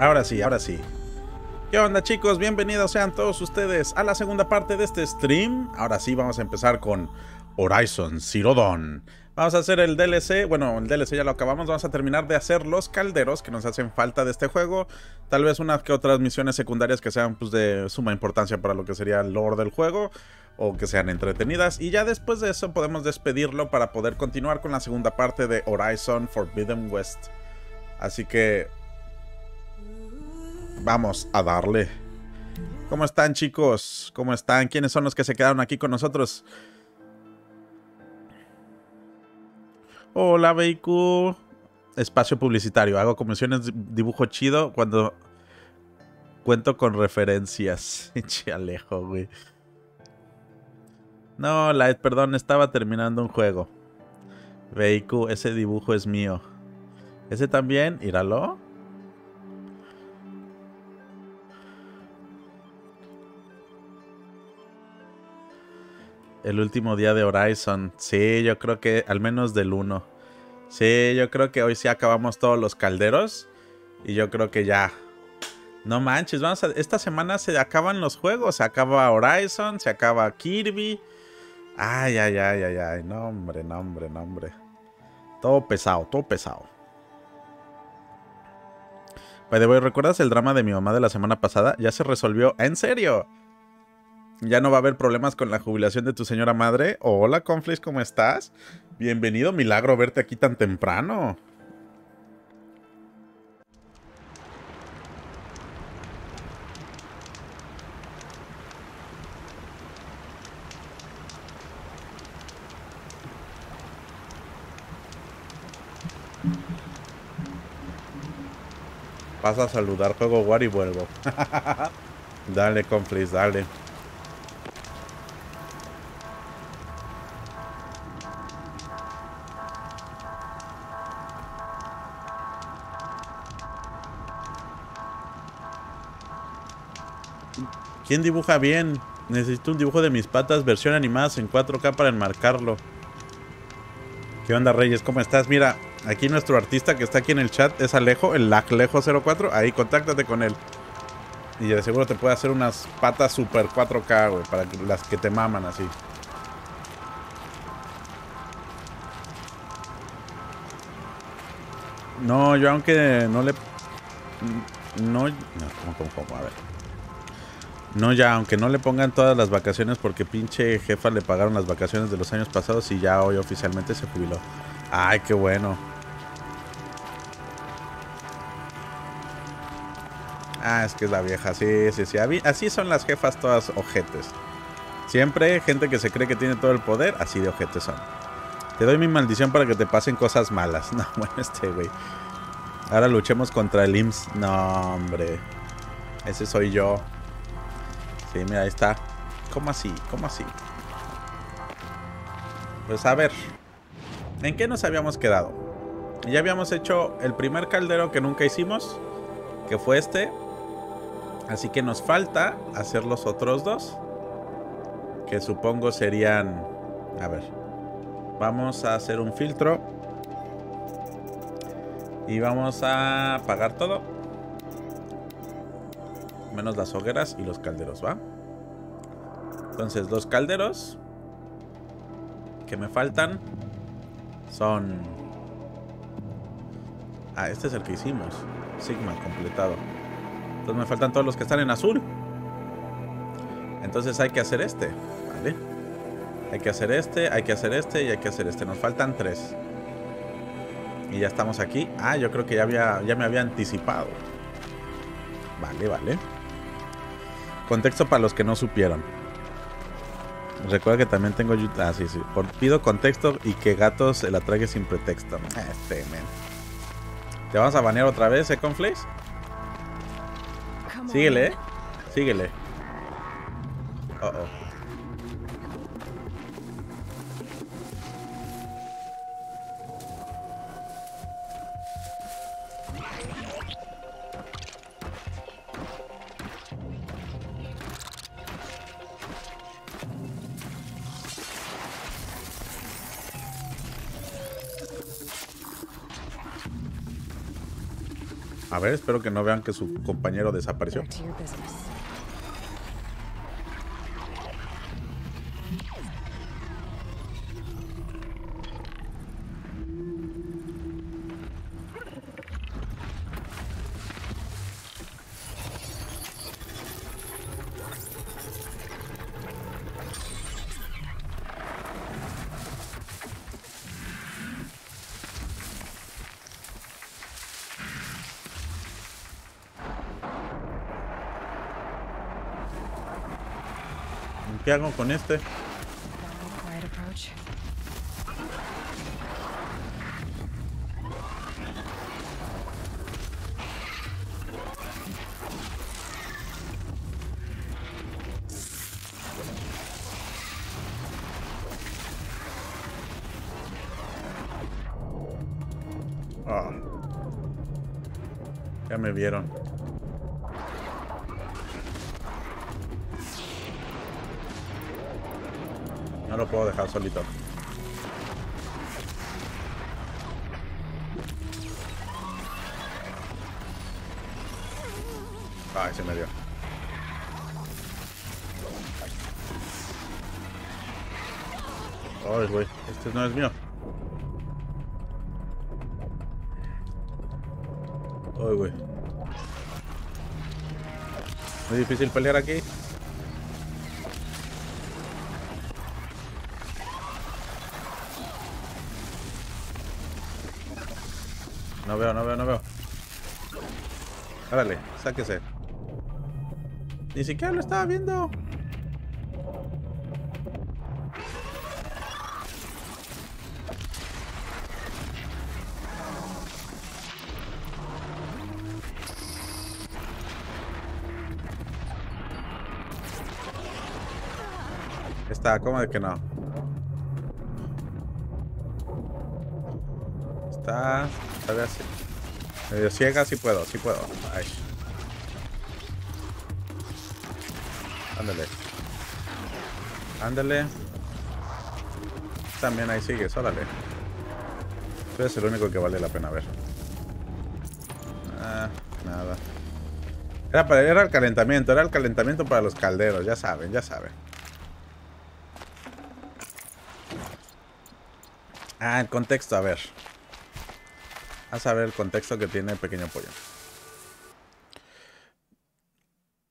Ahora sí, ahora sí. ¿Qué onda chicos? Bienvenidos sean todos ustedes a la segunda parte de este stream. Ahora sí vamos a empezar con Horizon Zero Dawn. Vamos a hacer el DLC, bueno, el DLC ya lo acabamos, vamos a terminar de hacer los calderos que nos hacen falta de este juego. Tal vez unas que otras misiones secundarias que sean pues, de suma importancia para lo que sería el lore del juego o que sean entretenidas. Y ya después de eso podemos despedirlo para poder continuar con la segunda parte de Horizon Forbidden West. Así que Vamos a darle. ¿Cómo están chicos? ¿Cómo están? ¿Quiénes son los que se quedaron aquí con nosotros? Hola, BQ. Espacio publicitario. Hago comisiones dibujo chido cuando cuento con referencias. Alejo, güey. No, Light, perdón, estaba terminando un juego. BQ, ese dibujo es mío. Ese también, íralo. El último día de Horizon. Sí, yo creo que al menos del 1. Sí, yo creo que hoy sí acabamos todos los calderos. Y yo creo que ya. No manches, vamos a. Esta semana se acaban los juegos. Se acaba Horizon, se acaba Kirby. Ay, ay, ay, ay, ay. No, hombre, no, hombre, hombre. Todo pesado, todo pesado. By the way, ¿recuerdas el drama de mi mamá de la semana pasada? Ya se resolvió. ¿En serio? Ya no va a haber problemas con la jubilación de tu señora madre. Hola, Conflis, ¿cómo estás? Bienvenido, milagro verte aquí tan temprano. Pasa a saludar, juego War y vuelvo. dale, Conflis, dale. ¿Quién dibuja bien? Necesito un dibujo de mis patas, versión animada en 4K para enmarcarlo. ¿Qué onda, Reyes? ¿Cómo estás? Mira, aquí nuestro artista que está aquí en el chat es Alejo, el Alejo04. Ahí, contáctate con él. Y de seguro te puede hacer unas patas super 4K, güey, para las que te maman así. No, yo aunque no le... No, no, ¿cómo, cómo, cómo? A ver. No, ya, aunque no le pongan todas las vacaciones porque pinche jefa le pagaron las vacaciones de los años pasados y ya hoy oficialmente se jubiló. Ay, qué bueno. Ah, es que es la vieja, sí, sí, sí. Así son las jefas todas ojetes. Siempre gente que se cree que tiene todo el poder, así de ojetes son. Te doy mi maldición para que te pasen cosas malas. No, bueno, este güey. Ahora luchemos contra el IMSS. No, hombre. Ese soy yo. Sí, mira, ahí está. ¿Cómo así? ¿Cómo así? Pues a ver. ¿En qué nos habíamos quedado? Ya habíamos hecho el primer caldero que nunca hicimos. Que fue este. Así que nos falta hacer los otros dos. Que supongo serían... A ver. Vamos a hacer un filtro. Y vamos a apagar todo menos las hogueras y los calderos, ¿va? Entonces, los calderos que me faltan son... Ah, este es el que hicimos. Sigma completado. Entonces me faltan todos los que están en azul. Entonces hay que hacer este, ¿vale? Hay que hacer este, hay que hacer este y hay que hacer este. Nos faltan tres. Y ya estamos aquí. Ah, yo creo que ya, había, ya me había anticipado. Vale, vale. Contexto para los que no supieron. Recuerda que también tengo YouTube. Ah, sí, sí. pido contexto y que gatos se la trague sin pretexto. Este, men. ¿Te vamos a banear otra vez, eh, Conflace? Síguele, eh. Síguele. Oh, oh. A ver, espero que no vean que su compañero desapareció. ¿Qué hago con este? Ah. Ya me vieron. Difícil pelear aquí. No veo, no veo, no veo. Árale, sáquese. Ni siquiera lo estaba viendo. ¿Cómo de que no? Está ver si... Medio ciega, sí puedo, sí puedo. Ay. Ándale. Ándale. También ahí sigues, órale. Tú eres el único que vale la pena ver. Ah, nada. Era, para, era el calentamiento, era el calentamiento para los calderos, ya saben, ya saben. Ah, el contexto, a ver. A saber el contexto que tiene el pequeño pollo.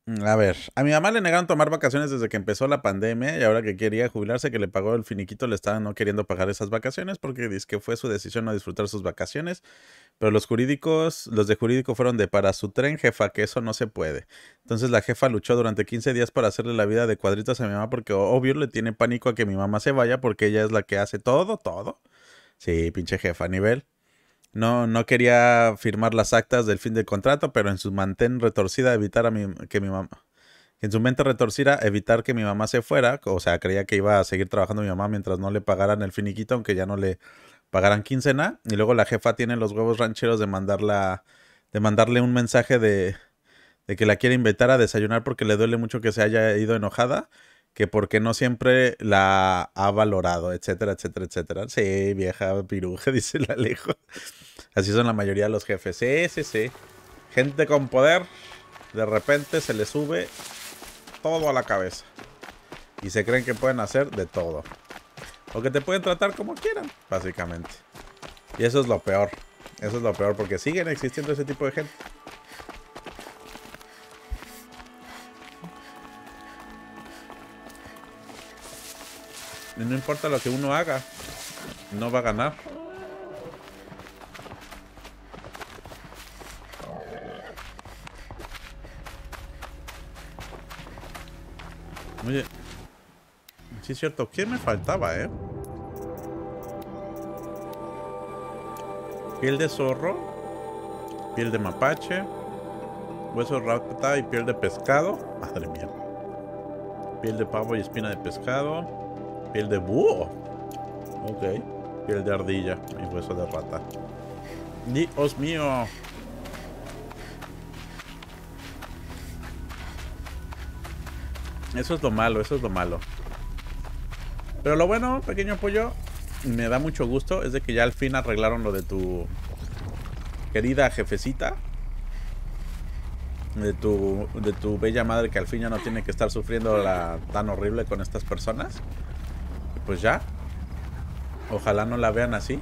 Mm, a ver, a mi mamá le negaron tomar vacaciones desde que empezó la pandemia y ahora que quería jubilarse, que le pagó el finiquito, le estaban no queriendo pagar esas vacaciones porque dice que fue su decisión no disfrutar sus vacaciones. Pero los jurídicos, los de jurídico fueron de para su tren, jefa, que eso no se puede. Entonces la jefa luchó durante 15 días para hacerle la vida de cuadritos a mi mamá porque obvio le tiene pánico a que mi mamá se vaya porque ella es la que hace todo, todo. Sí, pinche jefa, a nivel. No, no quería firmar las actas del fin del contrato, pero en su mantén retorcida evitar a mi, que mi mamá, en su mente retorcida evitar que mi mamá se fuera, o sea, creía que iba a seguir trabajando mi mamá mientras no le pagaran el finiquito, aunque ya no le pagaran quincena, y luego la jefa tiene los huevos rancheros de mandarla, de mandarle un mensaje de, de que la quiere invitar a desayunar porque le duele mucho que se haya ido enojada que porque no siempre la ha valorado, etcétera, etcétera, etcétera. Sí, vieja piruja, dice la Alejo. Así son la mayoría de los jefes. Sí, sí, sí. Gente con poder, de repente se le sube todo a la cabeza. Y se creen que pueden hacer de todo. O que te pueden tratar como quieran, básicamente. Y eso es lo peor. Eso es lo peor, porque siguen existiendo ese tipo de gente. No importa lo que uno haga, no va a ganar. Oye, sí es cierto, ¿qué me faltaba, eh? Piel de zorro, piel de mapache, hueso rata y piel de pescado. Madre mía. Piel de pavo y espina de pescado. Piel de búho. Ok. Piel de ardilla y hueso de rata. Dios mío. Eso es lo malo, eso es lo malo. Pero lo bueno, pequeño pollo, me da mucho gusto, es de que ya al fin arreglaron lo de tu querida jefecita. de tu, de tu bella madre que al fin ya no tiene que estar sufriendo la, tan horrible con estas personas. Pues ya. Ojalá no la vean así.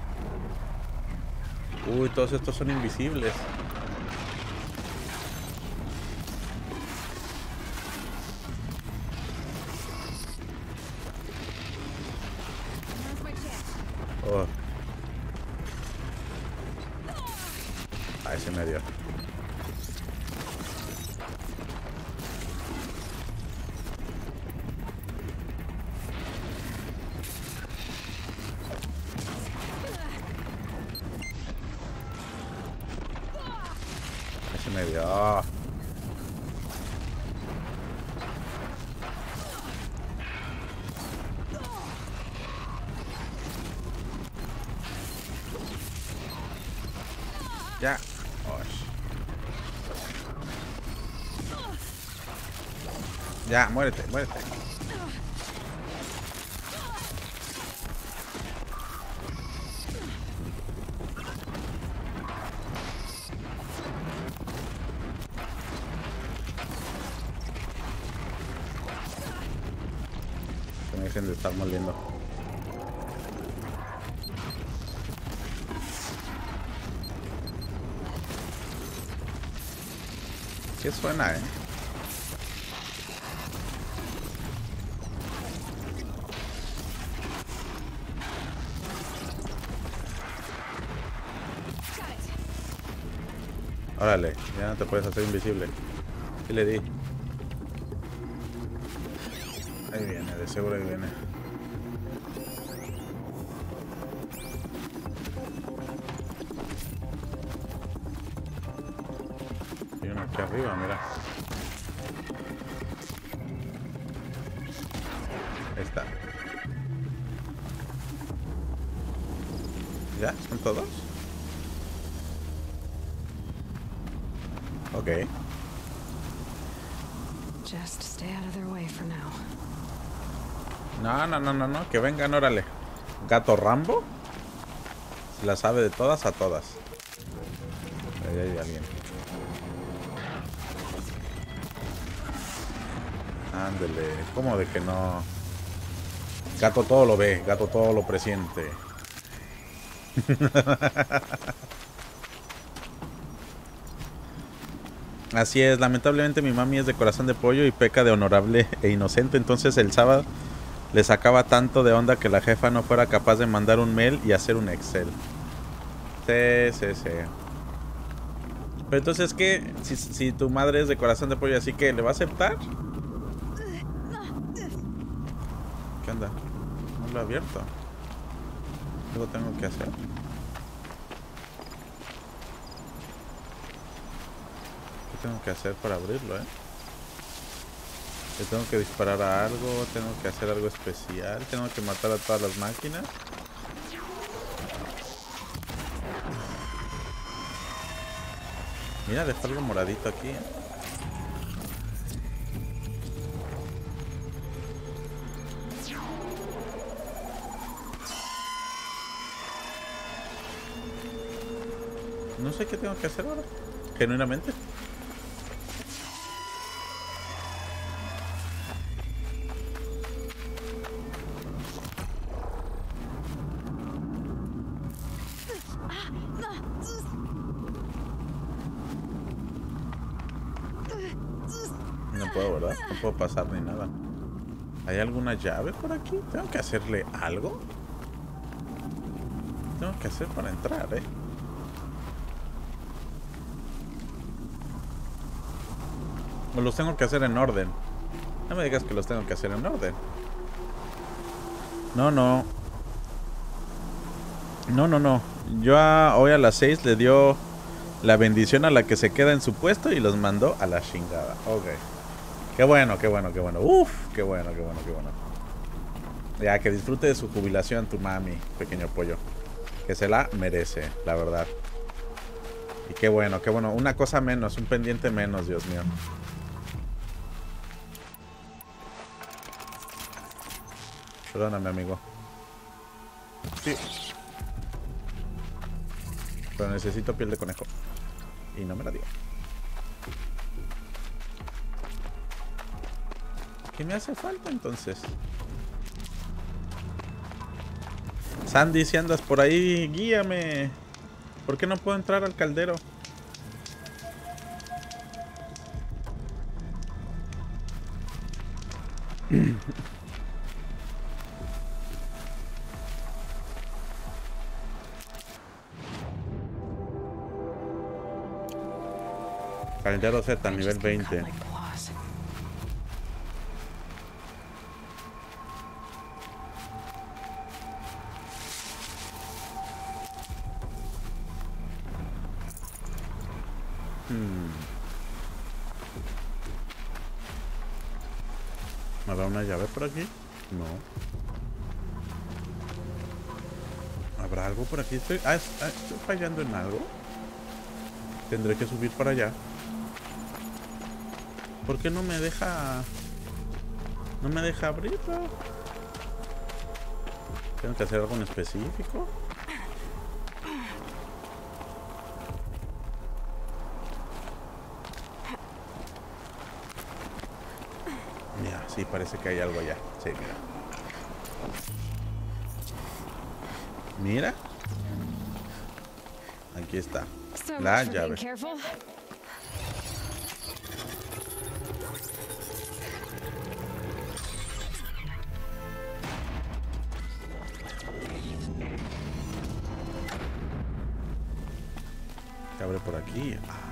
Uy, todos estos son invisibles. Ya, muérete, muérete. Dejen de estar moliendo. ¿Qué suena, eh? Órale, ya no te puedes hacer invisible. ¿Qué le di? Ahí viene, de seguro ahí viene. No, no, no. Que vengan, órale. Gato Rambo. La sabe de todas a todas. Ahí hay alguien. Ándele. ¿Cómo de que no? Gato todo lo ve. Gato todo lo presiente. Así es, lamentablemente mi mami es de corazón de pollo y peca de honorable e inocente. Entonces el sábado le sacaba tanto de onda que la jefa no fuera capaz de mandar un mail y hacer un Excel. Sí, sí, sí. Pero entonces, ¿qué? Si, si tu madre es de corazón de pollo, así que ¿le va a aceptar? ¿Qué onda? No lo he abierto. Algo tengo que hacer. ¿Qué tengo que hacer para abrirlo, eh? Le tengo que disparar a algo, tengo que hacer algo especial, tengo que matar a todas las máquinas. Mira, dejó algo moradito aquí. ¿eh? No sé qué tengo que hacer ahora. Genuinamente. Pasar ni nada. ¿Hay alguna llave por aquí? ¿Tengo que hacerle algo? Tengo que hacer para entrar, ¿eh? Los tengo que hacer en orden. No me digas que los tengo que hacer en orden. No, no. No, no, no. Yo a- hoy a las 6 le dio la bendición a la que se queda en su puesto y los mandó a la chingada. Ok. Qué bueno, qué bueno, qué bueno. Uf, qué bueno, qué bueno, qué bueno. Ya, que disfrute de su jubilación tu mami, pequeño pollo. Que se la merece, la verdad. Y qué bueno, qué bueno. Una cosa menos, un pendiente menos, Dios mío. Perdóname, amigo. Sí. Pero necesito piel de conejo. Y no me la dio. ¿Qué me hace falta entonces? Sandy, si andas por ahí, guíame. ¿Por qué no puedo entrar al caldero? Caldero Z, nivel just can't cut 20. Aquí? Estoy, ah, ah, ¿Estoy fallando en algo? Tendré que subir para allá. ¿Por qué no me deja... No me deja abrirlo? ¿Tengo que hacer algo en específico? Mira, sí, parece que hay algo allá. Sí, mira. Mira. Aquí está. La llave. abre por aquí. Ah.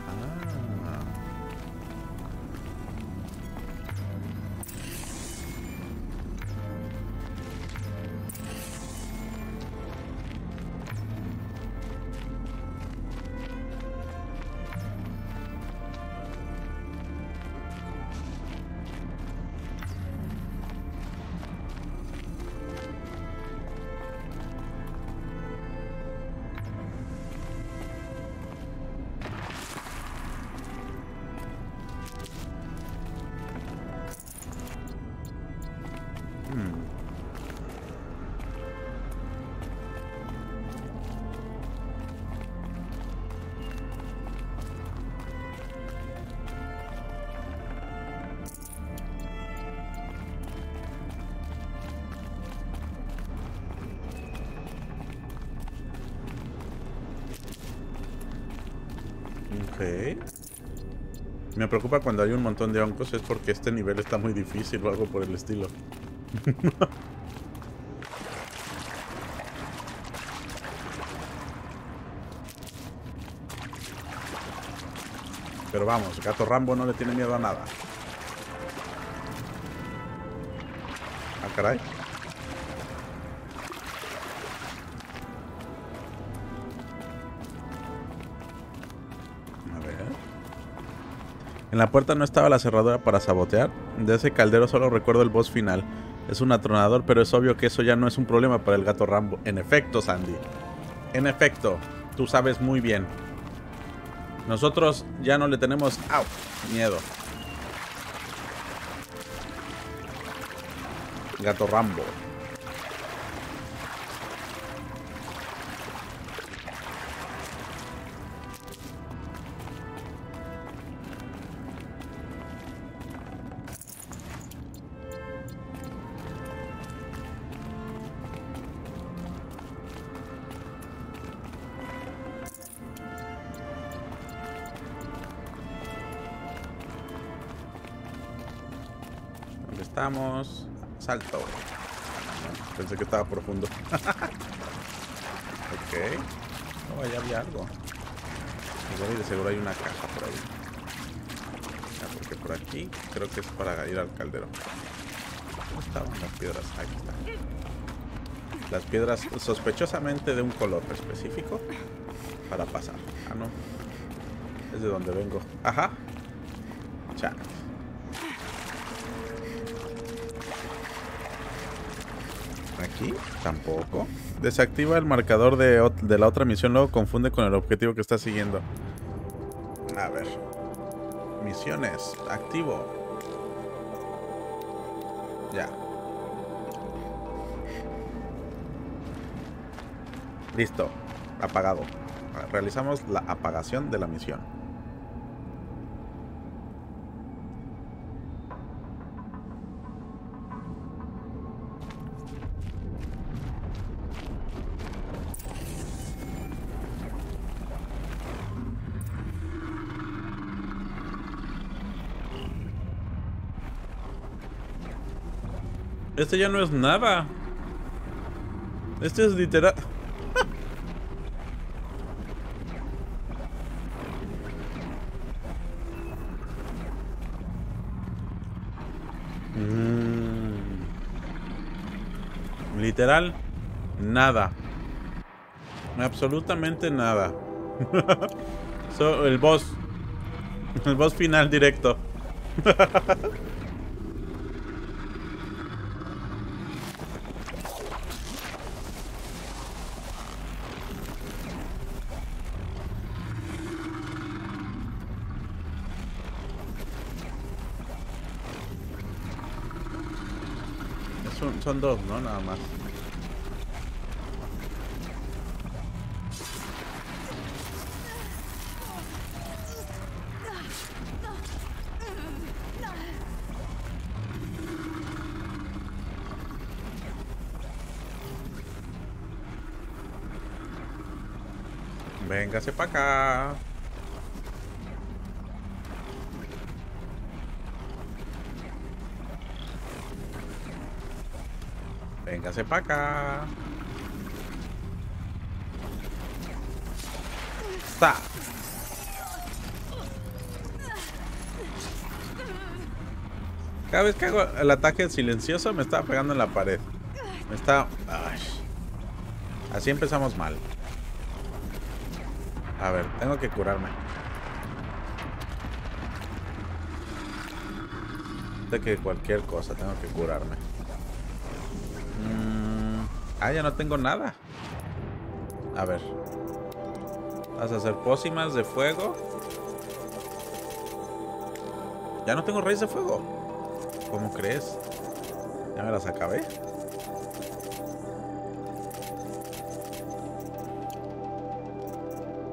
Me preocupa cuando hay un montón de hongos, es porque este nivel está muy difícil o algo por el estilo. Pero vamos, Gato Rambo no le tiene miedo a nada. Ah, caray. En la puerta no estaba la cerradura para sabotear. De ese caldero solo recuerdo el boss final. Es un atronador, pero es obvio que eso ya no es un problema para el gato Rambo. En efecto, Sandy. En efecto, tú sabes muy bien. Nosotros ya no le tenemos ¡au! miedo. Gato Rambo. Salto. No, pensé que estaba profundo. ok. Oh, allá había algo. Y de seguro hay una caja por ahí. Ah, porque por aquí creo que es para ir al caldero. ¿Dónde estaban las piedras? Aquí están. Las piedras sospechosamente de un color específico para pasar. Ah, no. Es de donde vengo. Ajá. Chat. Aquí tampoco. Desactiva el marcador de, la otra misión, luego confunde con el objetivo que está siguiendo. A ver. Misiones, activo. Ya. Listo. Apagado. Realizamos la apagación de la misión. Este ya no es nada. Este es literal... Mm. Literal, nada. Absolutamente nada. el boss. El boss final directo. son ¿no? Nada más. Véngase para acá. Véngase para acá. Está. Cada vez que hago el ataque silencioso me está pegando en la pared. Me está... Así empezamos mal. A ver, tengo que curarme. De que cualquier cosa tengo que curarme. Mm, ah, ya no tengo nada. A ver. Vas a hacer pócimas de fuego. Ya no tengo raíz de fuego. ¿Cómo crees? Ya me las acabé.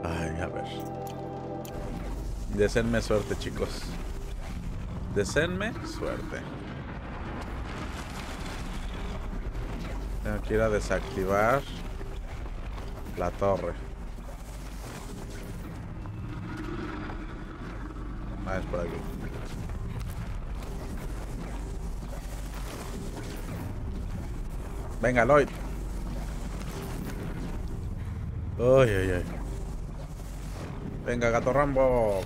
Ay, a ver. Desenme suerte, chicos. Desenme suerte. Tengo desactivar la torre. Ah, es por aquí. Venga, Lloyd. Uy, uy, uy. Venga, gato Rambo.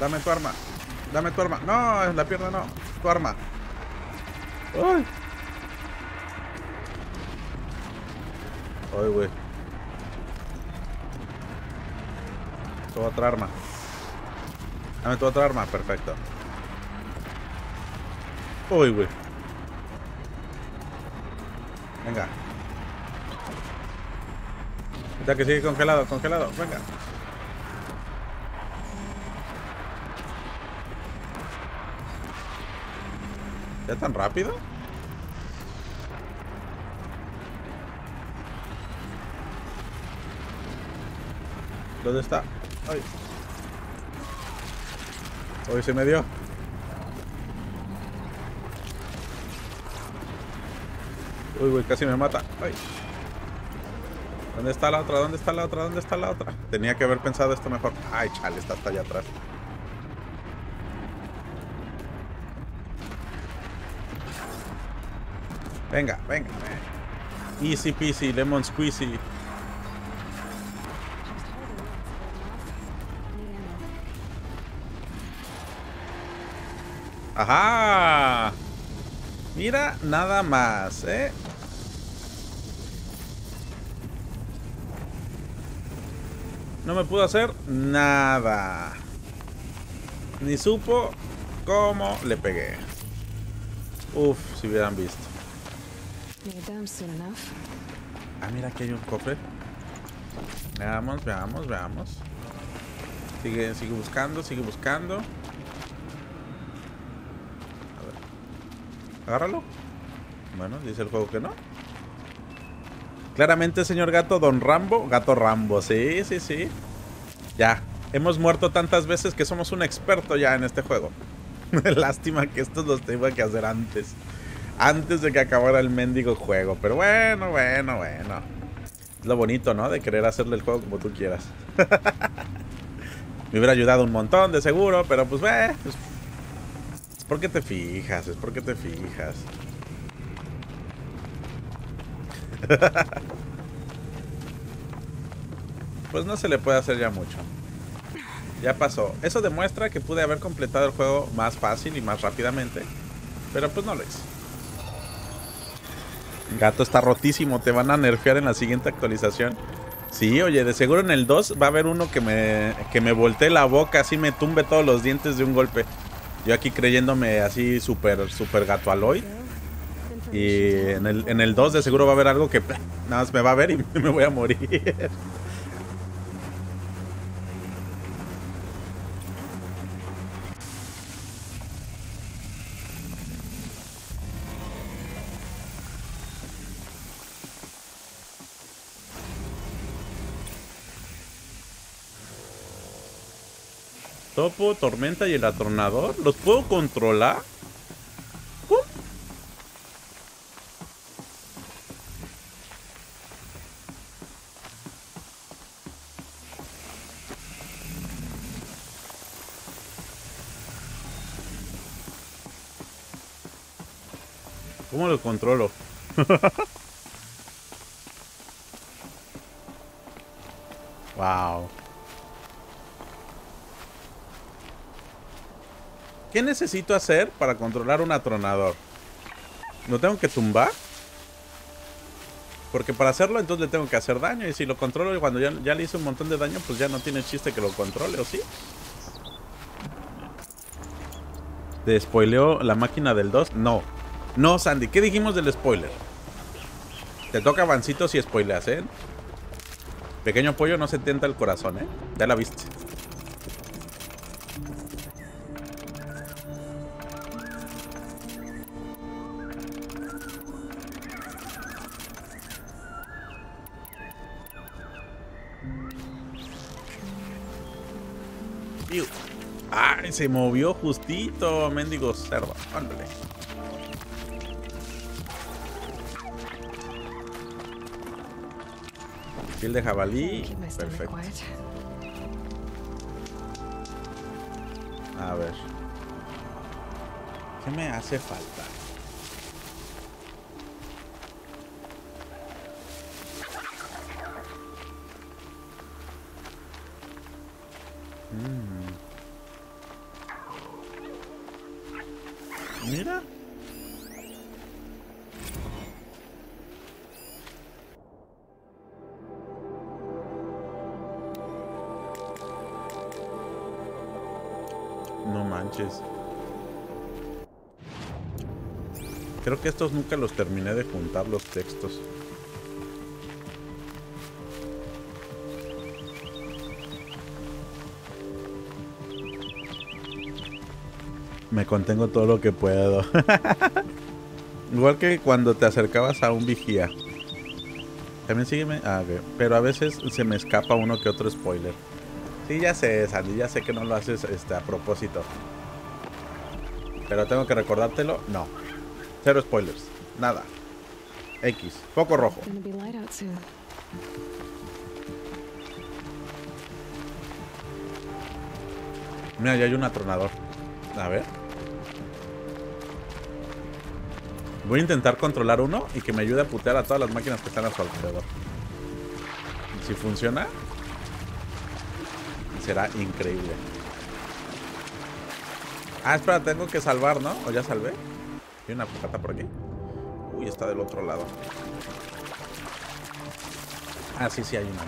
Dame tu arma, dame tu arma. No, la pierna no. Tu arma. Uy. Uy, güey. Tu otra arma. Dame tu otra arma. Perfecto. Uy, güey. Venga. Ya que sigue congelado, congelado. Venga. ¿Ya tan rápido? ¿Dónde está? Ay. Hoy se me dio. Uy, uy, casi me mata. ¿Dónde está la otra? ¿Dónde está la otra? ¿Dónde está la otra? Tenía que haber pensado esto mejor. Ay, chale, está hasta allá atrás. Venga, venga. Easy peasy, lemon squeezy. Ajá. Mira, nada más, ¿eh? No me pudo hacer nada. Ni supo cómo le pegué. Uf, si hubieran visto. Ah, mira, aquí hay un cofre. Veamos, veamos, veamos. Sigue, sigue buscando, sigue buscando. A ver. Agárralo. Bueno, dice el juego que no. Claramente, señor gato, don Rambo. Gato Rambo, sí, sí, sí. Ya. Hemos muerto tantas veces que somos un experto ya en este juego. Lástima que estos los tengo que hacer antes. Antes de que acabara el mendigo juego. Pero bueno, bueno, bueno. Es lo bonito, ¿no? De querer hacerle el juego como tú quieras. Me hubiera ayudado un montón, de seguro. Pero pues, ve. Pues, es porque te fijas, es porque te fijas. pues no se le puede hacer ya mucho. Ya pasó. Eso demuestra que pude haber completado el juego más fácil y más rápidamente. Pero pues no lo hice. Gato está rotísimo. Te van a nerfear en la siguiente actualización. Sí, oye, de seguro en el 2 va a haber uno que me, que me voltee la boca, así me tumbe todos los dientes de un golpe. Yo aquí creyéndome así súper, súper gato aloy. Y en el, en el 2 de seguro va a haber algo que nada más me va a ver y me voy a morir. Tormenta y el Atronador. ¿Los puedo controlar? ¿Cómo? ¿Cómo los controlo? wow. ¿Qué necesito hacer para controlar un atronador? ¿Lo tengo que tumbar? Porque para hacerlo entonces le tengo que hacer daño. Y si lo controlo y cuando ya, le hice un montón de daño, pues ya no tiene chiste que lo controle, ¿o sí? ¿Te spoileó la máquina del 2? No. No, Sandy. ¿Qué dijimos del spoiler? Te toca avancitos y spoileas, ¿eh? Pequeño pollo no se tienta el corazón, ¿eh? Ya la viste. Se movió justito, mendigo cerdo. Ándale. Piel de jabalí. Perfecto. A ver. ¿Qué me hace falta? Que estos nunca los terminé de juntar los textos. Me contengo todo lo que puedo. Igual que cuando te acercabas a un vigía. También sígueme. Ah, ok. Pero a veces se me escapa uno que otro spoiler. Sí, ya sé, Sandy. Ya sé que no lo haces este, a propósito. Pero tengo que recordártelo. No. Cero spoilers. Nada. X. Foco rojo. Mira, ya hay un atronador. A ver. Voy a intentar controlar uno y que me ayude a putear a todas las máquinas que están a su alrededor. Si funciona, será increíble. Ah, espera, tengo que salvar, ¿no? ¿O ya salvé? ¿Hay una pata por aquí? Uy, está del otro lado. Ah, sí, sí hay una.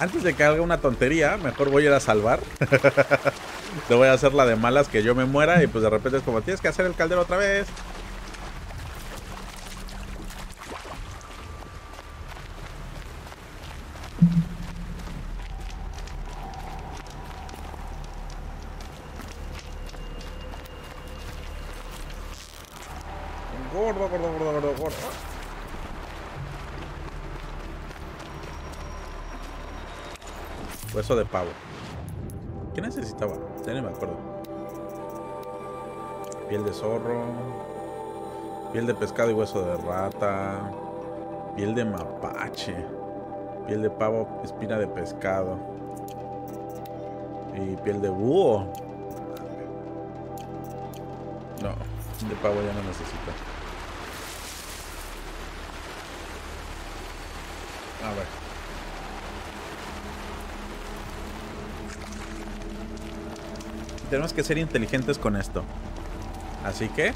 Antes de que haga una tontería, mejor voy a ir a salvar. Te voy a hacer la de malas que yo me muera y pues de repente es como tienes que hacer el caldero otra vez. De pavo. ¿Qué necesitaba? Ya ni me acuerdo. Piel de zorro. Piel de pescado y hueso de rata. Piel de mapache. Piel de pavo, espina de pescado. Y piel de búho. No, de pavo ya no necesito. A ver. Tenemos que ser inteligentes con esto. Así que...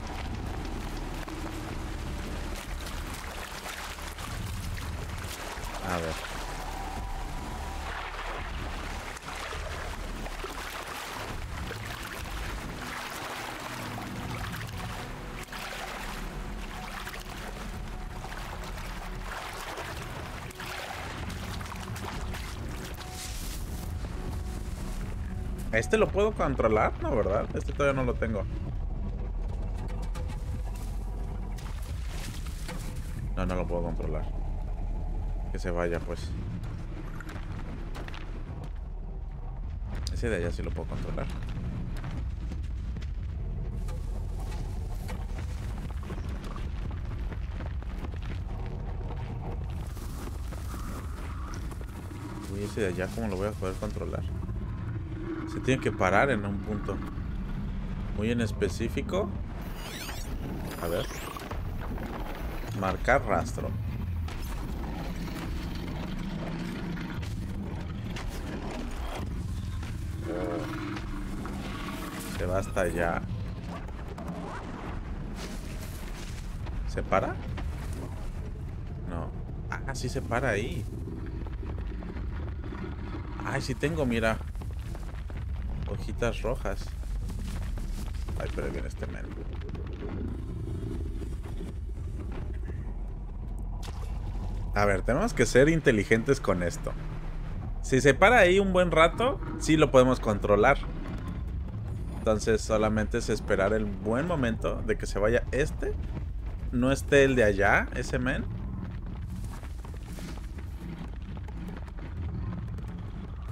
¿Este lo puedo controlar? No, ¿verdad? Este todavía no lo tengo. No, no lo puedo controlar. Que se vaya, pues. Ese de allá sí lo puedo controlar. Uy, ese de allá, ¿cómo lo voy a poder controlar? Se tiene que parar en un punto. Muy en específico. A ver. Marcar rastro. Se va hasta allá. ¿Se para? No. Ah, sí se para ahí. Ay, sí tengo, mira. Hojitas rojas. Ay, pero viene este men. A ver, tenemos que ser inteligentes con esto. Si se para ahí un buen rato, sí lo podemos controlar. Entonces solamente es esperar el buen momento de que se vaya este. No esté el de allá, ese men.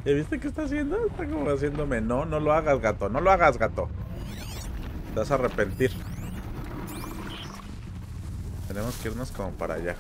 ¿Ya viste qué está haciendo? Está como haciéndome, no, no lo hagas, gato, no lo hagas, gato. Te vas a arrepentir. Tenemos que irnos como para allá.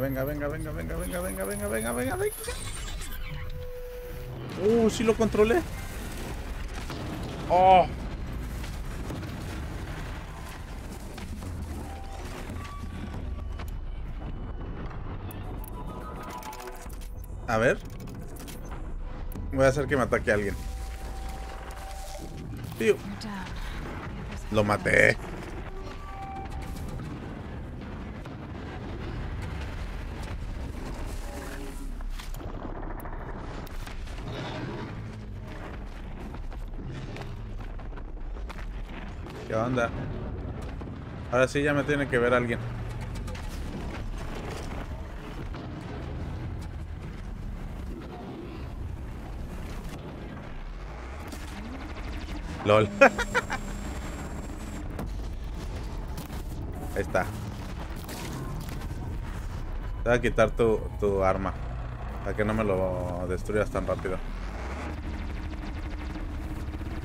Venga, venga, venga, venga, venga, venga, venga, venga, venga, venga. Uh, sí lo controlé. Oh. A ver. Voy a hacer que me ataque a alguien. Tío, lo maté. Ahora sí ya me tiene que ver alguien. LOL. Ahí está. Te voy a quitar tu, tu arma. Para que no me lo destruyas tan rápido.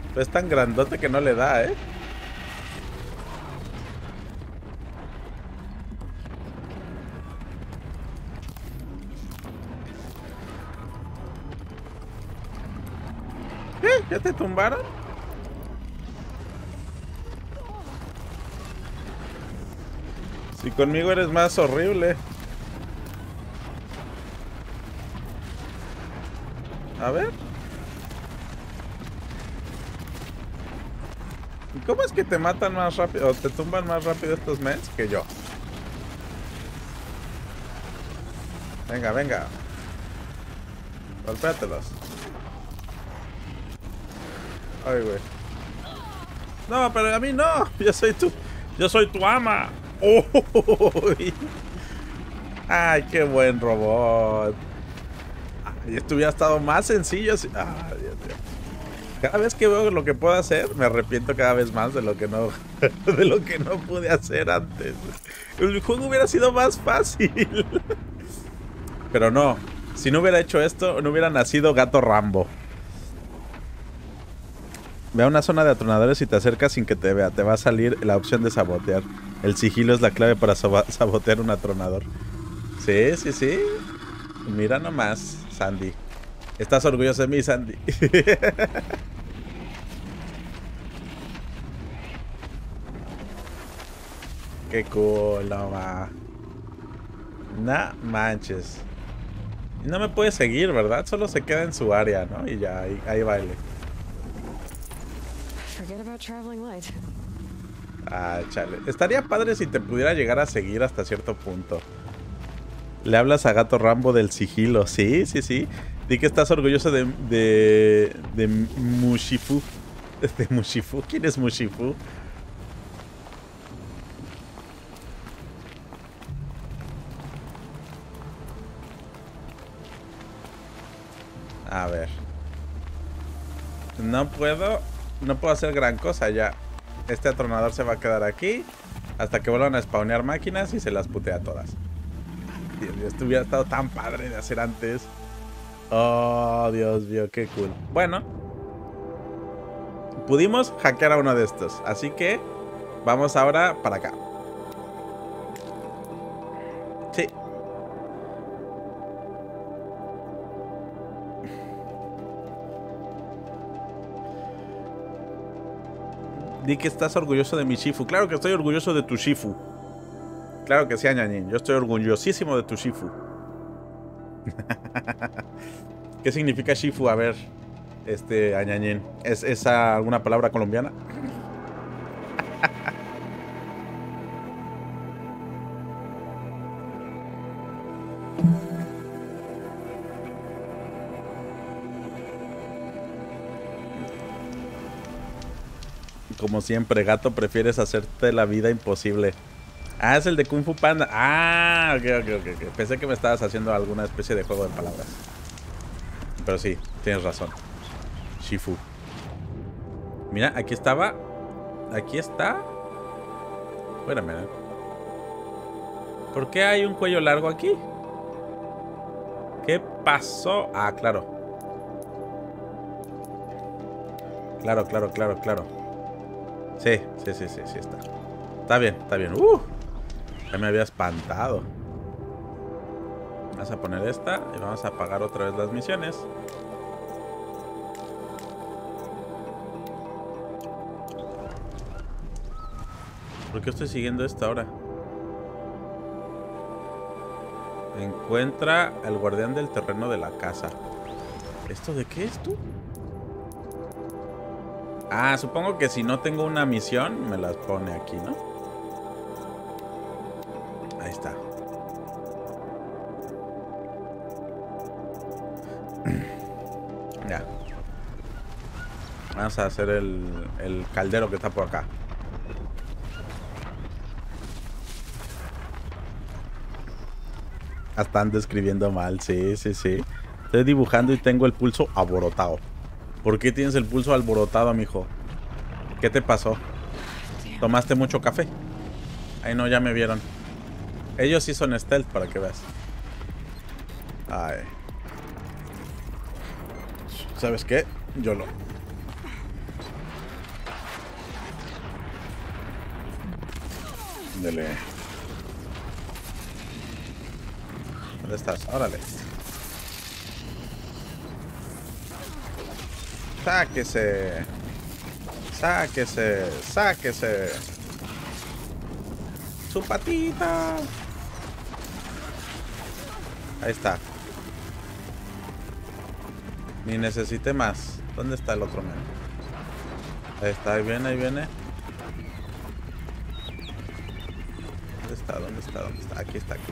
Pero es tan grandote que no le da, ¿eh? ¿Ya te tumbaron? Si conmigo eres más horrible. A ver. ¿Y ¿Cómo es que te matan más rápido o te tumban más rápido estos mens que yo? Venga, venga. Golpéatelos. Ay, güey. No, pero a mí no. Yo soy tu. Yo soy tu ama. Uy. Ay, qué buen robot. Ay, esto hubiera estado más sencillo. si- Ay, Dios mío. Cada vez que veo lo que puedo hacer, me arrepiento cada vez más de lo que no, de lo que no pude hacer antes. El juego hubiera sido más fácil. Pero no, si no hubiera hecho esto, no hubiera nacido Gato Rambo. Ve a una zona de atronadores y te acercas sin que te vea. Te va a salir la opción de sabotear. El sigilo es la clave para sabotear un atronador. Sí, sí, sí. Mira nomás, Sandy. Estás orgulloso de mí, Sandy. Qué cool, no. No manches. No me puede seguir, ¿verdad? Solo se queda en su área, ¿no? Y ya, ahí baile. Ah, chale. Estaría padre si te pudiera llegar a seguir hasta cierto punto. Le hablas a Gato Rambo del sigilo. Sí, sí, sí. Di que estás orgulloso de. de. de Mushifu. De Mushifu. ¿Quién es Mushifu? A ver. No puedo. No puedo hacer gran cosa ya. Este atronador se va a quedar aquí. Hasta que vuelvan a spawnear máquinas y se las putea todas. Dios mío, esto hubiera estado tan padre de hacer antes. Oh, Dios mío, qué cool. Bueno. Pudimos hackear a uno de estos. Así que vamos ahora para acá. Di que estás orgulloso de mi Shifu. Claro que estoy orgulloso de tu Shifu. Claro que sí, Añañín. Yo estoy orgullosísimo de tu Shifu. ¿Qué significa Shifu? A ver, este Añañín. ¿Es esa alguna palabra colombiana? Como siempre, gato, prefieres hacerte la vida imposible. Ah, es el de Kung Fu Panda. Ah, ok, ok, ok. Pensé que me estabas haciendo alguna especie de juego de palabras. Pero sí, tienes razón. Shifu. Mira, aquí estaba. Aquí está. Espérame. ¿eh? ¿Por qué hay un cuello largo aquí? ¿Qué pasó? Ah, claro. Claro, claro, claro, claro. Sí, sí, sí, sí, sí está. Está bien, está bien. Uh, ya me había espantado. Vamos a poner esta y vamos a apagar otra vez las misiones. ¿Por qué estoy siguiendo esta ahora? Encuentra al guardián del terreno de la casa. ¿Esto de qué es tú? Ah, supongo que si no tengo una misión, me las pone aquí, ¿no? Ahí está. ya. Vamos a hacer el, el caldero que está por acá. Hasta ando escribiendo mal, sí, sí, sí. Estoy dibujando y tengo el pulso aborotado. ¿Por qué tienes el pulso alborotado, mijo? ¿Qué te pasó? ¿Tomaste mucho café? Ay, no, ya me vieron. Ellos sí son stealth, para que veas. Ay. ¿Sabes qué? Yo lo... Dele. ¿Dónde estás? Órale. Sáquese. Sáquese. Sáquese. Su patita. Ahí está. Ni necesite más. ¿Dónde está el otro men? Ahí está, ahí viene, ahí viene. ¿Dónde está? ¿Dónde está? ¿Dónde está? Aquí está, aquí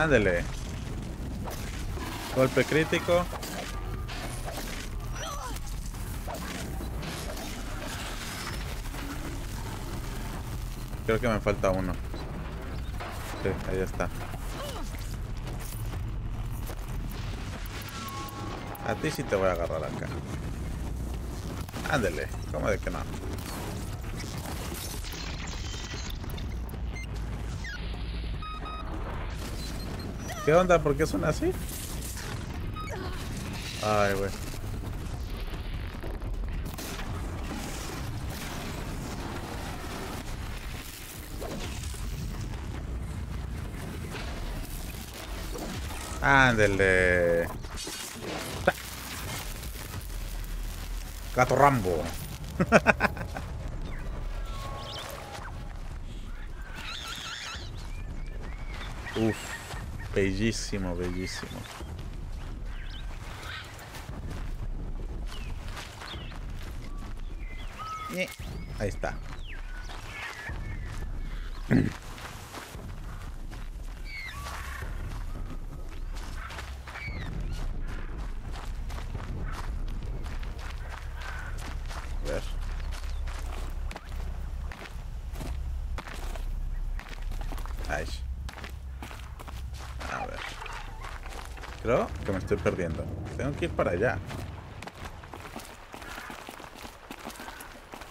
Ándele. Golpe crítico. Creo que me falta uno. Sí, ahí está. A ti sí te voy a agarrar acá. Ándele, ¿cómo de que no? ¿Qué onda? ¿Por qué son así? Ay, güey. Ándele. Gato Rambo. Uf, bellísimo, bellísimo. Eh, Ahí está. A ver. Ay. A ver. Creo que me estoy perdiendo. Tengo que ir para allá.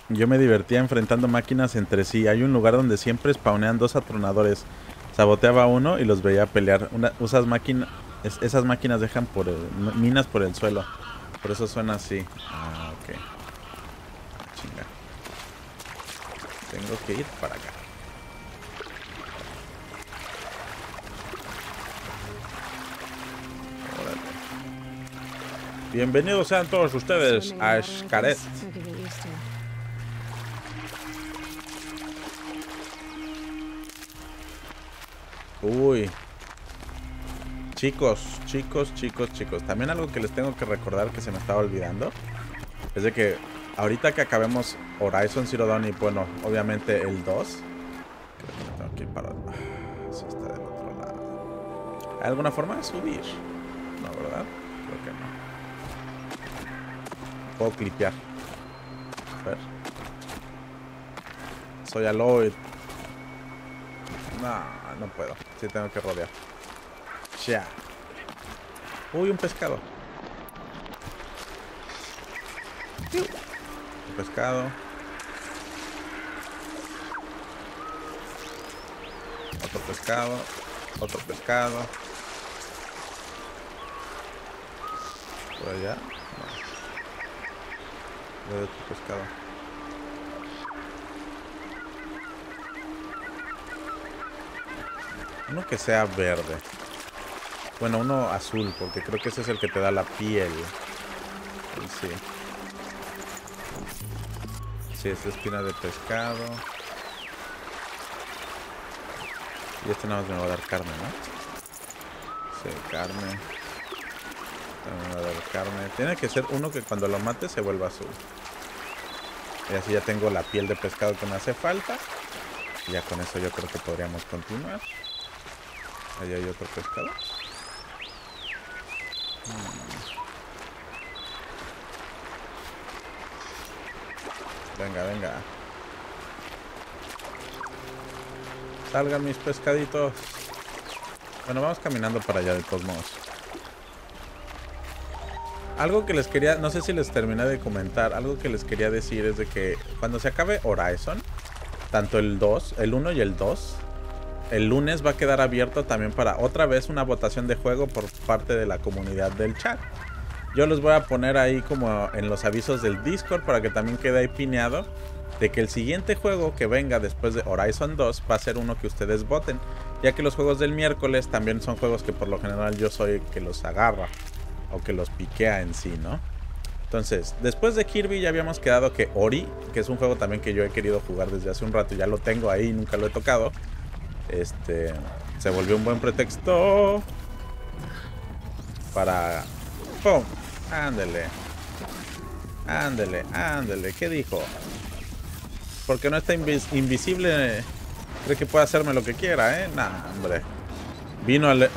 Yo me divertía enfrentando máquinas entre sí. Hay un lugar donde siempre spawnean dos atronadores. Saboteaba uno y los veía pelear. Una, esas máquinas dejan por el- minas por el suelo. Por eso suena así. Ah, ok. Chinga. Tengo que ir para acá. Bienvenidos sean todos ustedes a to. Uy. Chicos, chicos, chicos, chicos. También algo que les tengo que recordar que se me estaba olvidando. Es de que ahorita que acabemos Horizon Zero Dawn y bueno, obviamente el 2. Creo que tengo que ir para... Ah, sí está del otro lado. ¿Hay alguna forma de subir? Puedo clipear. A ver. Soy Aloy. No, no puedo. Sí tengo que rodear. Ya. Uy, un pescado. Un pescado. Otro pescado. Otro pescado. Por allá. Veo otro pescado. Uno que sea verde. Bueno, uno azul, porque creo que ese es el que te da la piel. Sí. Sí, es espina de pescado. Y este nada más me va a dar carne, ¿no? Sí, carne. También me va a dar carne. Tiene que ser uno que cuando lo mate se vuelva azul. Y así ya tengo la piel de pescado que me hace falta. Y ya con eso yo creo que podríamos continuar. Ahí hay otro pescado. Mm. Venga, venga. Salgan mis pescaditos. Bueno, vamos caminando para allá de todos modos. Algo que les quería, no sé si les terminé de comentar, algo que les quería decir es de que cuando se acabe Horizon, tanto el 2, el 1 y el 2, el lunes va a quedar abierto también para otra vez una votación de juego por parte de la comunidad del chat. Yo los voy a poner ahí como en los avisos del Discord para que también quede ahí pineado de que el siguiente juego que venga después de Horizon 2 va a ser uno que ustedes voten, ya que los juegos del miércoles también son juegos que por lo general yo soy el que los agarra o que los piquea en sí, ¿no? Entonces, después de Kirby ya habíamos quedado que Ori, que es un juego también que yo he querido jugar desde hace un rato, ya lo tengo ahí, nunca lo he tocado. Este, se volvió un buen pretexto para ¡Pum! Ándele. Ándele, ándele. ¿Qué dijo? Porque no está invisible. Cree que puede hacerme lo que quiera, ¿eh? Nah, hombre. Vino al...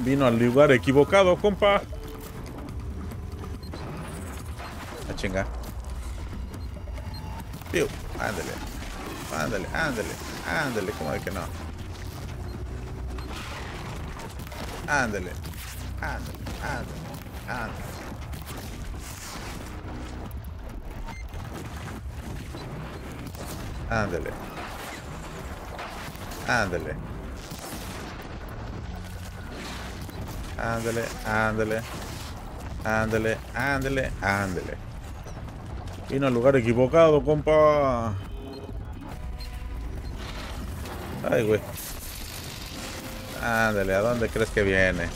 Vino al lugar equivocado, compa. A chinga. Piu, ándele. Ándele, ándele. Ándele, como de que no. Ándele. Ándale, ándale, ándale. Ándale. Ándale. Ándale, ándale. Ándale, ándale, ándale. Vino al lugar equivocado, compa. Ay, güey. Ándale, ¿a dónde crees que viene?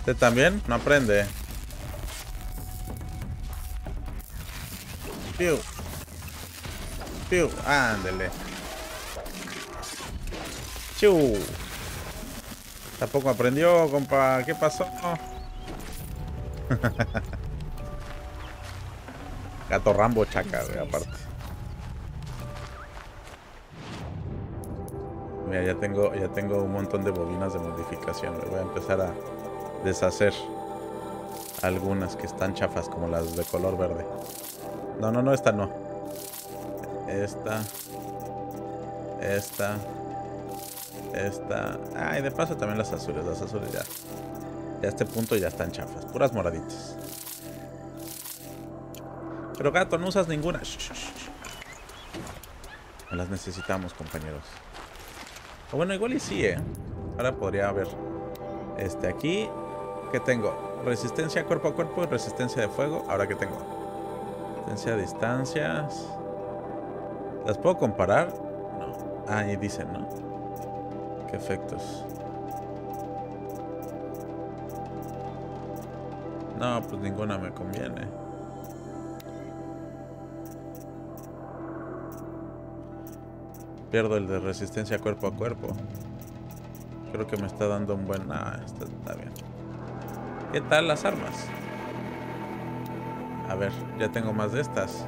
¿Usted también? No aprende. Piu. Piu. Ándele. Chu. Tampoco aprendió, compa. ¿Qué pasó? Gato Rambo chaca, aparte. Mira, ya tengo, ya tengo un montón de bobinas de modificación. Voy a empezar a deshacer algunas que están chafas, como las de color verde. No, no, no, esta no. Esta. Esta. Esta. Ah, y de paso también las azules. Las azules ya. Ya a este punto ya están chafas. Puras moraditas. Pero gato, no usas ninguna. No las necesitamos, compañeros. O bueno, igual y sí, ¿eh? Ahora podría haber. Este, aquí ¿Qué tengo? Resistencia cuerpo a cuerpo y resistencia de fuego. Ahora que tengo. Resistencia a distancias. ¿Las puedo comparar? No. Ah, ahí dicen, ¿no? ¿Qué efectos? No, pues ninguna me conviene. Pierdo el de resistencia cuerpo a cuerpo. Creo que me está dando un buen... Ah, está bien. ¿Qué tal las armas? A ver, ya tengo más de estas.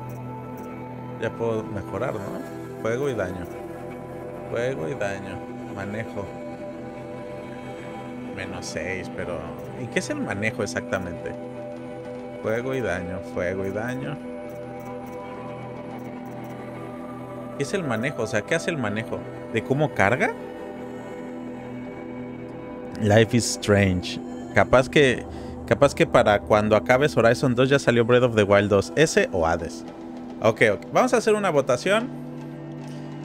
Ya puedo mejorar, ¿no? Fuego y daño. Fuego y daño. Manejo. Menos 6, pero... ¿Y qué es el manejo exactamente? Fuego y daño, fuego y daño. ¿Qué es el manejo? O sea, ¿qué hace el manejo? ¿De cómo carga? Life is strange. Capaz que capaz que para cuando acabes Horizon 2 ya salió Breath of the Wild 2. ¿Ese o Hades? Ok, ok. Vamos a hacer una votación.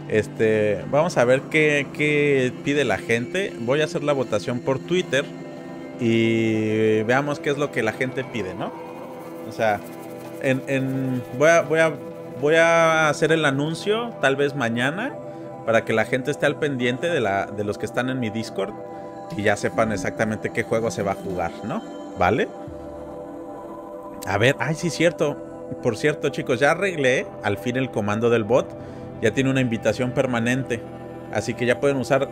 Este, vamos a ver qué, pide la gente. Voy a hacer la votación por Twitter y veamos qué es lo que la gente pide, ¿no? O sea, en, voy, a, voy, a, hacer el anuncio tal vez mañana para que la gente esté al pendiente de, de los que están en mi Discord y ya sepan exactamente qué juego se va a jugar, ¿no? ¿Vale? A ver, ay, sí, cierto. Por cierto, chicos, ya arreglé al fin el comando del bot. Ya tiene una invitación permanente. Así que ya pueden usar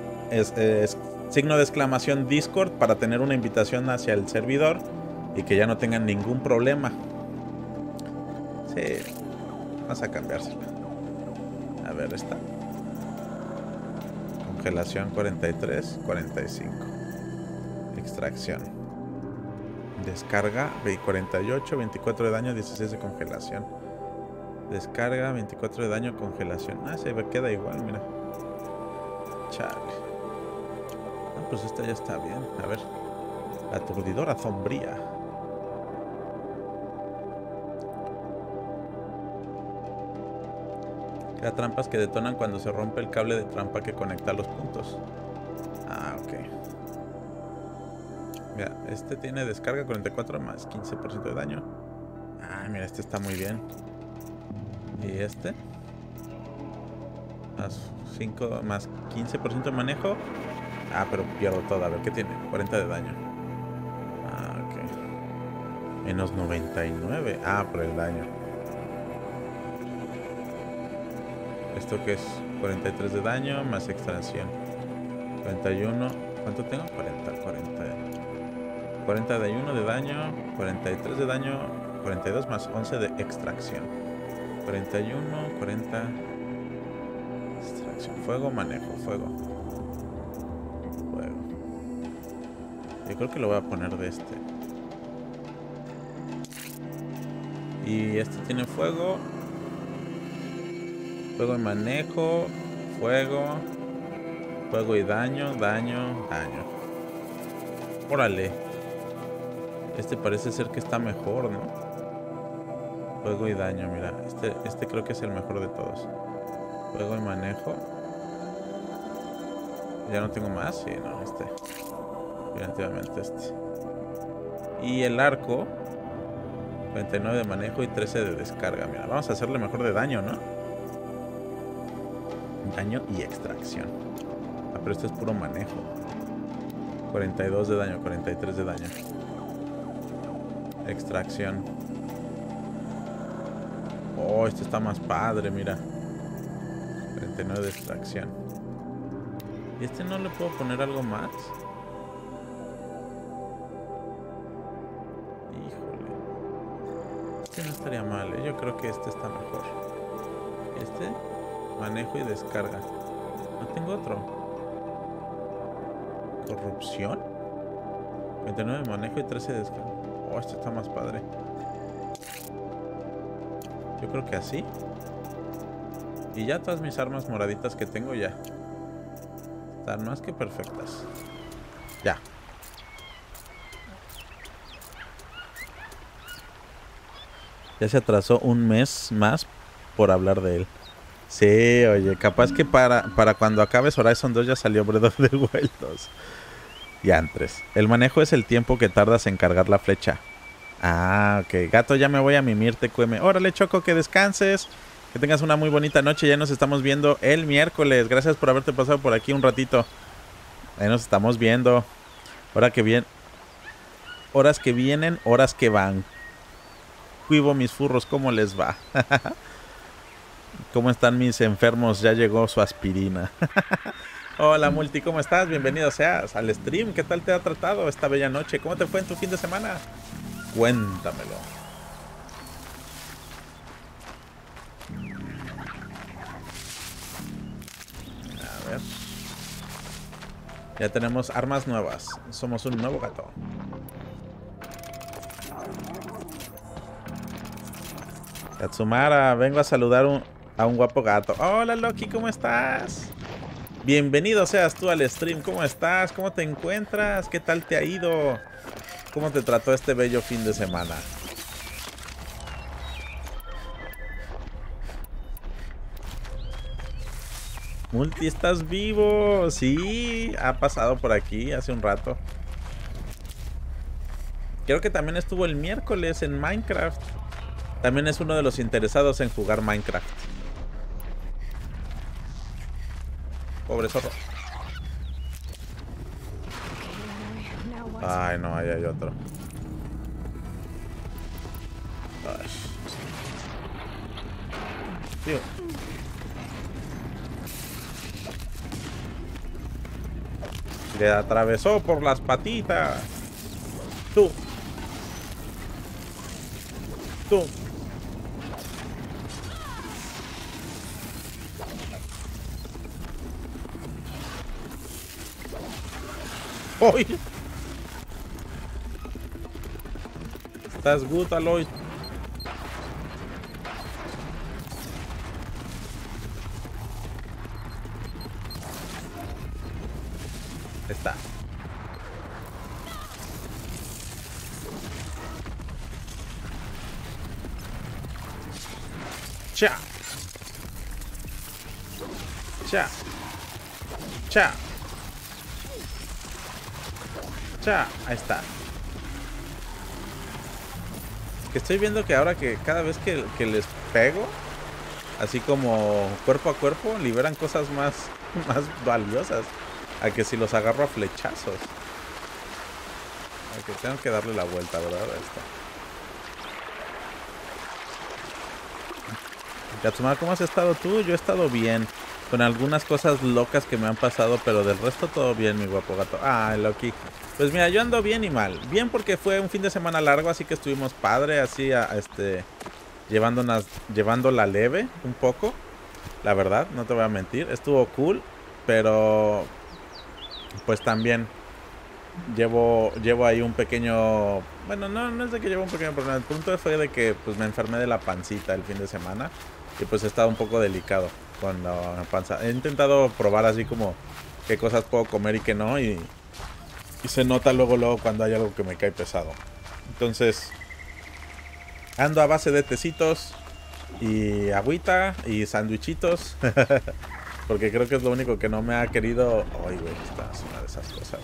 signo de exclamación Discord para tener una invitación hacia el servidor y que ya no tengan ningún problema. Sí, vamos a cambiársela. A ver, esta. Congelación 43, 45. Extracción. Descarga 48, 24 de daño, 16 de congelación. Descarga 24 de daño, congelación. Ah, se queda igual, mira. Chale. Ah, pues esta ya está bien. A ver. Aturdidora sombría. trampas que detonan cuando se rompe el cable de trampa que conecta los puntos. Ah, ok. Mira, este tiene descarga 44 más 15% de daño. Ah, mira, este está muy bien. ¿Y este? Más 5 más 15% de manejo. Ah, pero pierdo todo. A ver, ¿qué tiene? 40 de daño. Ah, ok. Menos 99. Ah, por el daño. ¿Esto qué es? 43 de daño más extracción. 41. ¿Cuánto tengo? 40, 40. 41 de daño, 43 de daño, 42 más 11 de extracción. 41, 40. Extracción. Fuego, manejo, fuego. Fuego. Yo creo que lo voy a poner de este. Y este tiene fuego. Fuego y manejo. Fuego. Fuego y daño, daño, daño. Órale. Este parece ser que está mejor, ¿no? Fuego y daño, mira. Este, este creo que es el mejor de todos. Fuego y manejo. Ya no tengo más. Sí, no, este. Definitivamente este. Y el arco. 29 de manejo y 13 de descarga. Mira, vamos a hacerle mejor de daño, ¿no? Daño y extracción. Ah, pero este es puro manejo. 42 de daño, 43 de daño. Extracción. Oh, este está más padre, mira. 39 de extracción. ¿Y este no le puedo poner algo más? Híjole. Este no estaría mal, ¿eh? Yo creo que este está mejor. Este, manejo y descarga. No tengo otro. Corrupción. 29 de manejo y 13 de descarga. Oh, este está más padre. Yo creo que así. Y ya todas mis armas moraditas que tengo ya. Están más que perfectas. Ya. Ya se atrasó un mes más por hablar de él. Sí, oye, capaz que para, para cuando acabes Horizon 2 ya salió Breath of the Wild 2. Y antes. El manejo es el tiempo que tardas en cargar la flecha. Ah, ok. Gato, ya me voy a mimirte, cueme. Órale, Choco, que descanses. Que tengas una muy bonita noche. Ya nos estamos viendo el miércoles. Gracias por haberte pasado por aquí un ratito. Ahí nos estamos viendo. Hora que bien. Horas que vienen, horas que van. Cuivo mis furros, ¿cómo les va? ¿Cómo están mis enfermos? Ya llegó su aspirina. Hola Multi, ¿cómo estás? Bienvenido seas al stream. ¿Qué tal te ha tratado esta bella noche? ¿Cómo te fue en tu fin de semana? Cuéntamelo. A ver. Ya tenemos armas nuevas. Somos un nuevo gato. Katsumara, vengo a saludar un- a un guapo gato. Hola Loki, ¿cómo estás? Bienvenido seas tú al stream. ¿Cómo estás? ¿Cómo te encuentras? ¿Qué tal te ha ido? ¿Cómo te trató este bello fin de semana? Multi, ¿estás vivo? Sí, ha pasado por aquí hace un rato. Creo que también estuvo el miércoles en Minecraft. También es uno de los interesados en jugar Minecraft. Pobre zorro. Okay, now, now what? Ay, no, ahí hay otro. Ay. Tío. Le atravesó por las patitas. Tú. Tú. ¡Uy! Estás good, Aloy. Está. Cha. Cha. Cha. Cha, ahí está. Que estoy viendo que ahora que cada vez que, les pego, así como cuerpo a cuerpo, liberan cosas más, más valiosas. A que si los agarro a flechazos. A que tengo que darle la vuelta, ¿verdad? Katsumara, ¿cómo has estado tú? Yo he estado bien. Con algunas cosas locas que me han pasado, pero del resto todo bien, mi guapo gato. Ah, Loki. Pues mira, yo ando bien y mal. Bien porque fue un fin de semana largo, así que estuvimos padre, así, a, este, llevándonos, llevándola leve un poco. La verdad, no te voy a mentir. Estuvo cool, pero pues también llevo, llevo ahí un pequeño... Bueno, no, no es de que llevo un pequeño problema. El punto fue de que pues me enfermé de la pancita el fin de semana. Y pues he estado un poco delicado con la panza. He intentado probar así como qué cosas puedo comer y qué no. Y, y se nota luego, luego cuando hay algo que me cae pesado. Entonces, ando a base de tecitos y agüita y sándwichitos. Porque creo que es lo único que no me ha querido... Ay, güey, esta es una de esas cosas,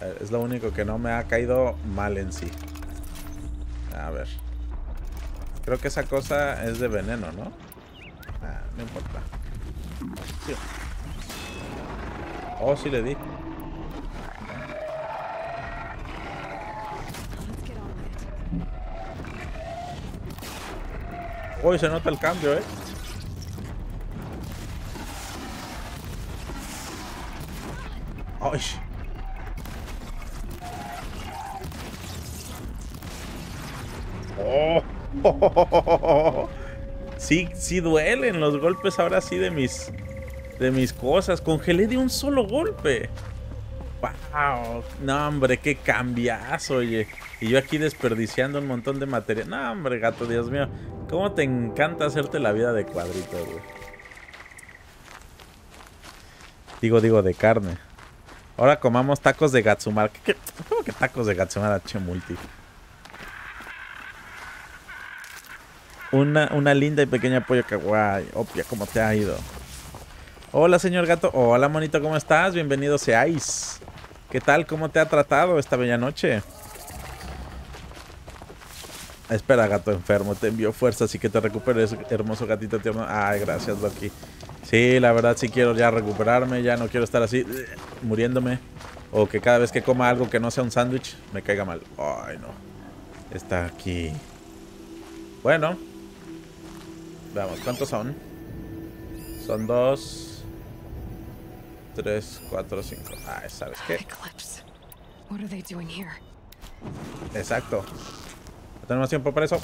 güey. Eh, Es lo único que no me ha caído mal en sí. A ver. Creo que esa cosa es de veneno, ¿no? Ah, no importa. Sí. Oh, sí le di. Uy, se nota el cambio, ¿eh? Ay. Oh. Sí, sí duelen los golpes ahora sí de mis de mis cosas. Congelé de un solo golpe. Wow, no hombre, qué cambiazo, oye. Y yo aquí desperdiciando un montón de material. No, hombre, gato, Dios mío. ¿Cómo te encanta hacerte la vida de cuadritos, güey? Digo, digo, de carne. Ahora comamos tacos de Gatsumara. ¿Qué, cómo que tacos de Gatsumara, che multi? Una, una linda y pequeña pollo kawaii. Opia, ¿cómo te ha ido? Hola, señor gato. Hola, monito, ¿cómo estás? Bienvenido seáis. ¿Qué tal? ¿Cómo te ha tratado esta bella noche? Espera, gato enfermo. Te envío fuerzas y que te recuperes, hermoso gatito tierno. Ay, gracias, Loki. Sí, la verdad sí quiero ya recuperarme. Ya no quiero estar así, muriéndome. O que cada vez que coma algo que no sea un sándwich, me caiga mal. Ay, no. Está aquí. Bueno. Veamos, ¿cuántos son? Son dos. Tres, cuatro, cinco. Ah, ¿sabes qué? Eclipse. What are they doing here? Exacto. ¿No tenemos tiempo para eso?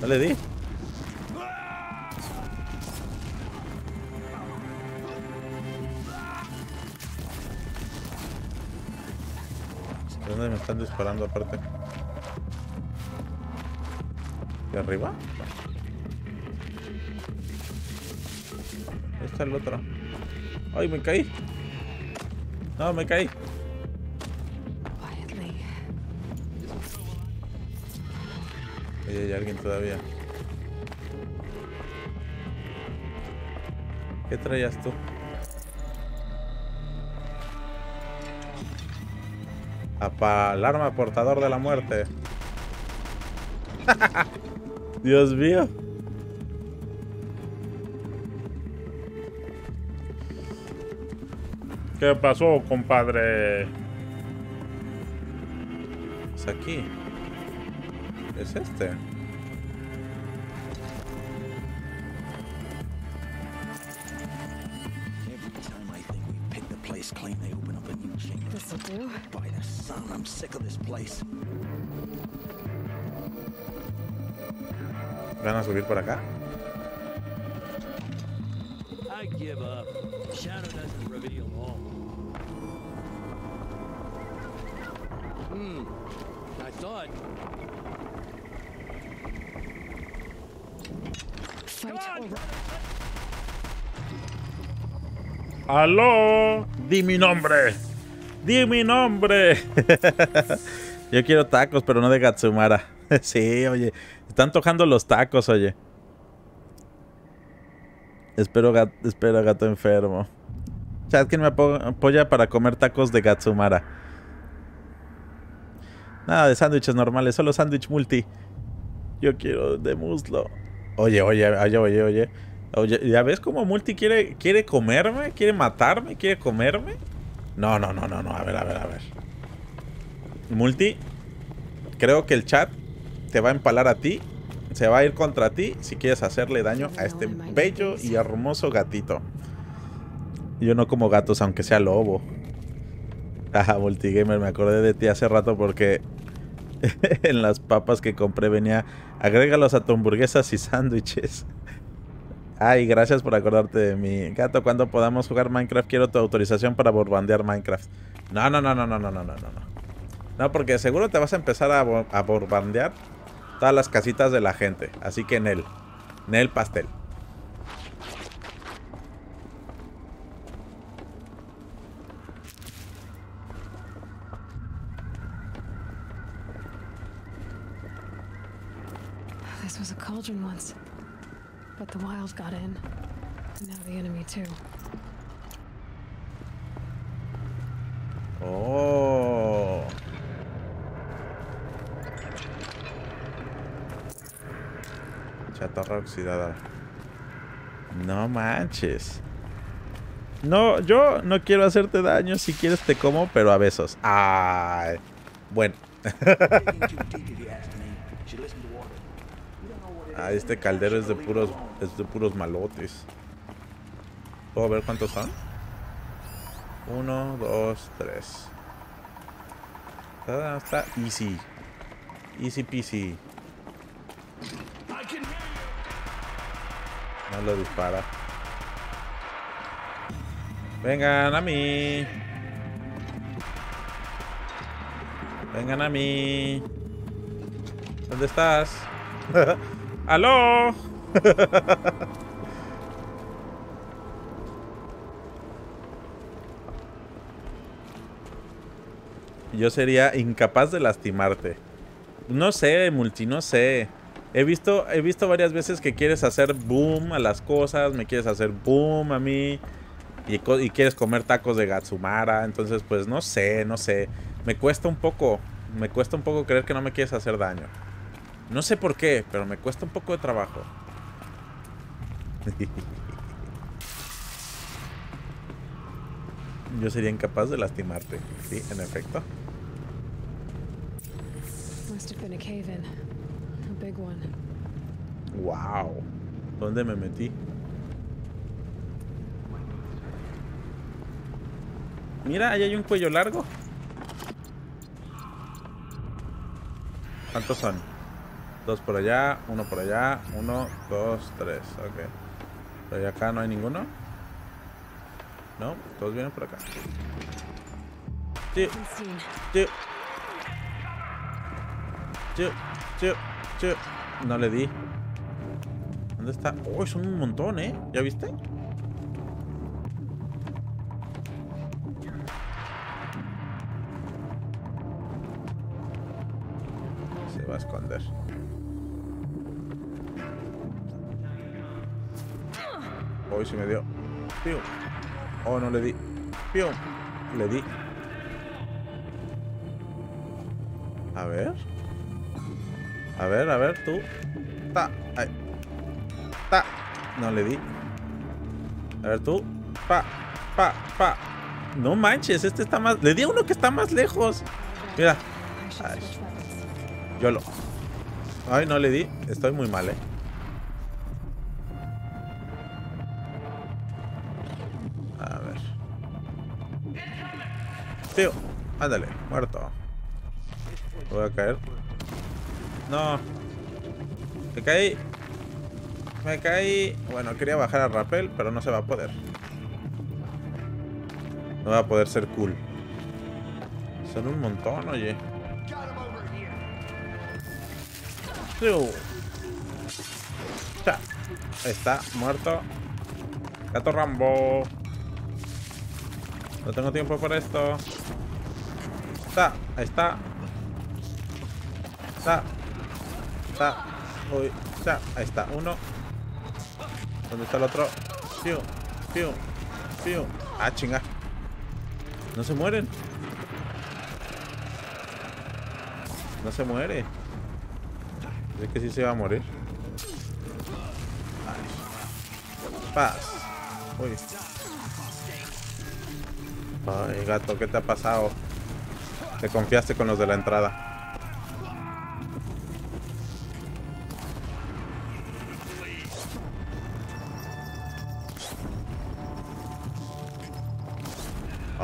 No le di. ¿De dónde me están disparando aparte? ¿De arriba? Ahí está el otro. ¡Ay, me caí! No, me caí. Ahí hay alguien todavía. ¿Qué traías tú? Apa, alarma portador de la muerte. Dios mío. ¿Qué pasó, compadre? Es aquí. Es este. Clean, they open up a new chamber. This'll do. By the sun, I'm sick of this place. ¿Van a subir por acá? Hmm. ¡Aló! ¡Di mi nombre! ¡Di mi nombre! Yo quiero tacos, pero no de Gatsumara. sí, oye. Están tocando los tacos, oye. Espero, gat- espera, gato enfermo. Chat, ¿quién me apo- apoya para comer tacos de Gatsumara? Nada de sándwiches normales, solo sándwich multi. Yo quiero de muslo. Oye, oye, oye, oye, oye. Oye, ¿ya ves cómo multi quiere, quiere comerme? ¿Quiere matarme? ¿Quiere comerme? No, no, no, no, no. A ver, a ver, a ver. Multi, creo que el chat te va a empalar a ti. Se va a ir contra ti si quieres hacerle daño a este bello y hermoso gatito. Yo no como gatos, aunque sea lobo. Ajá, Multigamer, me acordé de ti hace rato porque en las papas que compré venía, agrégalos a tu hamburguesas y sándwiches. Ay, gracias por acordarte de mí. Gato, cuando podamos jugar Minecraft, quiero tu autorización para borbandear Minecraft. No, no, no, no, no, no, no, no, no. No, porque seguro te vas a empezar a, bo- a borbandear todas las casitas de la gente. Así que en él. En el pastel. This was a cauldron once. But the wild got in. And now the enemy too. Oh. Chatarra oxidada. No manches. No, yo no quiero hacerte daño. Si quieres te como, pero a besos. Ay. Bueno. Ah, este caldero es de puros, es de puros malotes. ¿Puedo ver cuántos son? Uno, dos, tres. Está easy. Easy peasy. No lo dispara. Vengan a mí. Vengan a mí. ¿Dónde estás? ¡Aló! Yo sería incapaz de lastimarte. No sé, multi, no sé. He visto, he visto varias veces que quieres hacer boom a las cosas, me quieres hacer boom a mí. Y, y quieres comer tacos de Gatsumara. Entonces, pues no sé, no sé. Me cuesta un poco. Me cuesta un poco creer que no me quieres hacer daño. No sé por qué, pero me cuesta un poco de trabajo. Yo sería incapaz de lastimarte. Sí, en efecto. Must have been a cave in. A big one. Wow. ¿Dónde me metí? Mira, ahí hay un cuello largo. ¿Cuántos son? Dos por allá, uno por allá, uno, dos, tres. Ok. Pero acá no hay ninguno. No, todos vienen por acá. Sí, Been seen. sí. No le di. ¿Dónde está? Oh, son un montón, ¿eh? ¿Ya viste? Se va a esconder. Hoy se me dio. Piu. Oh, no le di. Piu. Le di. A ver. A ver, a ver, tú. Ta. Ay. Ta. No le di. A ver, tú. Pa. Pa. Pa. No manches, este está más. Le di a uno que está más lejos. Mira. Ay. Yo lo. Ay, no le di. Estoy muy mal, eh. A ver. Tío, ándale, muerto. Voy a caer. No. Me caí. Me caí. Bueno, quería bajar a rappel, pero no se va a poder. No va a poder ser cool. Son un montón, oye. Ya. Está muerto. Gato Rambo. No tengo tiempo para esto. Está, ahí está. Está. Ta, uy, ta. Ahí está, uno. ¿Dónde está el otro? Fiu, fiu, fiu. Ah, chinga. No se mueren. No se muere. Es que sí se va a morir. Paz. Uy. Ay, gato, ¿qué te ha pasado? Te confiaste con los de la entrada.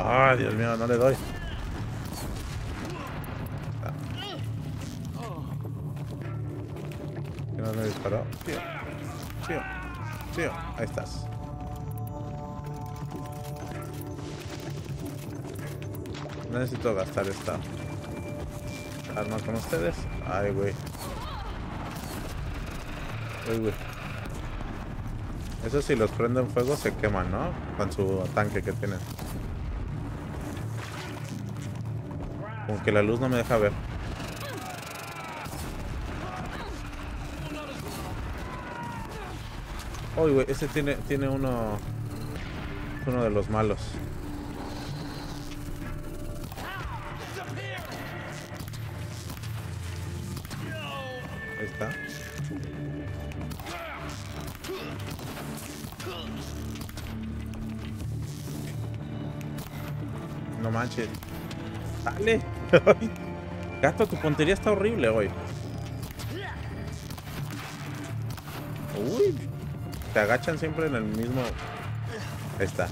Ay, Dios mío, no le doy. ¿Qué no me disparó? Tío. Tío. Tío. Ahí estás. Necesito gastar esta arma con ustedes. Ay, güey. Uy, güey. Eso si los prenden fuego se queman, ¿no? Con su tanque que tienen. Como que la luz no me deja ver. Uy, güey, ese tiene, tiene uno... Uno de los malos. Está. No manches. Dale. Gato, tu puntería está horrible hoy. Uy. Se agachan siempre en el mismo... Ahí está.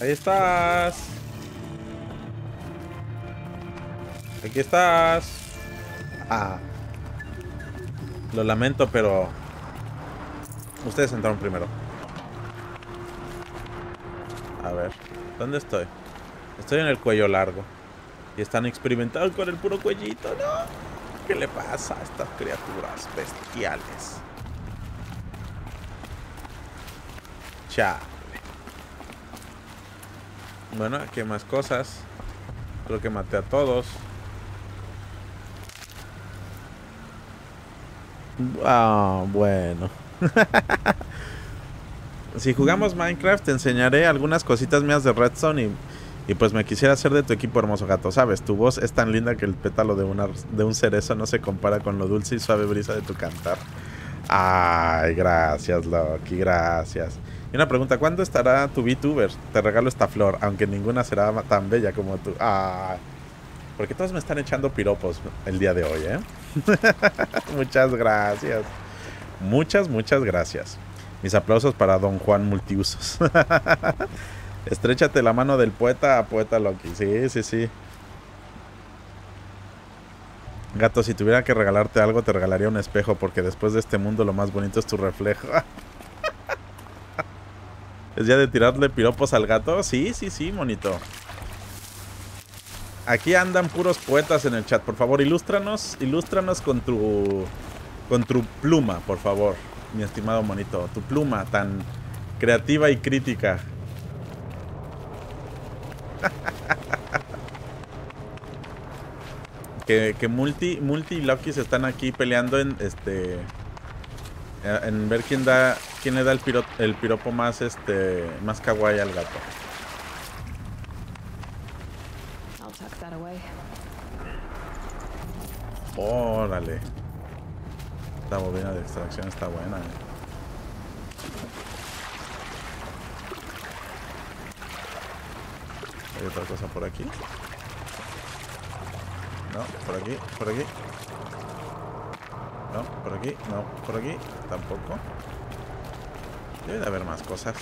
Ahí estás. Aquí estás. Ah. Lo lamento, pero... Ustedes entraron primero. A ver. ¿Dónde estoy? Estoy en el cuello largo. Y están experimentados con el puro cuellito, ¿no? ¿Qué le pasa a estas criaturas bestiales? Chale. Bueno, aquí hay más cosas. Creo que maté a todos. Ah, bueno. si jugamos Minecraft te enseñaré algunas cositas mías de Redstone y, y pues me quisiera hacer de tu equipo hermoso gato, ¿sabes? Tu voz es tan linda que el pétalo de, una, de un cerezo no se compara con lo dulce y suave brisa de tu cantar. Ay, gracias Loki, gracias. Y una pregunta, ¿cuándo estará tu VTuber? Te regalo esta flor, aunque ninguna será tan bella como tú. Ay, porque todos me están echando piropos el día de hoy, ¿eh? muchas gracias. Muchas, muchas gracias. Mis aplausos para don Juan Multiusos. Estrechate la mano del poeta a poeta Loki. Sí, sí, sí. Gato, si tuviera que regalarte algo, te regalaría un espejo, porque después de este mundo lo más bonito es tu reflejo. ¿Es ya de tirarle piropos al gato? Sí, sí, sí, monito. Aquí andan puros poetas en el chat. Por favor, ilústranos, ilústranos con tu con tu pluma, por favor, mi estimado monito. Tu pluma tan creativa y crítica. que, que multi, multi y Loki están aquí peleando en este en ver quién da quién le da el, piro, el piropo más este más kawaii al gato. I'll tuck that away. Órale. Esta bobina de extracción está buena. eh. Hay otra cosa por aquí. No, por aquí, por aquí. No, por aquí, no, por aquí, tampoco. Debe de haber más cosas.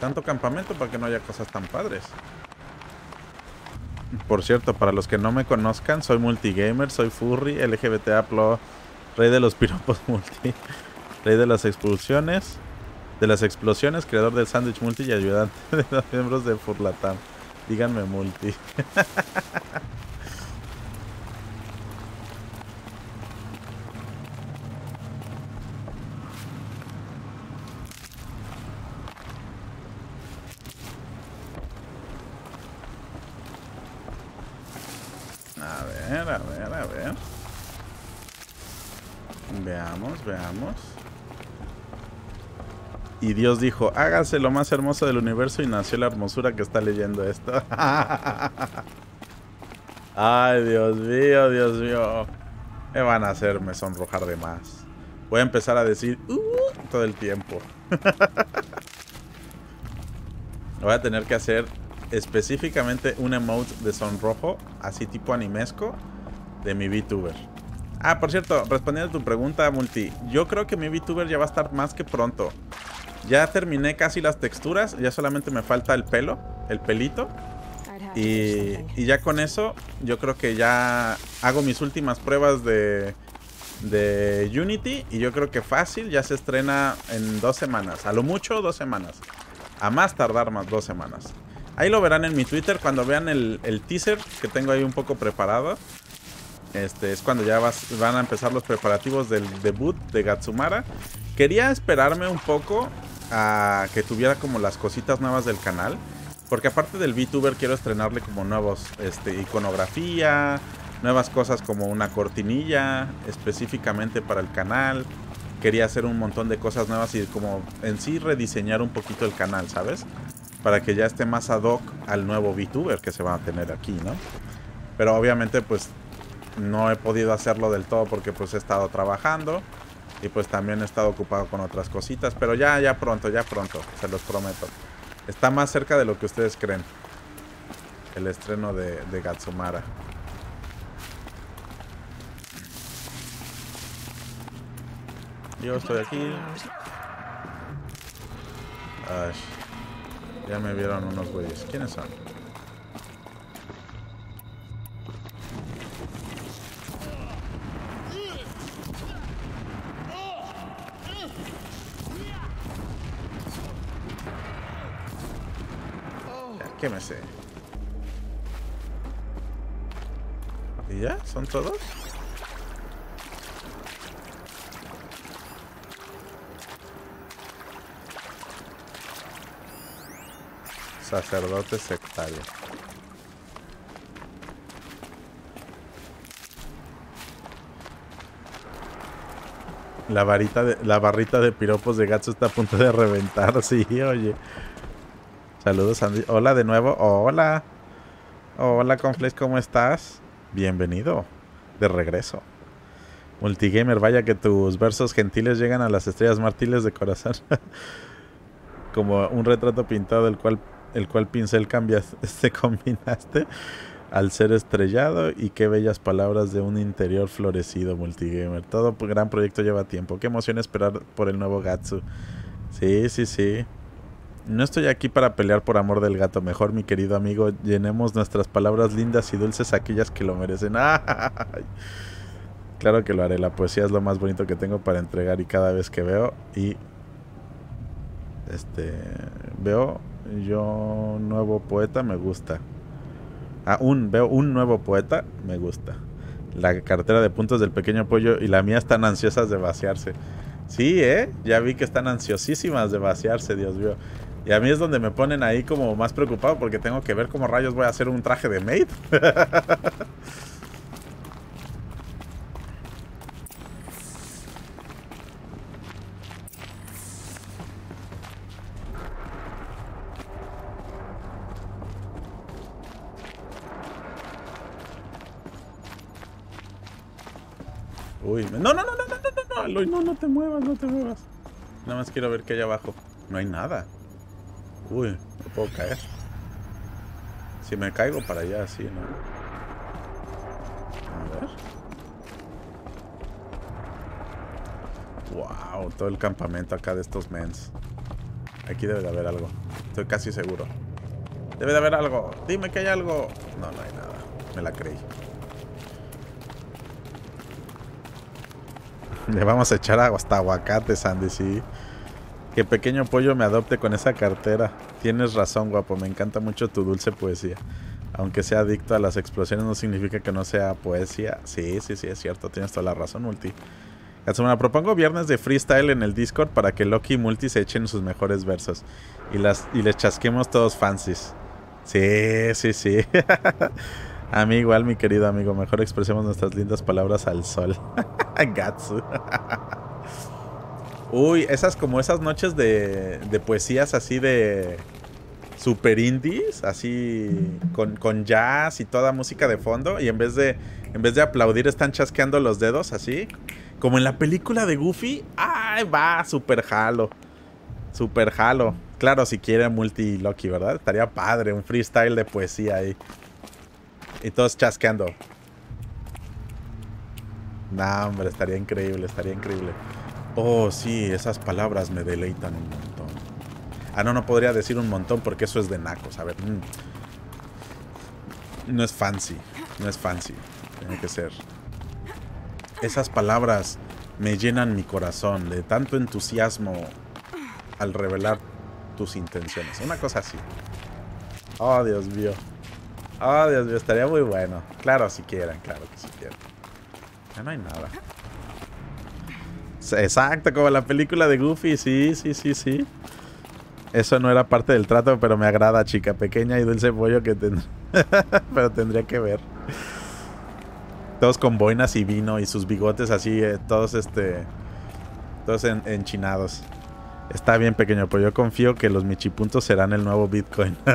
Tanto campamento para que no haya cosas tan padres. Por cierto, para los que no me conozcan, soy multigamer, soy furry, LGBTA+, rey de los piropos multi, rey de las expulsiones, de las explosiones, creador del sándwich multi y ayudante de los miembros de Furlatam. Díganme multi. ver, a ver, a ver. Veamos, veamos. Y Dios dijo, hágase lo más hermoso del universo y nació la hermosura que está leyendo esto. Ay, Dios mío, Dios mío. Me van a hacerme sonrojar de más. Voy a empezar a decir "Uh", todo el tiempo. Voy a tener que hacer específicamente un emote de sonrojo, así tipo animesco, de mi VTuber. Ah, por cierto, respondiendo a tu pregunta, Multi, yo creo que mi VTuber ya va a estar más que pronto. Ya terminé casi las texturas, ya solamente me falta el pelo, el pelito. Y, y ya con eso, yo creo que ya hago mis últimas pruebas de, de Unity. Y yo creo que fácil ya se estrena en dos semanas. A lo mucho dos semanas. A más tardar más dos semanas. Ahí lo verán en mi Twitter cuando vean el, teaser que tengo ahí un poco preparado. Este es cuando ya vas- van a empezar los preparativos del debut de Gatsumara. Quería esperarme un poco a que tuviera como las cositas nuevas del canal. Porque aparte del VTuber quiero estrenarle como nuevos este, iconografía, nuevas cosas como una cortinilla específicamente para el canal. Quería hacer un montón de cosas nuevas y como en sí rediseñar un poquito el canal, ¿sabes? Para que ya esté más ad hoc al nuevo VTuber que se va a tener aquí, ¿no? Pero obviamente pues no he podido hacerlo del todo porque pues he estado trabajando y pues también he estado ocupado con otras cositas, pero ya, ya pronto, ya pronto, se los prometo. Está más cerca de lo que ustedes creen. El estreno de, de Gatsumara. Yo estoy aquí. Ay, ya me vieron unos güeyes. ¿Quiénes son? ¿Qué me sé? ¿Y ya? ¿Son todos? Sacerdote sectario. La varita de, la barrita de piropos de Gatsu está a punto de reventar, sí, oye. Saludos, Andy. Hola de nuevo. Hola. Hola, Conflex, ¿cómo estás? Bienvenido. De regreso. Multigamer, vaya que tus versos gentiles llegan a las estrellas martiles de corazón. Como un retrato pintado del cual el cual pincel cambias, te combinaste al ser estrellado y qué bellas palabras de un interior florecido multigamer. Todo gran proyecto lleva tiempo. Qué emoción esperar por el nuevo Gatsu. Sí, sí, sí. No estoy aquí para pelear por amor del gato. Mejor, mi querido amigo, llenemos nuestras palabras lindas y dulces aquellas que lo merecen. Claro que lo haré. La poesía es lo más bonito que tengo para entregar y cada vez que veo y este veo yo nuevo poeta me gusta. Un veo un nuevo poeta me gusta. La cartera de puntos del pequeño pollo y la mía están ansiosas de vaciarse. Sí, eh, ya vi que están ansiosísimas de vaciarse, Dios mío. Y a mí es donde me ponen ahí como más preocupado porque tengo que ver cómo rayos voy a hacer un traje de maid. Uy, no, no, no, no, no, no, no, no, no, no te muevas, no te muevas. Nada más quiero ver qué hay abajo. No hay nada. Uy, me puedo caer. Si me caigo para allá, sí, ¿no? A ver. Wow, todo el campamento acá de estos mens. Aquí debe de haber algo. Estoy casi seguro. Debe de haber algo. Dime que hay algo. No, no hay nada. Me la creí. Le vamos a echar agua hasta aguacate, Sandy, sí. Que pequeño pollo me adopte con esa cartera. Tienes razón, guapo. Me encanta mucho tu dulce poesía. Aunque sea adicto a las explosiones, no significa que no sea poesía. Sí, sí, sí, es cierto. Tienes toda la razón, Multi. Katsumana, propongo viernes de freestyle en el Discord para que Loki y Multi se echen sus mejores versos. Y, las, y les chasquemos todos fancies. Sí, sí, sí. A mí igual, mi querido amigo. Mejor expresemos nuestras lindas palabras al sol. Gatsu. Uy, esas como esas noches de, de poesías así de super indies, así con, con jazz y toda música de fondo. Y en vez de, en vez de aplaudir están chasqueando los dedos así. Como en la película de Goofy. ¡Ay, va! Super jalo. Super jalo. Claro, si quiere multi Loki, ¿verdad? Estaría padre, un freestyle de poesía ahí. Y todos chasqueando. Nah, hombre, estaría increíble, estaría increíble. Oh, sí, esas palabras me deleitan un montón. Ah, no, no podría decir un montón porque eso es de nacos. A ver. mm. No es fancy. No es fancy. Tiene que ser. Esas palabras me llenan mi corazón de tanto entusiasmo al revelar tus intenciones. Una cosa así. Oh, Dios mío. Oh, Dios mío, estaría muy bueno. Claro, si quieren, claro que si quieren. Ya no hay nada. Exacto, como la película de Goofy, sí, sí, sí, sí. Eso no era parte del trato, pero me agrada, chica pequeña y dulce pollo que ten... pero tendría que ver. Todos con boinas y vino y sus bigotes así, eh, todos este... Todos en- enchinados. Está bien, pequeño, pero yo confío que los michipuntos serán el nuevo Bitcoin.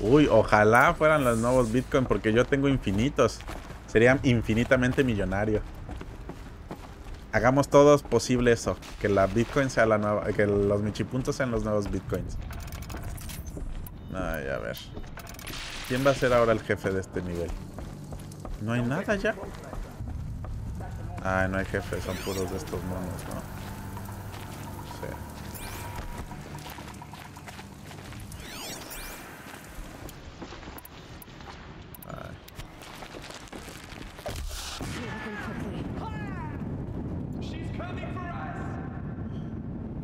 Uy, ojalá fueran los nuevos Bitcoin porque yo tengo infinitos. Sería infinitamente millonario. Hagamos todos posible eso. Que la Bitcoin sea la nueva. Que los michipuntos sean los nuevos Bitcoins. Ay, a ver. ¿Quién va a ser ahora el jefe de este nivel? No hay nada ya. Ay, no hay jefe, son puros de estos monos, ¿no?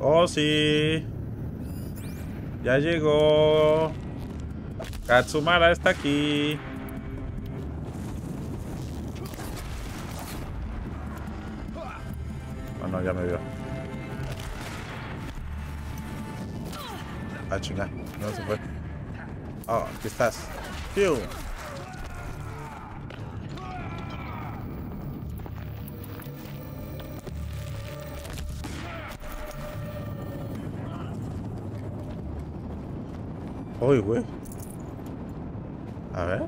Oh, sí. Ya llegó. Katsumara está aquí. Oh, no, ya me vio. Ah, chinga. No se fue. Oh, aquí estás. Piu. Uy, güey. A ver.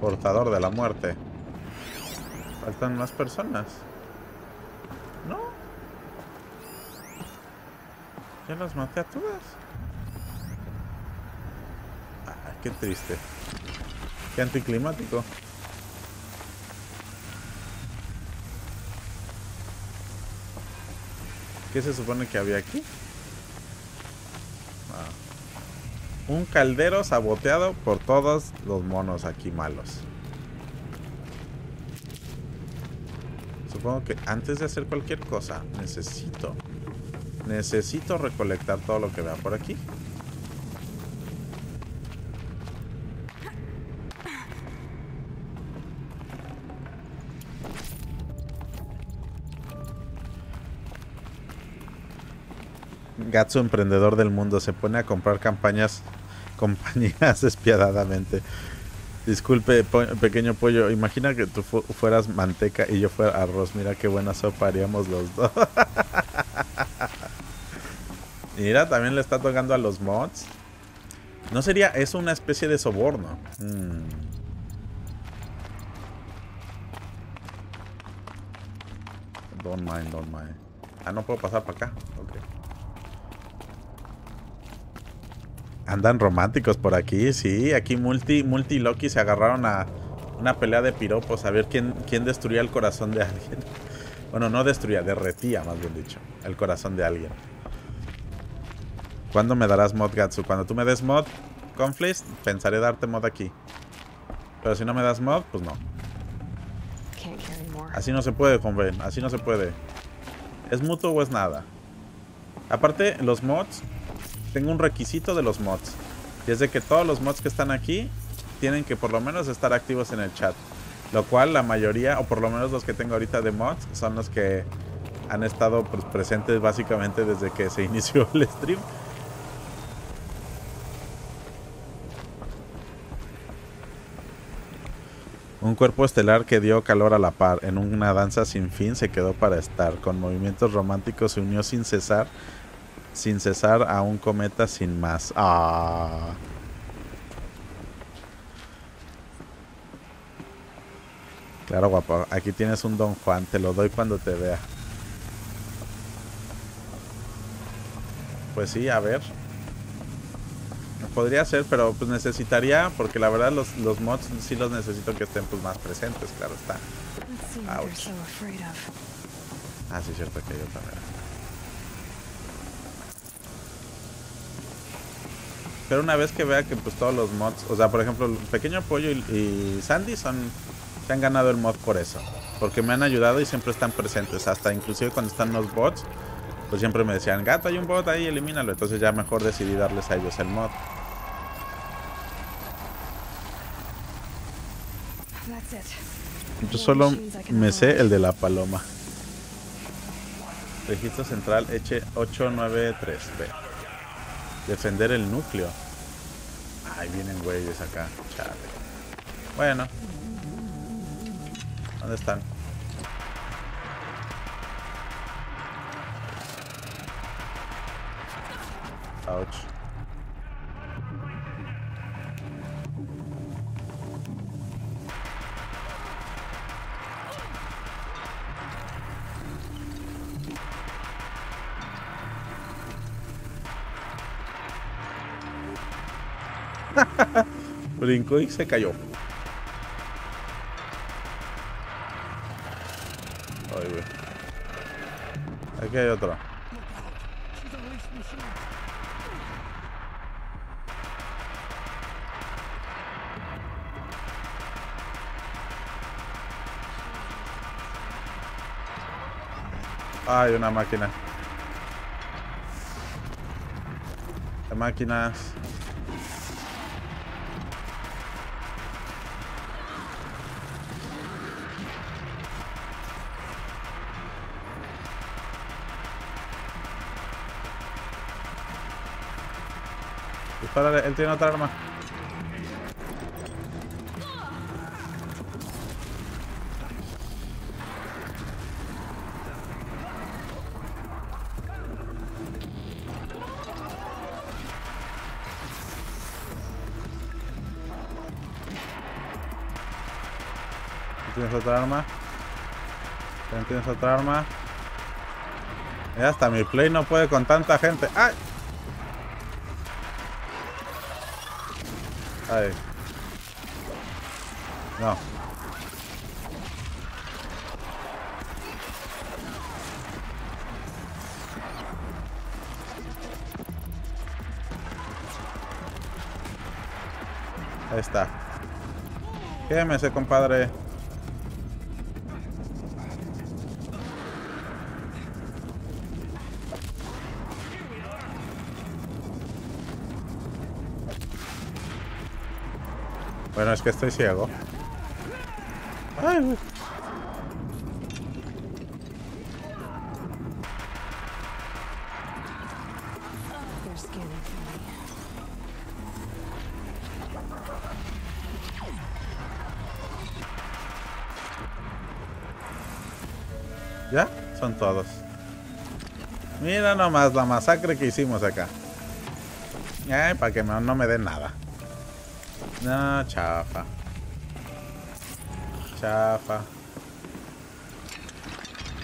Portador de la muerte. Faltan más personas. No. Ya las maté a todas. Ah, qué triste. Qué anticlimático. ¿Qué se supone que había aquí? Ah. Un caldero saboteado por todos los monos aquí malos. Supongo que antes de hacer cualquier cosa, necesito... Necesito recolectar todo lo que vea por aquí. Gatsu emprendedor del mundo se pone a comprar campañas compañías despiadadamente. Disculpe, pequeño pollo, imagina que tú fu- fueras manteca y yo fuera arroz. Mira qué buena sopa haríamos los dos. Mira, también le está tocando a los mods. ¿No sería eso una especie de soborno? Mm. Don't mind, don't mind. Ah, no puedo pasar para acá. Ok. Andan románticos por aquí, sí. Aquí Multi, Multi y Loki se agarraron a una pelea de piropos a ver quién, quién destruía el corazón de alguien. Bueno, no destruía, derretía, más bien dicho, el corazón de alguien. ¿Cuándo me darás mod, Gatsu? Cuando tú me des mod, Conflict, pensaré darte mod aquí. Pero si no me das mod, pues no. Así no se puede, joven. Así no se puede. ¿Es mutuo o es nada? Aparte, los mods tengo un requisito de los mods. Y es de que todos los mods que están aquí tienen que por lo menos estar activos en el chat. Lo cual la mayoría, o por lo menos los que tengo ahorita de mods, son los que han estado pues, presentes básicamente desde que se inició el stream. Un cuerpo estelar que dio calor a la par, en una danza sin fin se quedó para estar, con movimientos románticos se unió sin cesar sin cesar a un cometa sin más. Ah. Claro, guapo. Aquí tienes un Don Juan. Te lo doy cuando te vea. Pues sí, a ver. Podría ser, pero pues necesitaría, porque la verdad los, los mods sí los necesito que estén pues más presentes, claro está. Ouch. Ah, sí, cierto que hay otra. mira. Pero una vez que vea que pues todos los mods, o sea, por ejemplo, Pequeño Pollo y, y Sandy son, se han ganado el mod por eso. Porque me han ayudado y siempre están presentes. Hasta inclusive cuando están los bots, pues siempre me decían, gato, hay un bot ahí, elimínalo. Entonces ya mejor decidí darles a ellos el mod. Yo solo me sé el de la paloma. Registro central H 893B. Defender el núcleo. Ay, vienen güeyes acá. Chale. Bueno. ¿Dónde están? Ouch. Brincó y se cayó. Ay, güey. Aquí hay otro. Hay una máquina. Hay máquinas. Dispárale, él tiene otra arma. ¿Tienes otra arma? ¿También ¿Tienes otra arma? Ya hasta mi play no puede con tanta gente. ¡Ay! Ay. No. Ahí está. Quémese, compadre. Bueno, es que estoy ciego. ¿Ya? Son todos. Mira nomás la masacre que hicimos acá. Ay, para que no, no me den nada. No, chafa. Chafa.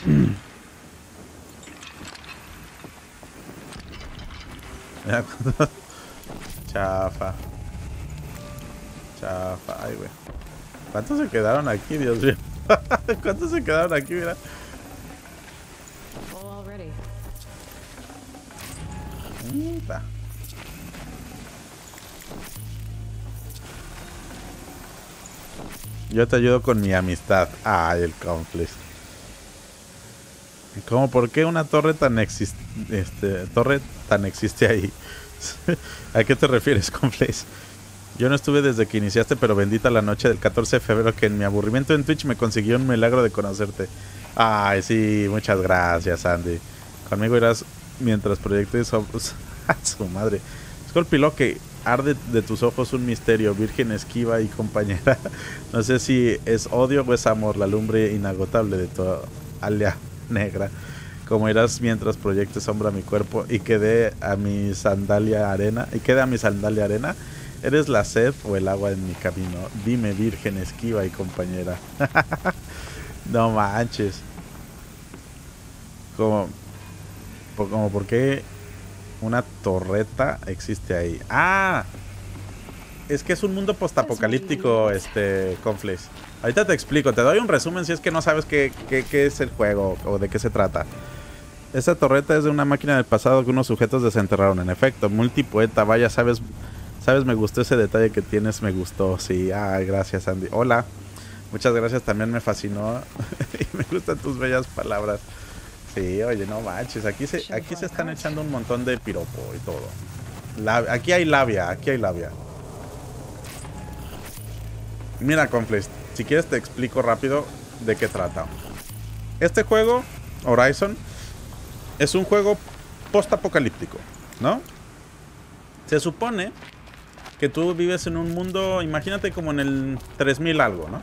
Chafa. Chafa. Ay, güey. ¿Cuántos se quedaron aquí, Dios mío? ¿Cuántos se quedaron aquí? Mira. Yo te ayudo con mi amistad. Ay, el conflict. ¿Cómo? ¿Por qué una torre tan existe, este, torre tan existe ahí? ¿A qué te refieres, conflict? Yo no estuve desde que iniciaste, pero bendita la noche del 14 de febrero que en mi aburrimiento en Twitch me consiguió un milagro de conocerte. Ay, sí, muchas gracias, Andy. Conmigo irás mientras proyectes a su madre. Scorpiloque, arde de tus ojos un misterio, virgen esquiva y compañera. No sé si es odio o es amor, la lumbre inagotable de tu alia negra. Como irás mientras proyectes sombra a mi cuerpo y quede a mi sandalia arena, y quede a mi sandalia arena, ¿eres la sed o el agua en mi camino? Dime, virgen esquiva y compañera. no manches. Como, como por qué una torreta existe ahí. Ah, es que es un mundo postapocalíptico, este, Conflict. Ahorita te explico, te doy un resumen si es que no sabes qué, qué- qué es el juego o de qué se trata. Esta torreta es de una máquina del pasado que unos sujetos desenterraron. En efecto, multipoeta, vaya, sabes, sabes, me gustó ese detalle que tienes, me gustó. Sí, ah, gracias, Andy. Hola, muchas gracias, también me fascinó y me gustan tus bellas palabras. Sí, oye, no manches, aquí se, aquí se están echando un montón de piropo y todo. La- aquí hay labia, aquí hay labia. Mira, Conflict, si quieres te explico rápido de qué trata. Este juego, Horizon, es un juego post-apocalíptico, ¿no? Se supone que tú vives en un mundo, imagínate como en el 3000 algo, ¿no?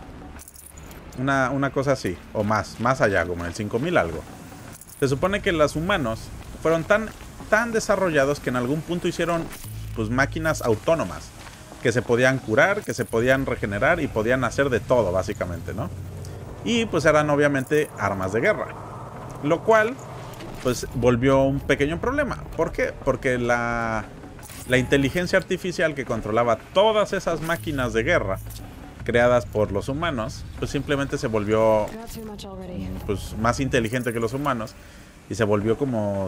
Una, una cosa así, o más, más allá, como en el 5000 algo. Se supone que los humanos fueron tan, tan desarrollados que en algún punto hicieron pues máquinas autónomas que se podían curar, que se podían regenerar y podían hacer de todo básicamente, ¿no? Y pues eran obviamente armas de guerra. Lo cual pues volvió un pequeño problema. ¿Por qué? Porque la, la inteligencia artificial que controlaba todas esas máquinas de guerra creadas por los humanos, pues simplemente se volvió pues más inteligente que los humanos y se volvió como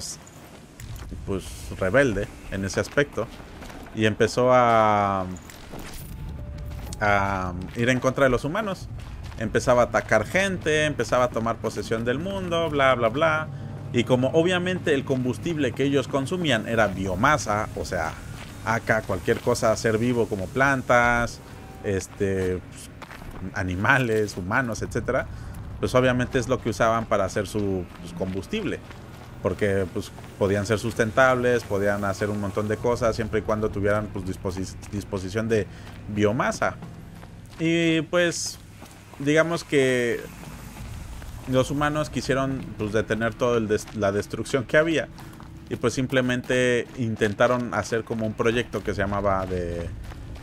pues rebelde en ese aspecto y empezó a ir en contra de los humanos. Empezaba a atacar gente, empezaba a tomar posesión del mundo, bla bla bla. Y como obviamente el combustible que ellos consumían era biomasa, o sea, acá cualquier cosa ser vivo como plantas, este pues, animales, humanos, etcétera, pues obviamente es lo que usaban para hacer su pues, combustible. Porque pues podían ser sustentables, podían hacer un montón de cosas siempre y cuando tuvieran pues disposi- disposición de biomasa. Y pues digamos que los humanos quisieron detener toda la destrucción que había y pues simplemente intentaron hacer como un proyecto que se llamaba de,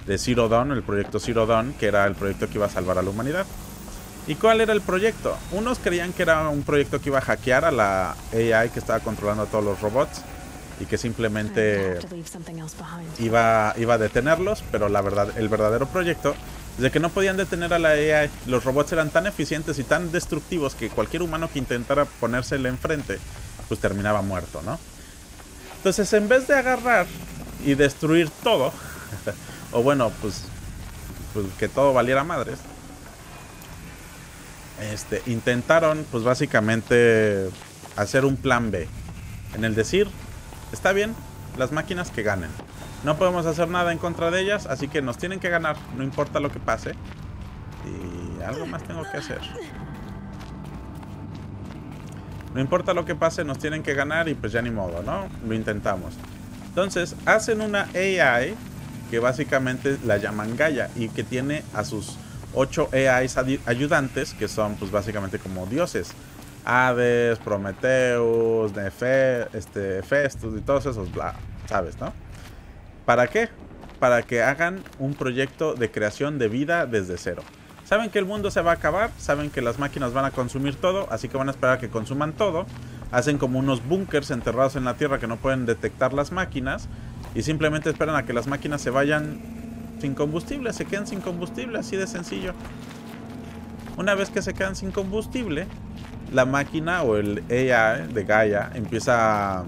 de Zero Dawn, el proyecto Zero Dawn, que era el proyecto que iba a salvar a la humanidad. ¿Y cuál era el proyecto? Unos creían que era un proyecto que iba a hackear a la AI que estaba controlando a todos los robots y que simplemente iba, iba a detenerlos, pero la verdad, el verdadero proyecto es de que no podían detener a la AI. Los robots eran tan eficientes y tan destructivos que cualquier humano que intentara ponérsele enfrente, pues terminaba muerto, ¿no? Entonces, en vez de agarrar y destruir todo, o bueno, pues, pues que todo valiera madres, este, intentaron, pues básicamente, hacer un plan B. En el decir, está bien, las máquinas que ganen. No podemos hacer nada en contra de ellas, así que nos tienen que ganar, no importa lo que pase. Y algo más tengo que hacer. No importa lo que pase, nos tienen que ganar y pues ya ni modo, ¿no? Lo intentamos. Entonces, hacen una AI que básicamente la llaman Gaia y que tiene a sus ocho adi- ayudantes que son pues básicamente como dioses. Hades, Prometheus, Nefe, este, y todos esos, bla, ¿sabes, no? ¿Para qué? Para que hagan un proyecto de creación de vida desde cero. Saben que el mundo se va a acabar, saben que las máquinas van a consumir todo, así que van a esperar a que consuman todo. Hacen como unos búnkers enterrados en la tierra que no pueden detectar las máquinas y simplemente esperan a que las máquinas se vayan sin combustible, se queden sin combustible, así de sencillo. Una vez que se quedan sin combustible, la máquina o el AI de Gaia empieza a,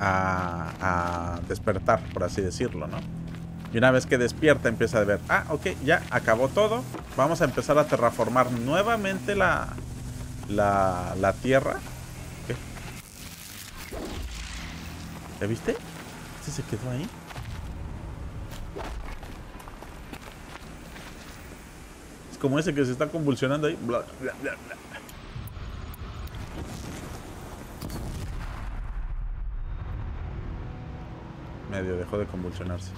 a- a despertar, por así decirlo, ¿no? Y una vez que despierta empieza a ver, ah, ok, ya acabó todo, vamos a empezar a terraformar nuevamente la, la, la Tierra. ¿Qué? ¿Ya viste? ¿Este se quedó ahí? Es como ese que se está convulsionando ahí. Bla, bla, bla, bla. Medio dejó de convulsionarse.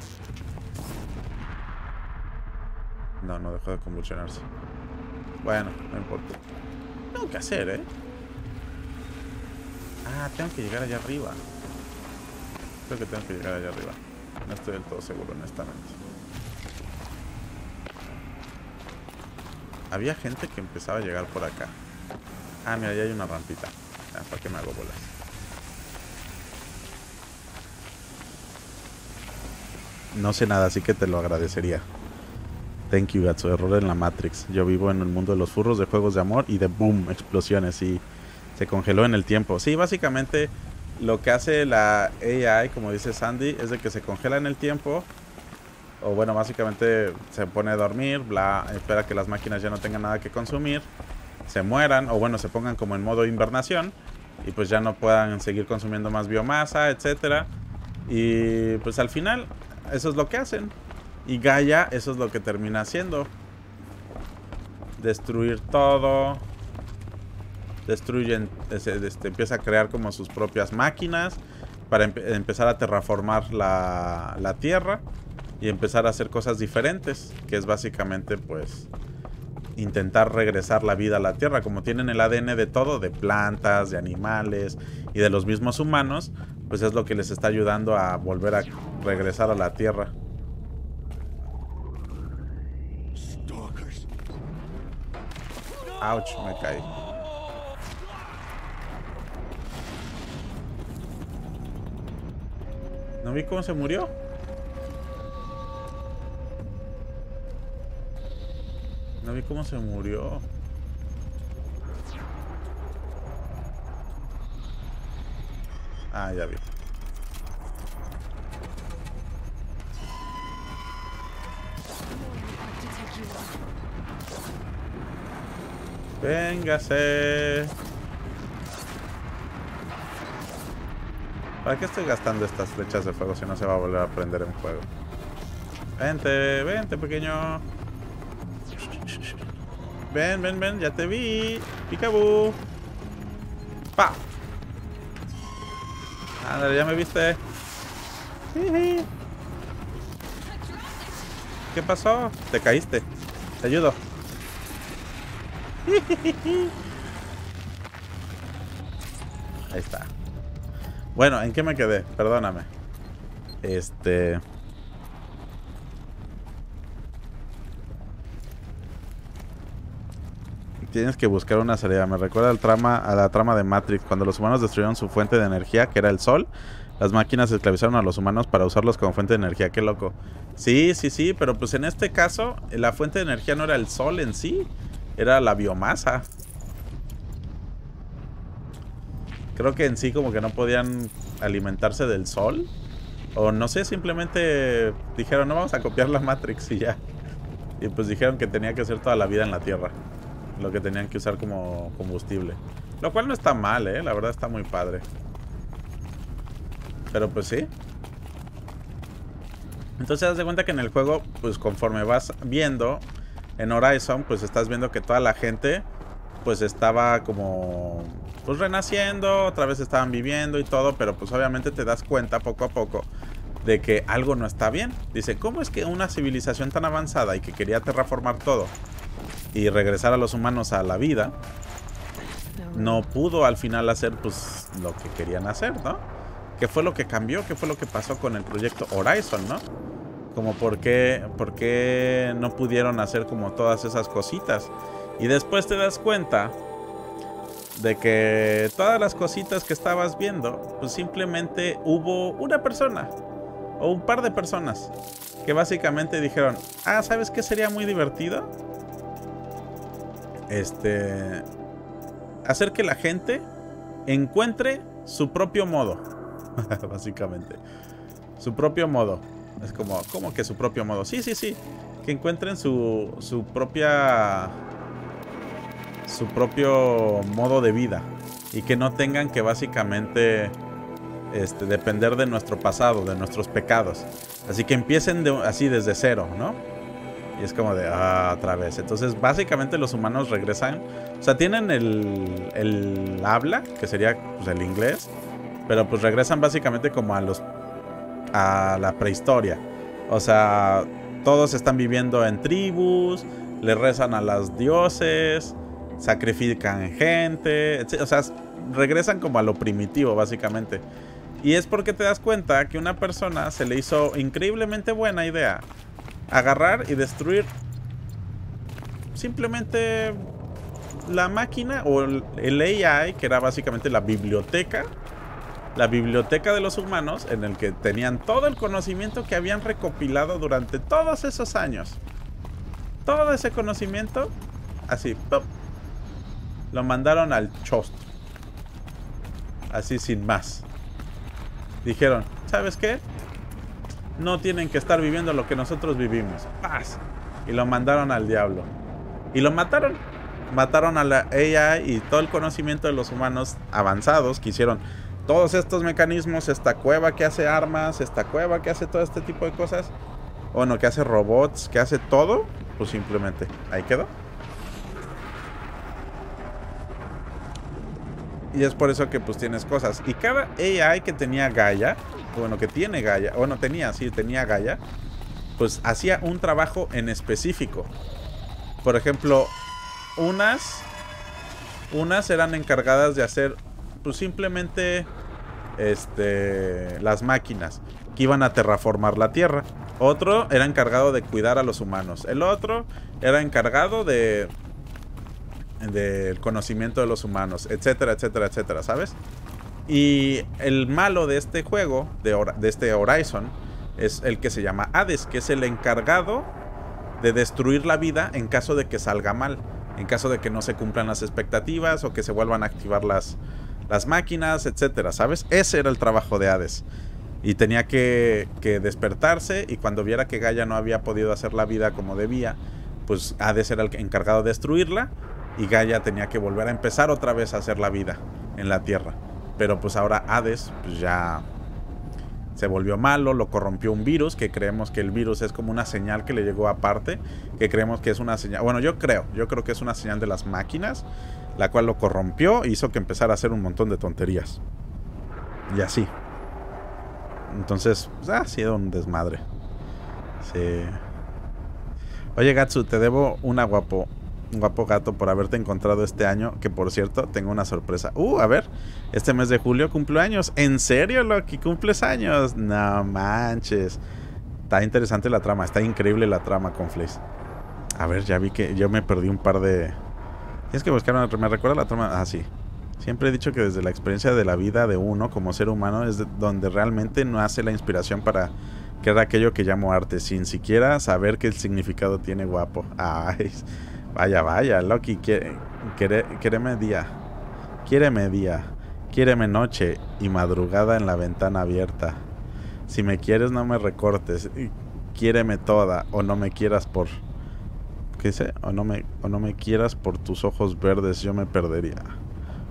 No, no dejó de convulsionarse. Bueno, no importa. Tengo que hacer, ¿eh? Ah, tengo que llegar allá arriba. Creo que tengo que llegar allá arriba. No estoy del todo seguro, honestamente. Había gente que empezaba a llegar por acá. Ah, mira, ya hay una rampita. Ah, ¿Para qué me hago bolas? No sé nada, así que te lo agradecería. Thank you, Gatsu. Error en la Matrix. Yo vivo en el mundo de los furros, de juegos de amor y de boom, explosiones. Y se congeló en el tiempo. Sí, básicamente lo que hace la AI, como dice Sandy, es de que se congela en el tiempo. O bueno, básicamente se pone a dormir, bla, espera que las máquinas ya no tengan nada que consumir. Se mueran, o bueno, se pongan como en modo invernación. Y pues ya no puedan seguir consumiendo más biomasa, etcétera. Y pues al final, eso es lo que hacen. Y Gaia, eso es lo que termina haciendo. Destruir todo. Destruyen, este, este, empieza a crear como sus propias máquinas. Para empe- empezar a terraformar la, la Tierra. Y empezar a hacer cosas diferentes. Que es básicamente pues intentar regresar la vida a la Tierra. Como tienen el ADN de todo, de plantas, de animales y de los mismos humanos, pues es lo que les está ayudando a volver a regresar a la Tierra. Ouch, me caí. ¿No vi cómo se murió? No vi cómo se murió. Ah, ya vi. Véngase. ¿Para qué estoy gastando estas flechas de fuego si no se va a volver a prender en fuego? Vente, vente, pequeño. Ven, ven, ven, ya te vi. Picaboo. Pa. Ándale, ya me viste. ¿Qué pasó? Te caíste. Te ayudo. Ahí está. Bueno, ¿en qué me quedé? Perdóname. Este. Tienes que buscar una salida. Me recuerda al trama, a la trama de Matrix. Cuando los humanos destruyeron su fuente de energía, que era el sol, las máquinas esclavizaron a los humanos para usarlos como fuente de energía. Qué loco. Sí, sí, sí, pero pues en este caso, la fuente de energía no era el sol en sí, era la biomasa. Creo que en sí como que no podían alimentarse del sol. O no sé, simplemente dijeron, no vamos a copiar la Matrix y ya. Y pues dijeron que tenía que ser toda la vida en la Tierra. Lo que tenían que usar como combustible. Lo cual no está mal, ¿eh? La verdad está muy padre. Pero pues sí. Entonces haz de cuenta que en el juego, pues conforme vas viendo en Horizon, pues estás viendo que toda la gente, pues estaba como, pues renaciendo, otra vez estaban viviendo y todo, pero pues obviamente te das cuenta poco a poco de que algo no está bien. Dice, ¿cómo es que una civilización tan avanzada y que quería terraformar todo y regresar a los humanos a la vida, no pudo al final hacer pues lo que querían hacer, ¿no? ¿Qué fue lo que cambió? ¿Qué fue lo que pasó con el proyecto Horizon, no? Como por qué, por qué no pudieron hacer como todas esas cositas. Y después te das cuenta de que todas las cositas que estabas viendo, pues simplemente hubo una persona o un par de personas que básicamente dijeron, ah, ¿sabes qué sería muy divertido? Este, hacer que la gente encuentre su propio modo, básicamente. Su propio modo. Es como, ¿cómo que su propio modo? Sí, sí, sí. Que encuentren su, su propia... Su propio modo de vida. Y que no tengan que básicamente este, depender de nuestro pasado, de nuestros pecados. Así que empiecen de- así desde cero, ¿no? Y es como de, ah, otra vez. Entonces, básicamente los humanos regresan. O sea, tienen el, el habla, que sería pues, el inglés. Pero pues regresan básicamente como a los a la prehistoria. O sea, todos están viviendo en tribus, le rezan a los dioses, sacrifican gente, o sea, regresan como a lo primitivo básicamente. Y es porque te das cuenta que una persona se le hizo increíblemente buena idea agarrar y destruir simplemente la máquina o el AI, que era básicamente la biblioteca, la biblioteca de los humanos, en el que tenían todo el conocimiento que habían recopilado durante todos esos años. Todo ese conocimiento, así, ¡pum! Lo mandaron al chosto. Así sin más. Dijeron, ¿sabes qué? No tienen que estar viviendo lo que nosotros vivimos. Paz. Y lo mandaron al diablo. Y lo mataron. Mataron a la AI y todo el conocimiento de los humanos avanzados que hicieron todos estos mecanismos, esta cueva que hace armas, esta cueva que hace todo este tipo de cosas. Bueno, que hace robots, que hace todo. Pues simplemente ahí quedó. Y es por eso que pues tienes cosas. Y cada AI que tenía Gaia, bueno, que tiene Gaia, bueno, tenía, sí, tenía Gaia, pues hacía un trabajo en específico. Por ejemplo, unas, unas eran encargadas de hacer, pues simplemente, este, las máquinas que iban a terraformar la Tierra. Otro era encargado de cuidar a los humanos. El otro era encargado de del conocimiento de los humanos, etcétera, etcétera, etcétera, ¿sabes? Y el malo de este juego, de, este Horizon, es el que se llama Hades, que es el encargado de destruir la vida en caso de que salga mal, en caso de que no se cumplan las expectativas o que se vuelvan a activar las, las máquinas, etcétera, ¿sabes? Ese era el trabajo de Hades. Y tenía que, que despertarse y cuando viera que Gaia no había podido hacer la vida como debía, pues Hades era el encargado de destruirla y Gaia tenía que volver a empezar otra vez a hacer la vida en la Tierra. Pero pues ahora Hades pues ya se volvió malo, lo corrompió un virus, que creemos que el virus es como una señal que le llegó aparte, que creemos que es una señal, bueno, yo creo, yo creo que es una señal de las máquinas, la cual lo corrompió e hizo que empezara a hacer un montón de tonterías. Y así. Entonces, pues, ha sido un desmadre. Sí. Oye, Gatsu, te debo una guapo guapo gato por haberte encontrado este año. Que por cierto, tengo una sorpresa. Uh, a ver, este mes de julio cumplo años. ¿En serio, Loki? ¿Cumples años? No manches. Está interesante la trama, está increíble la trama con Flace. A ver, ya vi que yo me perdí un par de. Tienes que buscar una. ¿Me recuerda la trama? Ah, sí. Siempre he dicho que desde la experiencia de la vida de uno como ser humano es donde realmente no hace la inspiración para crear aquello que llamo arte, sin siquiera saber qué significado tiene guapo. Ay, Vaya, vaya, Loki, quiere, quiere, día. Quiéreme día. Quiéreme noche y madrugada en la ventana abierta. Si me quieres, no me recortes. Quiéreme toda o no me quieras por. ¿Qué dice? O no me, o no me quieras por tus ojos verdes, yo me perdería.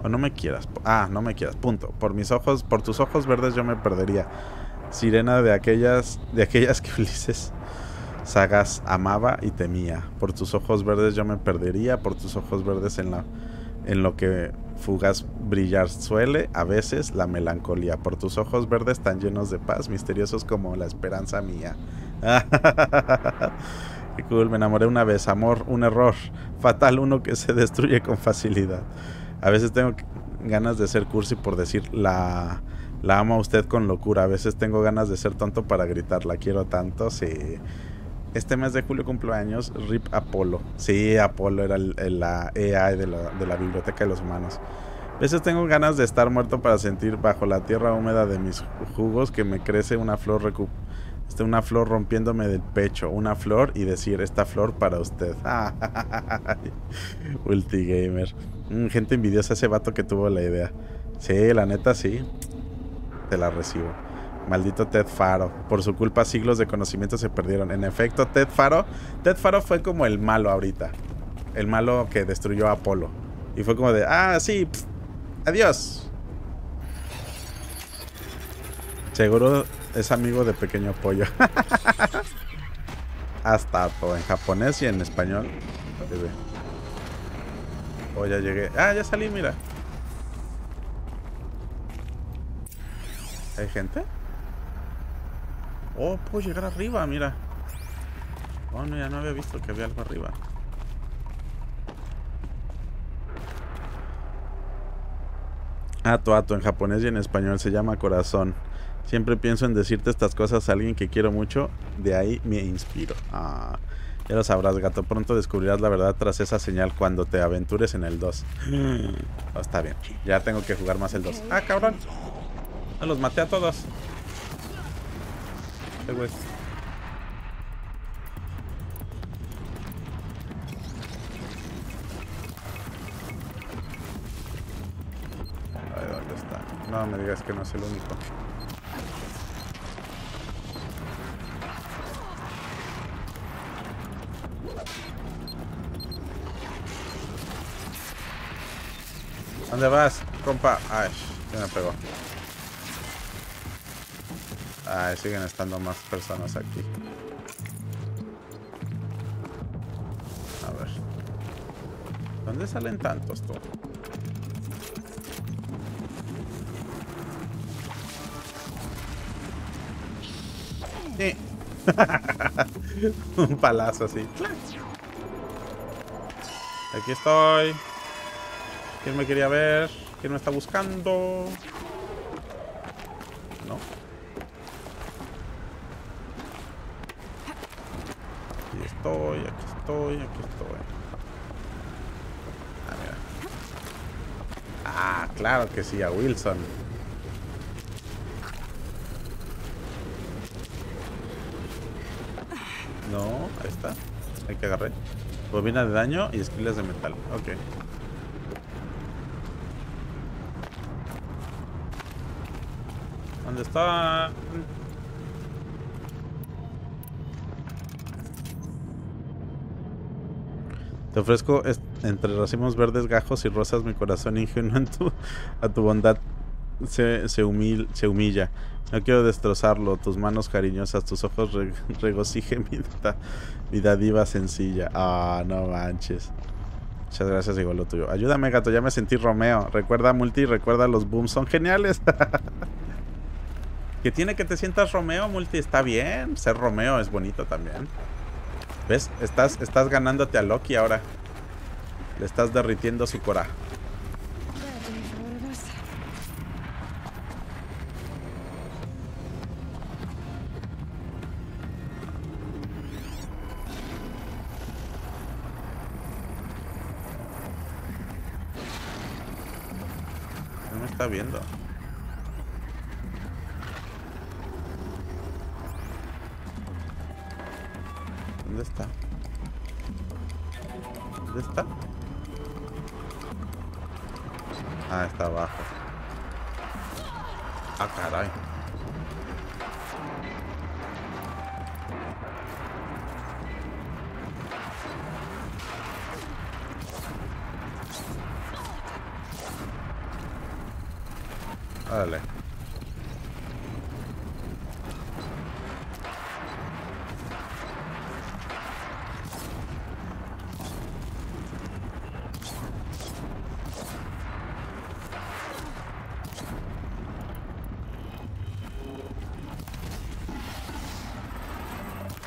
O no me quieras. Ah, no me quieras. Punto. Por mis ojos, por tus ojos verdes yo me perdería. Sirena de aquellas, de aquellas que felices Sagas amaba y temía. Por tus ojos verdes yo me perdería, por tus ojos verdes en, la, en lo que fugaz brillar suele, a veces la melancolía. Por tus ojos verdes tan llenos de paz, misteriosos como la esperanza mía. Cool, me enamoré una vez. Amor, un error. Fatal, uno que se destruye con facilidad. A veces tengo ganas de ser cursi por decir la, la amo a usted con locura. A veces tengo ganas de ser tonto para gritar. La quiero tanto, sí. Este mes de julio cumpleaños, RIP Apolo. Sí, Apolo era el, la AI de la, Biblioteca de los Humanos. A veces tengo ganas de estar muerto para sentir bajo la tierra húmeda de mis jugos que me crece una flor recu este, una flor rompiéndome del pecho, una flor y decir esta flor para usted. Ultigamer. Mm, gente envidiosa ese vato que tuvo la idea. Sí, la neta sí. Te la recibo. Maldito Ted Faro. Por su culpa siglos de conocimiento se perdieron. En efecto, Ted Faro, Ted Faro fue como el malo ahorita. El malo que destruyó a Apolo. Y fue como de, ah, sí, adiós. Seguro es amigo de Pequeño Pollo. Hasta en japonés y en español. Oh, ya llegué. Ah, ya salí, mira. ¿Hay gente? Oh, puedo llegar arriba, mira. Oh, no, ya no había visto que había algo arriba. Ato, ato, en japonés y en español se llama corazón. Siempre pienso en decirte estas cosas a alguien que quiero mucho, de ahí me inspiro. Ah, ya lo sabrás, gato. Pronto descubrirás la verdad tras esa señal cuando te aventures en el 2. Oh, está bien, ya tengo que jugar más el 2. Ah, cabrón. Los maté a todos. Ay, ¿dónde está? No me digas que no es el único. ¿Dónde vas, compa? Ay, ya me pegó. Ay, siguen estando más personas aquí. A ver. ¿Dónde salen tantos tú? Sí. Un palazo así. Aquí estoy. ¿Quién me quería ver? ¿Quién me está buscando? No. Aquí estoy, aquí estoy, aquí estoy. Ah. Ah, claro que sí, a Wilson. No, ahí está. Hay que agarrar. Bobina de daño y esquiles de metal. Ok. ¿Dónde está? Te ofrezco entre racimos verdes, gajos y rosas mi corazón ingenuo en tu, a tu bondad se, se, humil- se humilla. No quiero destrozarlo, tus manos cariñosas, tus ojos re- regocijen mi, da- mi dadiva sencilla. Ah, no manches. Muchas gracias, igual lo tuyo. Ayúdame, gato, ya me sentí Romeo. Recuerda Multi, recuerda los booms, son geniales. que tiene que te sientas Romeo, Multi, está bien. Ser Romeo es bonito también. ¿Ves? Estás, estás ganándote a Loki ahora. Le estás derritiendo su cora. No me está viendo. ¿Dónde está? ¿Dónde está? Ah, está abajo. Ah, caray. Órale.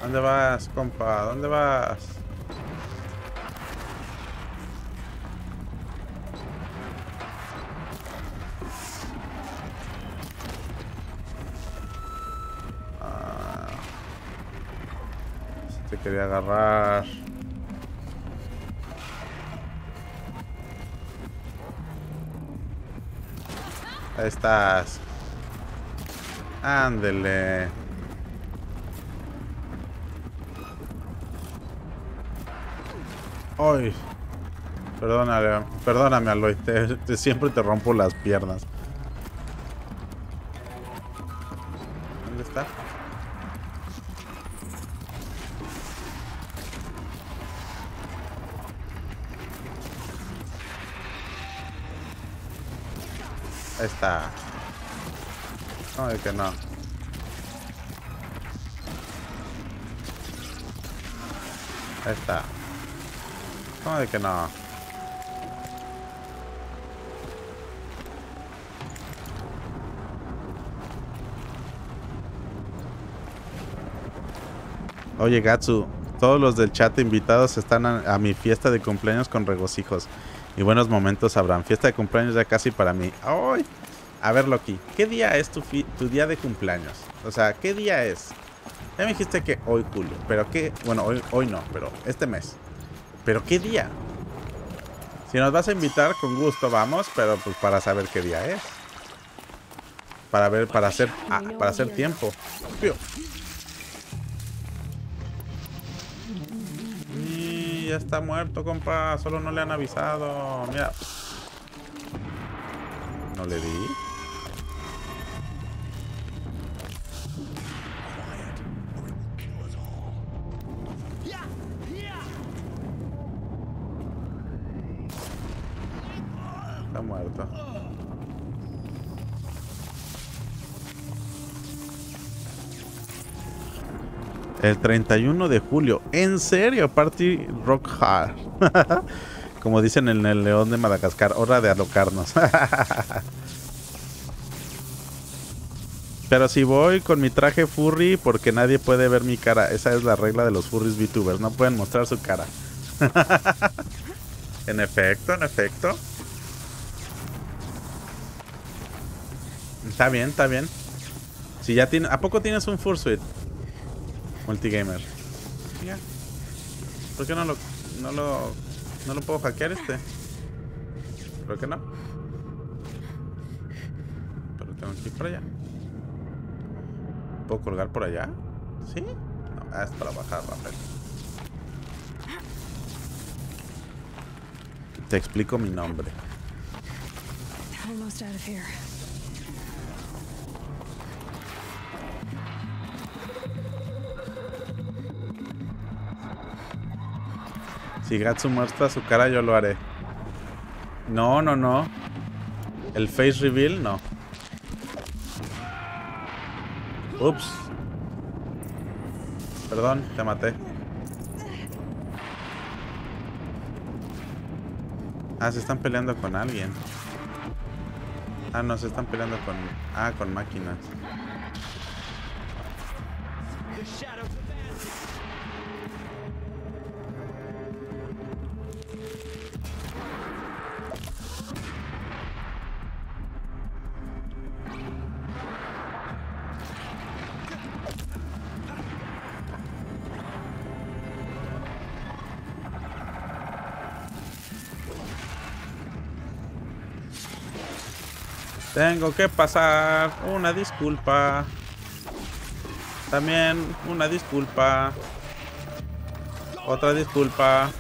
¿Dónde vas, compa? ¿Dónde vas? Ah. Te quería agarrar. Ahí estás. Ándele. Ay. Perdóname, Aloy. te- siempre te rompo las piernas. Que no? Oye, Gatsu, todos los del chat invitados están a, mi fiesta de cumpleaños con regocijos. Y buenos momentos habrán. Fiesta de cumpleaños ya casi para mí. ¡Ay! A ver, Loki, ¿qué día es tu, día de cumpleaños? O sea, ¿qué día es? Ya me dijiste que hoy, Julio. Pero qué. Bueno, hoy no, pero este mes. ¿Pero qué día? Si nos vas a invitar, con gusto vamos, pero pues para saber qué día es. Para ver, para hacer, ah, para hacer tiempo. Y ya está muerto, compa. Solo no le han avisado. Mira. No le di. El 31 de julio. ¿En serio? Party Rock Hard. Como dicen en el León de Madagascar. Hora de alocarnos. Pero si voy con mi traje furry porque nadie puede ver mi cara. Esa es la regla de los furries VTubers. No pueden mostrar su cara. en efecto, en efecto. Está bien, está bien. Si ya ¿A poco tienes un fursuit? Multigamer. Ya. ¿Por qué no lo, no lo, no lo puedo hackear este? Creo que no. Pero tengo que ir por allá. ¿Puedo colgar por allá? ¿Sí? No, ah, es para bajar rápido. Te explico mi nombre. Almost out of here. Si Gatsu muestra su cara, yo lo haré. No, no, no. El face reveal, no. Ups. Perdón, te maté. Ah, se están peleando con alguien. Ah, no, se están peleando con... Ah, con máquinas. Tengo que pasar una disculpa. También una disculpa. Otra disculpa.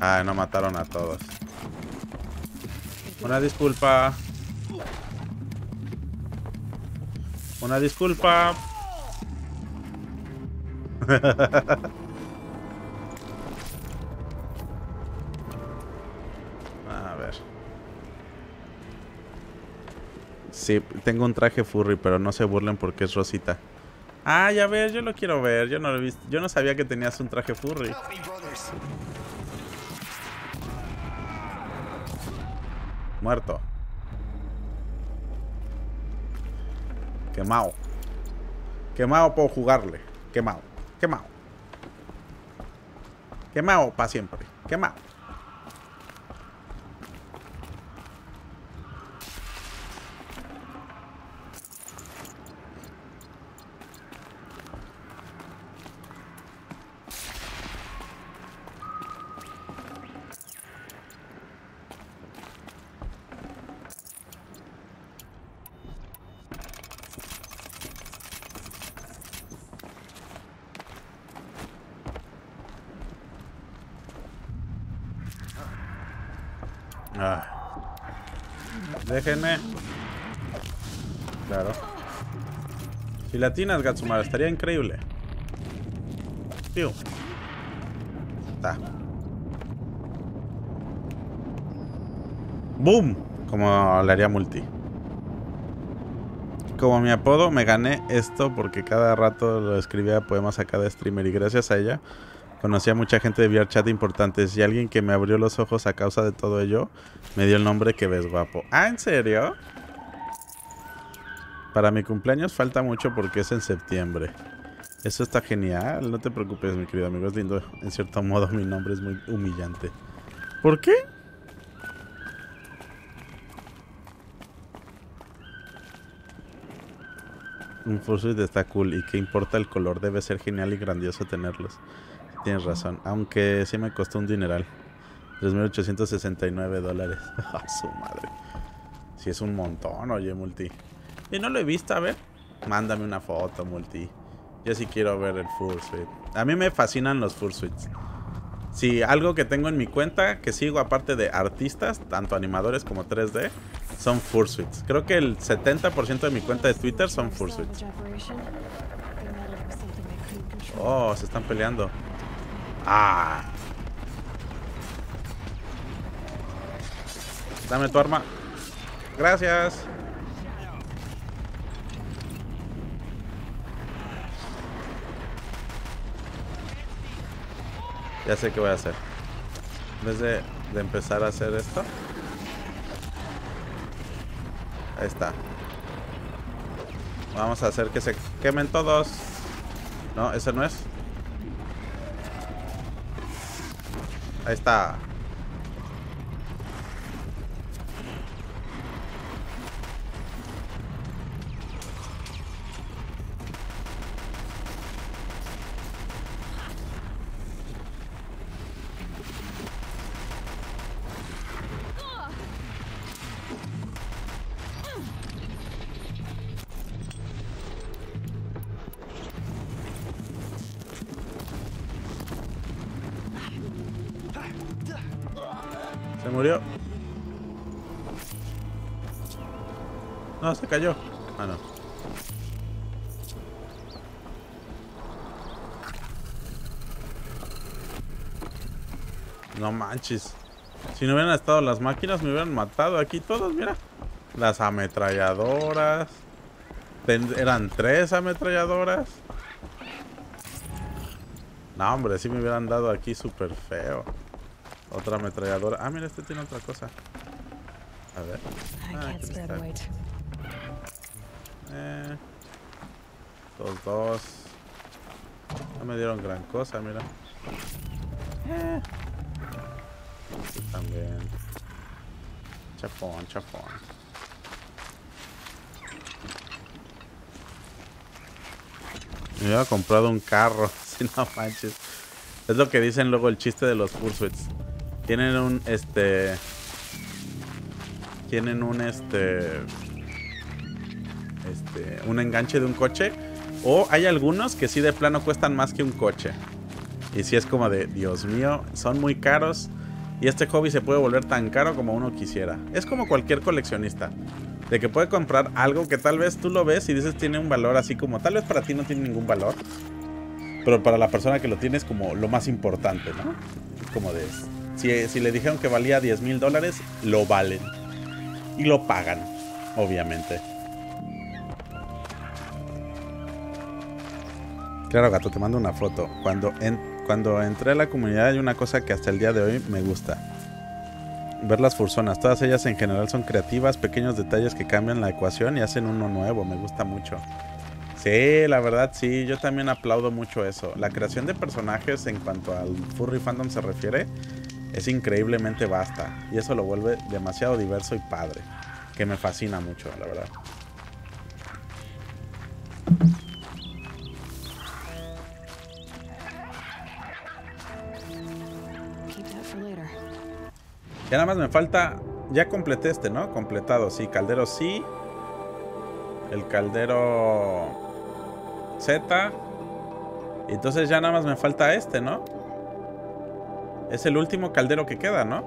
Ah, no mataron a todos. Una disculpa. Una disculpa. Sí, tengo un traje furry, pero no se burlen porque es rosita. Ah, ya ver, yo lo quiero ver. Yo no lo he visto. Yo no sabía que tenías un traje furry. Muerto. Quemado. Quemado por jugarle. Quemado. Quemado. Quemado para siempre. Quemado. Ah. Déjenme. Claro. Si latinas, Gatsumara, estaría increíble. Piu. Está. ¡Boom! Como le haría multi. Como mi apodo, me gané esto porque cada rato lo escribía poemas a cada streamer y gracias a ella conocí a mucha gente de VRChat importantes y alguien que me abrió los ojos a causa de todo ello me dio el nombre que ves guapo. ¿Ah, en serio? Para mi cumpleaños falta mucho porque es en septiembre. Eso está genial. No te preocupes, mi querido amigo. Es lindo. En cierto modo, mi nombre es muy humillante. ¿Por qué? Un fursuit está cool. ¿Y qué importa el color? Debe ser genial y grandioso tenerlos. Tienes razón. Aunque sí me costó un dineral. 3.869 dólares. A su madre. Si es un montón, oye, Multi. Y no lo he visto, a ver. Mándame una foto, Multi. Yo sí quiero ver el Fursuit. A mí me fascinan los Fursuits. Sí, algo que tengo en mi cuenta, que sigo aparte de artistas, tanto animadores como 3D, son Fursuits. Creo que el 70% de mi cuenta de Twitter son Fursuits. Oh, se están peleando. Ah. Dame tu arma. Gracias. Ya sé qué voy a hacer. En vez de, de empezar a hacer esto. Ahí está. Vamos a hacer que se quemen todos. No, ese no es. Ahí cayó. Ah, no. No manches. Si no hubieran estado las máquinas, me hubieran matado aquí todos, mira. Las ametralladoras. Ten- eran tres ametralladoras. No, hombre, si me hubieran dado aquí súper feo. Otra ametralladora. Ah, mira, este tiene otra cosa. A ver. Ah, Eh, los dos. No me dieron gran cosa, mira. Eh. Este también. Chapón, chapón. Me hubiera comprado un carro, si no manches. Es lo que dicen luego el chiste de los Fursuits. Tienen un, este... Tienen un, este... Este... Un enganche de un coche. O hay algunos que sí de plano cuestan más que un coche. Y sí es como de, Dios mío, son muy caros. Y este hobby se puede volver tan caro como uno quisiera. Es como cualquier coleccionista. De que puede comprar algo que tal vez tú lo ves y dices tiene un valor así como tal vez para ti no tiene ningún valor. Pero para la persona que lo tiene es como lo más importante, ¿no? Como de... Si, si le dijeron que valía 10 mil dólares, lo valen. Y lo pagan, obviamente. Claro, gato, te mando una foto. Cuando, en- cuando entré a la comunidad hay una cosa que hasta el día de hoy me gusta. Ver las fursonas. Todas ellas en general son creativas, pequeños detalles que cambian la ecuación y hacen uno nuevo. Me gusta mucho. Sí, la verdad sí, yo también aplaudo mucho eso. La creación de personajes en cuanto al furry fandom se refiere es increíblemente vasta y eso lo vuelve demasiado diverso y padre, que me fascina mucho, la verdad. Ya nada más me falta, ya completé este, ¿no? Completado, sí, caldero sí. El caldero Z. Entonces ya nada más me falta este, ¿no? Es el último caldero que queda, ¿no?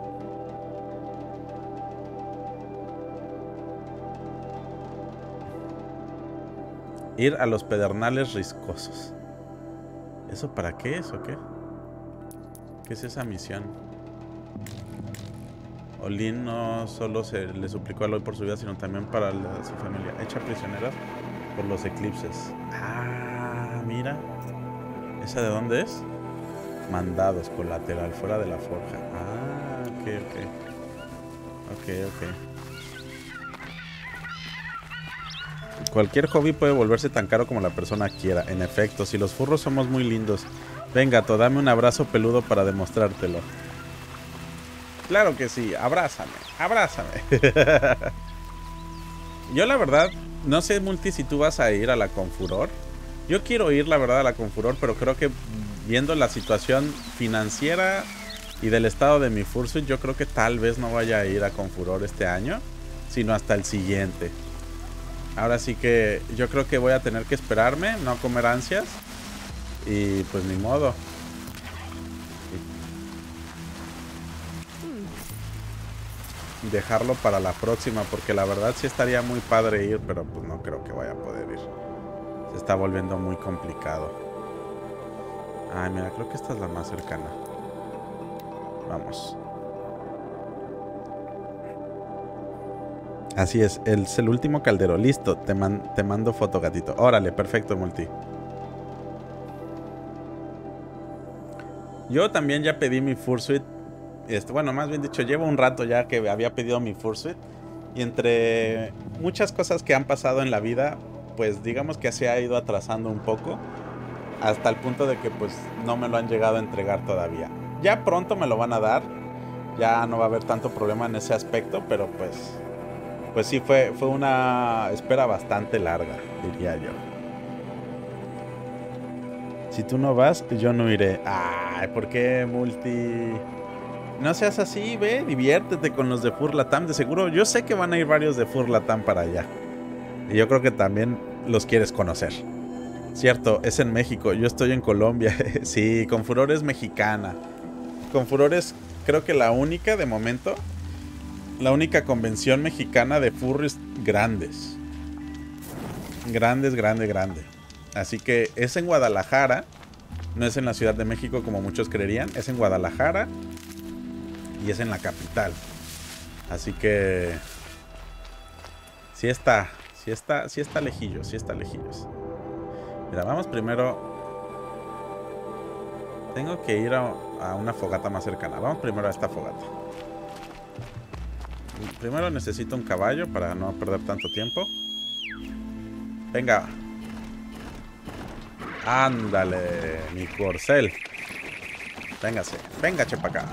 Ir a los pedernales riscosos. ¿Eso para qué es o qué? ¿Qué es esa misión? Olin no solo se le suplicó a Aloy por su vida, sino también para su familia. Hecha prisionera por los eclipses. Ah, mira. ¿Esa de dónde es? Mandados, colateral, fuera de la forja. Ah, ok, ok. Ok, ok. Cualquier hobby puede volverse tan caro como la persona quiera. En efecto, si los furros somos muy lindos. Venga, to, dame un abrazo peludo para demostrártelo. Claro que sí, abrázame, abrázame. Yo la verdad, no sé Multi si tú vas a ir a la Confuror. Yo quiero ir la verdad a la Confuror, pero creo que viendo la situación financiera y del estado de mi Fursuit, yo creo que tal vez no vaya a ir a Confuror este año, sino hasta el siguiente. Ahora sí que yo creo que voy a tener que esperarme, no comer ansias. Y pues ni modo. Dejarlo para la próxima, porque la verdad sí estaría muy padre ir, pero pues no creo que vaya a poder ir. Se está volviendo muy complicado. Ay, mira, creo que esta es la más cercana. Vamos. Así es, el- es el último caldero. Listo, te, man- te mando foto, gatito. Órale, perfecto, multi. Yo también ya pedí mi Fursuit. Este, bueno, más bien dicho, llevo un rato ya que había pedido mi Fursuit. Y entre muchas cosas que han pasado en la vida, pues digamos que se ha ido atrasando un poco. Hasta el punto de que pues no me lo han llegado a entregar todavía. Ya pronto me lo van a dar. Ya no va a haber tanto problema en ese aspecto, pero pues pues sí fue, fue una espera bastante larga, diría yo. Si tú no vas, yo no iré. Ay, ¿por qué multi? No seas así, ve, diviértete con los de Furlatam. De seguro, yo sé que van a ir varios de Furlatam para allá. Y yo creo que también los quieres conocer. Cierto, es en México, yo estoy en Colombia. sí, con Furor es mexicana. Con Furor es, creo que la única de momento la única convención mexicana de furries grandes. Grandes, grande, grande. Así que es en Guadalajara. No es en la Ciudad de México como muchos creerían. Es en Guadalajara. Y es en la capital. Así que... Sí está. Sí está, sí está lejillos. Sí está lejillos. Mira, vamos primero... Tengo que ir a, a una fogata más cercana. Vamos primero a esta fogata. Primero necesito un caballo para no perder tanto tiempo. Venga. Ándale, mi corcel. Véngase, venga, chepa acá.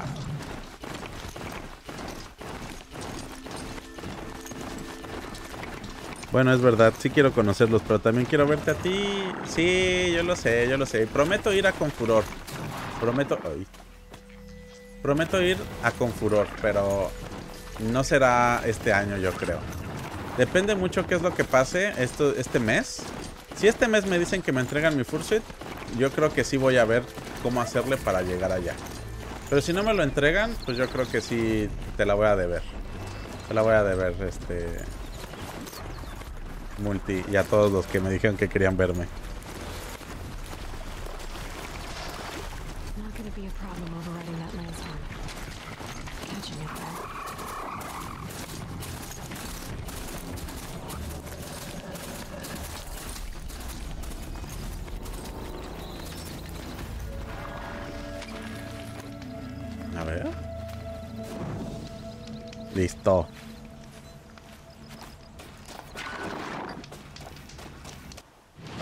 Bueno, es verdad, sí quiero conocerlos, pero también quiero verte a ti. Sí, yo lo sé, yo lo sé. Prometo ir a Confuror. Prometo. Prometo ir a Confuror, pero no será este año, yo creo. Depende mucho qué es lo que pase esto, este mes. Si este mes me dicen que me entregan mi Fursuit, yo creo que sí voy a ver cómo hacerle para llegar allá. Pero si no me lo entregan, pues yo creo que sí te la voy a deber. Te la voy a deber, este. Multi y a todos los que me dijeron que querían verme. A overriding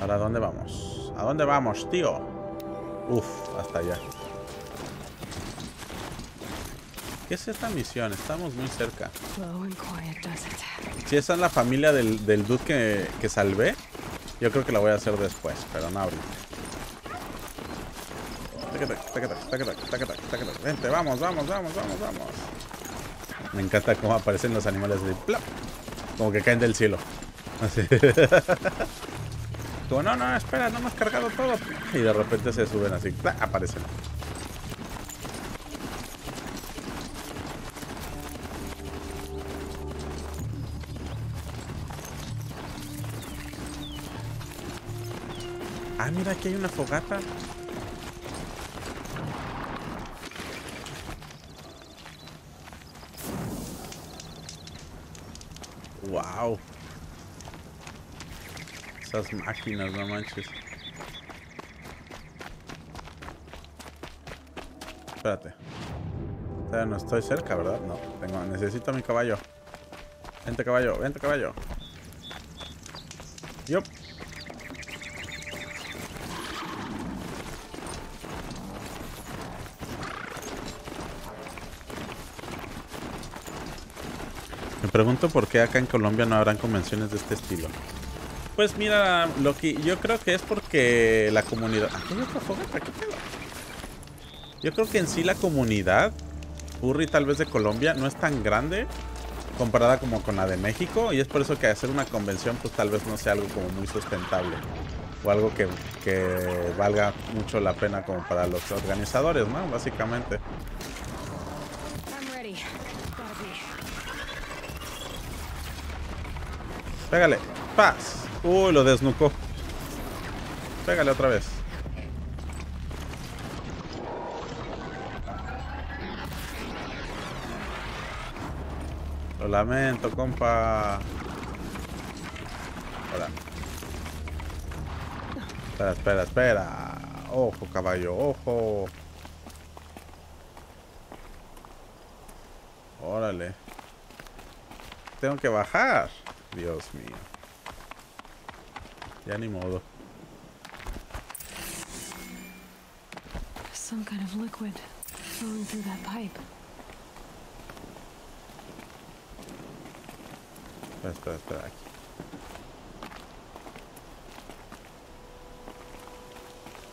Ahora, ¿a dónde vamos? ¿A dónde vamos, tío? Uf, hasta allá. ¿Qué es esta misión? Estamos muy cerca. Si esa es la familia del, del dude que, que salvé, yo creo que la voy a hacer después, pero no ahorita. Vente, vamos, vamos, vamos, vamos, vamos. Me encanta cómo aparecen los animales de plop, como que caen del cielo. Así. No, no, espera, no hemos cargado todo. Y de repente se suben así, ¡plá! aparecen. Ah, mira, aquí hay una fogata. Wow. Esas máquinas, no manches. Espérate. No estoy cerca, ¿verdad? No, tengo, necesito mi caballo. Vente caballo, vente caballo. Yup. Me pregunto por qué acá en Colombia no habrán convenciones de este estilo. Pues mira, lo que yo creo que es porque la comunidad. ¿Aquí hay otra fogata? ¿Qué pedo? Yo creo que en sí la comunidad furry tal vez de Colombia no es tan grande comparada como con la de México y es por eso que hacer una convención pues tal vez no sea algo como muy sustentable o algo que, que valga mucho la pena como para los organizadores, ¿no? Básicamente. Pégale. Paz. Uy, lo desnucó. Pégale otra vez. Lo lamento, compa. Hola. Espera, espera, espera. Ojo, caballo, ojo. Órale. Tengo que bajar. Dios mío. Ya ni modo. Some kind of liquid flowing through that pipe. Espera, espera, espera. Aquí.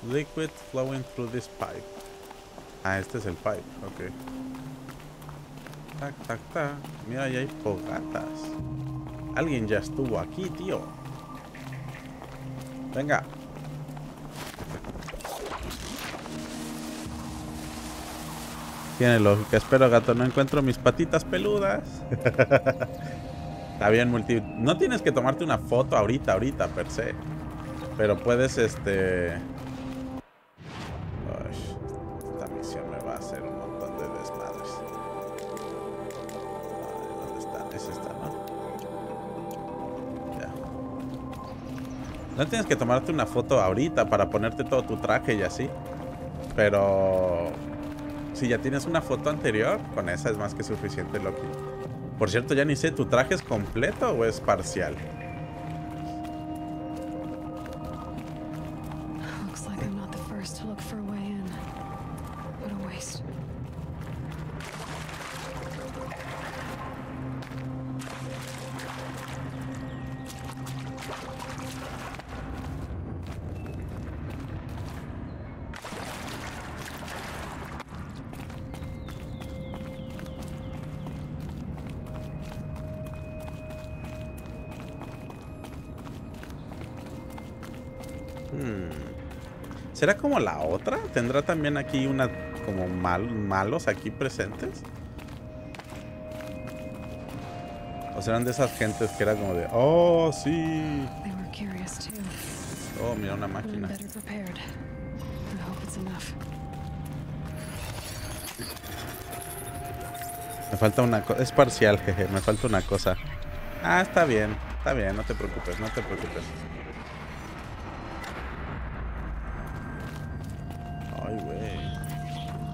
Liquid flowing through this pipe. Ah, este es el pipe. Ok. Tac, tac, tac. Mira, ya hay fogatas. Alguien ya estuvo aquí, tío. Venga. Tiene lógica. Espero, gato, no encuentro mis patitas peludas. Está bien, multi. No tienes que tomarte una foto ahorita, ahorita, per se. Pero puedes, este. No tienes que tomarte una foto ahorita para ponerte todo tu traje y así. Pero. Si ya tienes una foto anterior, con esa es más que suficiente, Loki. Por cierto, ya ni sé, ¿tu traje es completo o es parcial? ¿Será como la otra? ¿Tendrá también aquí una como mal, malos aquí presentes? ¿O serán de esas gentes que era como de, oh, sí? Oh, mira una máquina. Me falta una cosa. Es parcial, jeje. Me falta una cosa. Ah, está bien. Está bien, no te preocupes, no te preocupes.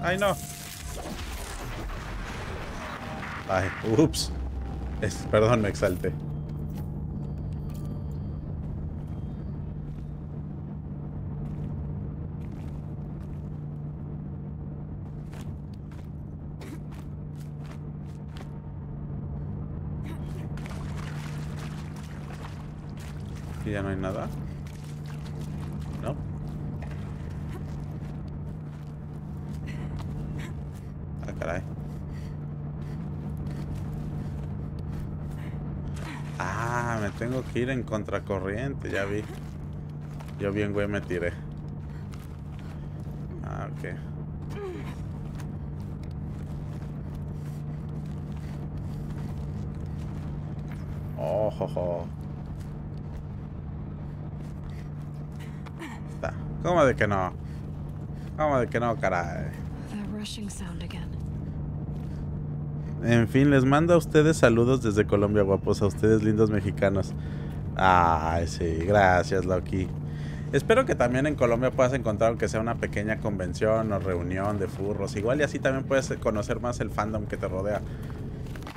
Ay, no. Ay, ups. Es, perdón, me exalté. Ya no hay nada. ¿No? Ah, caray. Ah, ir en contracorriente, ya vi. Yo bien, güey, me tiré. Ah, ok. Oh, jo. Está. ¿Cómo de que no? ¿Cómo de que no, caray? That rushing sound again. En fin, les mando a ustedes saludos desde Colombia, guapos, a ustedes lindos mexicanos. Ay, sí, gracias, Loki. Espero que también en Colombia puedas encontrar aunque sea una pequeña convención o reunión de furros. Igual y así también puedes conocer más el fandom que te rodea.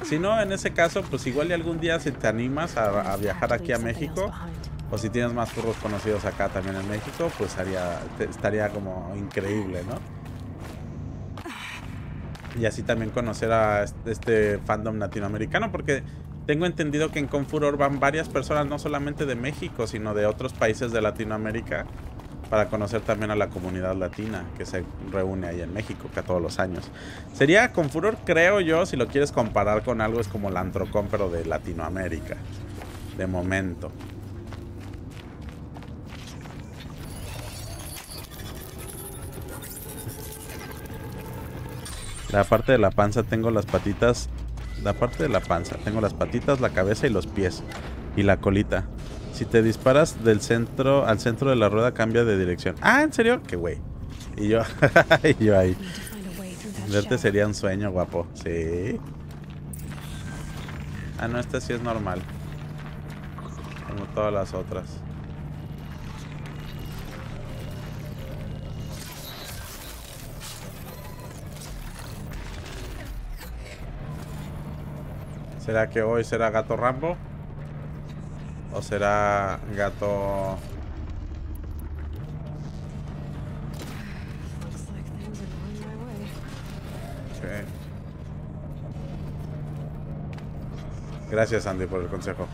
Si no, en ese caso, pues igual y algún día si te animas a, viajar aquí a México, o si tienes más furros conocidos acá también en México, pues estaría como increíble, ¿no? Y así también conocer a este- este fandom latinoamericano, porque tengo entendido que en Confuror van varias personas, no solamente de México, sino de otros países de Latinoamérica, para conocer también a la comunidad latina que se reúne ahí en México, que a todos los años. Sería Confuror, creo yo, si lo quieres comparar con algo, es como la Antrocon, pero de Latinoamérica, de momento. La parte de la panza tengo las patitas. La parte de la panza. Tengo las patitas, la cabeza y los pies. Y la colita. Si te disparas del centro al centro de la rueda cambia de dirección. Ah, ¿en serio? Qué güey. Y yo, y yo ahí. Verte sería un sueño, guapo. Sí. Ah, no, esta sí es normal. Como todas las otras. ¿Será que hoy será gato Rambo? ¿O será gato... Gracias, Andy, por el consejo.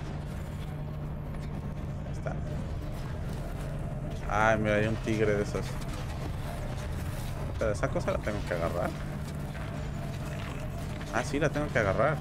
Ahí Está. Ay, mira, hay un tigre de esos. Pero esa cosa la tengo que agarrar. Ah, sí, la tengo que agarrar.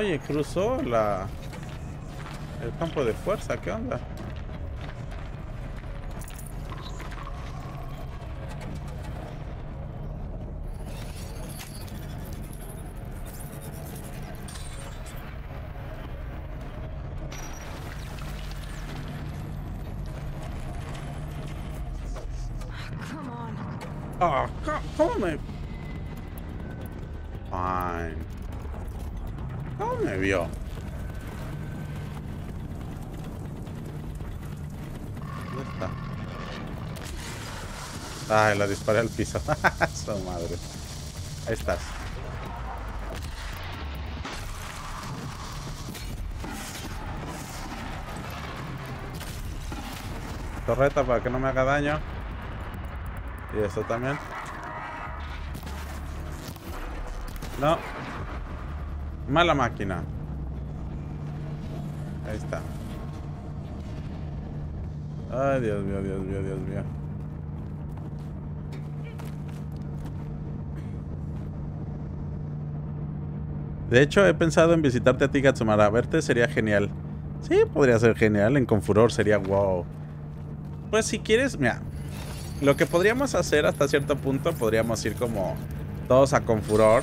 Oye, cruzó la... El campo de fuerza, ¿qué onda? Come on. Ah, co- ¿cómo me...? Fine. ¿Cómo me vio? ¿Dónde está? Ay, la disparé al piso. Su madre. Ahí estás. Torreta para que no me haga daño. Y esto también. No. Mala máquina. Ahí está. Ay, Dios mío, Dios mío, Dios mío. De hecho, he pensado en visitarte a ti, Gatsumara. Verte sería genial. Sí, podría ser genial. En Confuror sería wow. Pues si quieres, mira. Lo que podríamos hacer hasta cierto punto, podríamos ir como todos a Confuror.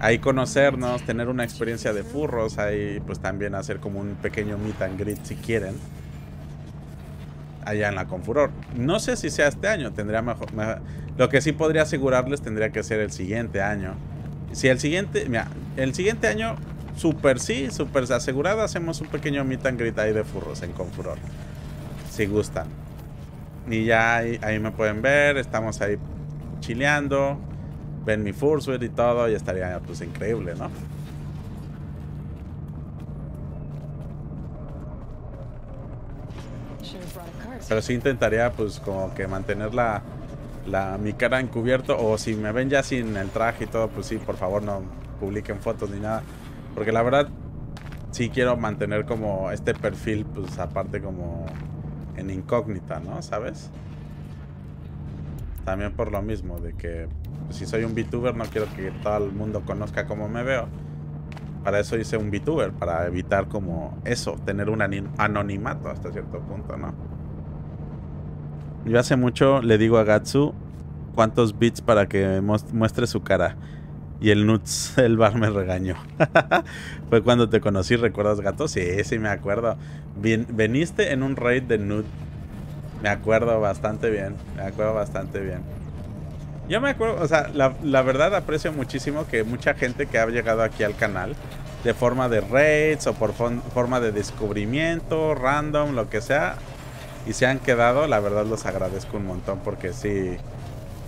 Ahí conocernos, tener una experiencia de furros. Ahí pues también hacer como un pequeño meet and greet si quieren. Allá en la Confuror. No sé si sea este año, tendría mejor. me- lo que sí podría asegurarles tendría que ser el siguiente año. Si el siguiente, mira, el siguiente año, super sí, super asegurado, hacemos un pequeño meet and greet ahí de furros en Confuror. Si gustan. Y ya ahí, ahí me pueden ver, estamos ahí chileando, ven mi fursuit y todo, y estaría pues increíble, ¿no? Pero sí intentaría pues como que mantener la, la, mi cara encubierto, o si me ven ya sin el traje y todo, pues sí, por favor no publiquen fotos ni nada. Porque la verdad, sí quiero mantener como este perfil, pues aparte como en incógnita, ¿no? ¿Sabes? También por lo mismo, de que si soy un VTuber no quiero que todo el mundo conozca cómo me veo. Para eso hice un VTuber, para evitar como eso, tener un anonimato hasta cierto punto, ¿no? Yo hace mucho le digo a Gatsu cuántos bits para que muestre su cara. Y el Nuts, el bar me regañó. Fue cuando te conocí, ¿recuerdas, gato? Sí, sí me acuerdo. Vin- veniste en un raid de Nut. Me acuerdo bastante bien. Me acuerdo bastante bien. Yo me acuerdo, o sea, la, la verdad aprecio muchísimo que mucha gente que ha llegado aquí al canal de forma de raids o por forma de descubrimiento, random, lo que sea, y se han quedado, la verdad los agradezco un montón porque sí,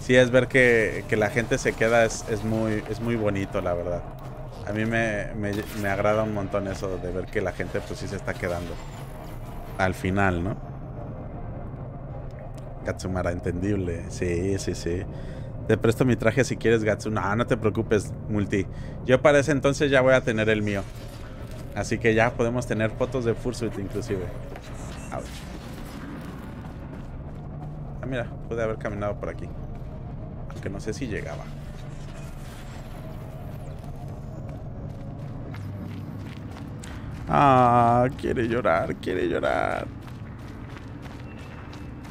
sí es ver que, que la gente se queda, es, es muy, es muy bonito, la verdad. A mí me, me, me agrada un montón eso de ver que la gente pues sí se está quedando. Al final, ¿no? Gatsumara, entendible. Sí, sí, sí. Te presto mi traje si quieres, Gatsu. No, no te preocupes, Multi. Yo para ese entonces ya voy a tener el mío. Así que ya podemos tener fotos de Fursuit inclusive. Ah, mira, pude haber caminado por aquí. Aunque no sé si llegaba. Ah, quiere llorar, quiere llorar.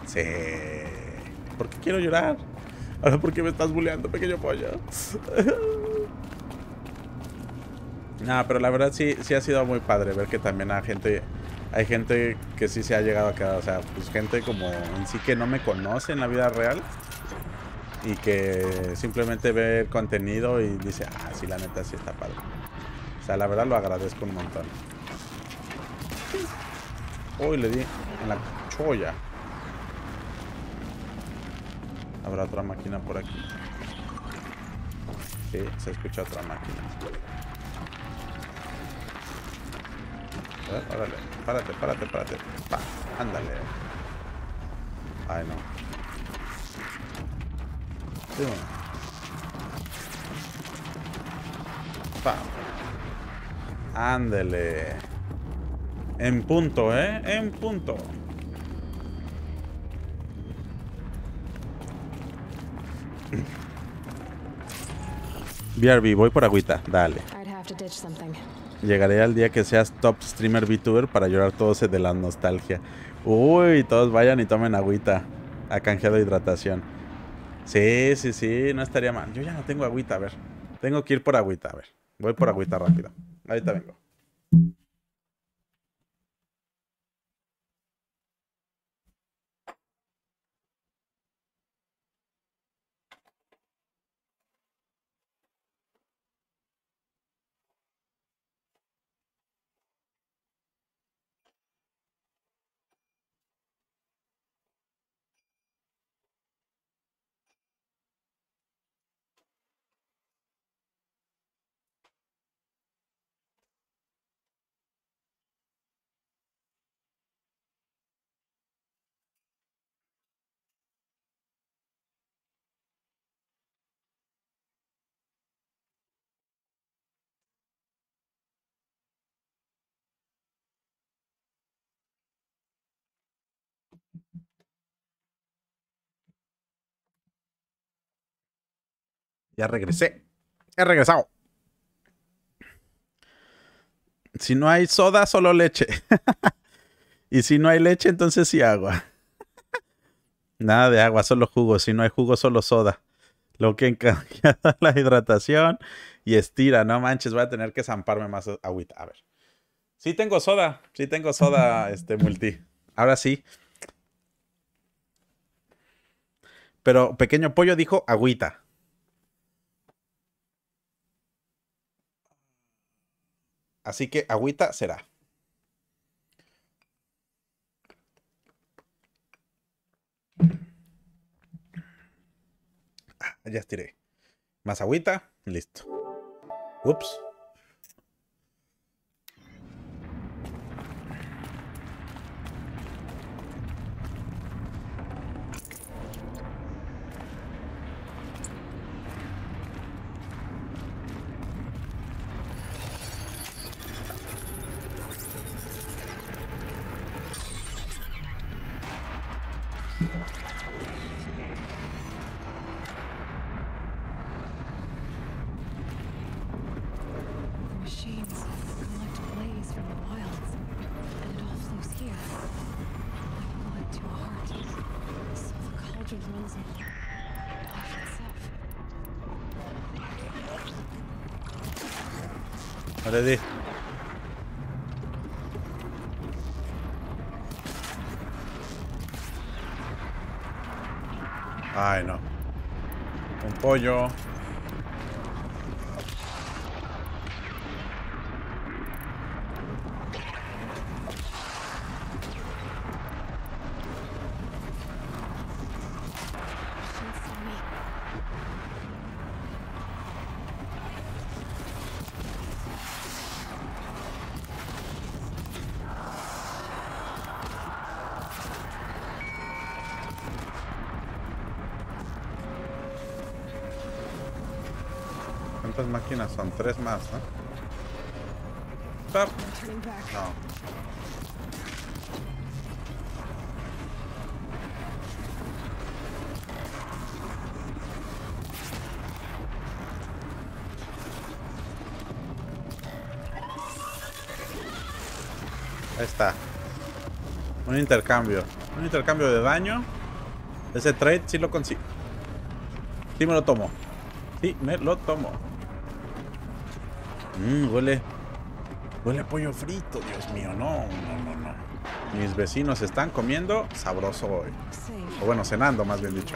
Sí. ¿Por qué quiero llorar? Ahora, ¿por qué me estás bulleando, pequeño pollo? Nada, pero la verdad sí, sí ha sido muy padre ver que también hay gente, hay gente que sí se ha llegado a quedar, o sea, pues gente como en sí que no me conoce en la vida real y que simplemente ve el contenido y dice, ah, sí, la neta sí está padre. O sea, la verdad lo agradezco un montón. Uy, le di en la cholla. Habrá otra máquina por aquí. Sí, se escucha otra máquina. Ver, órale, párate, párate, párate. Pa, ándale. Ay, no. Sí. Pa. Ándele. En punto, ¿eh? En punto. BRB, voy por agüita, dale. I'd have to ditch something. Llegaré al día que seas top streamer VTuber para llorar todos de la nostalgia. Uy, todos vayan y tomen agüita. A canjeado hidratación. Sí, sí, sí, no estaría mal. Yo ya no tengo agüita, a ver. Tengo que ir por agüita, a ver. Voy por agüita rápido. Ahorita vengo. Ya regresé. He regresado. Si no hay soda, solo leche. y si no hay leche, entonces sí agua. Nada de agua, solo jugo. Si no hay jugo, solo soda. Lo que encarga la hidratación y estira. No manches, voy a tener que zamparme más agüita. A ver. Sí tengo soda. Sí tengo soda, este multi. Ahora sí. Pero pequeño pollo dijo agüita. Así que agüita será. Ah, ya estiré. Más agüita, listo. Ups. de... Ay, no. Un pollo. Son? Tres más, ¿no? No. Ahí está. Un intercambio. Un intercambio de daño. Ese trade sí lo consigo. Sí me lo tomo. Sí, me lo tomo. Mmm, huele. Huele a pollo frito, Dios mío. No, no, no, no. Mis vecinos están comiendo sabroso hoy. O bueno, cenando, más bien dicho.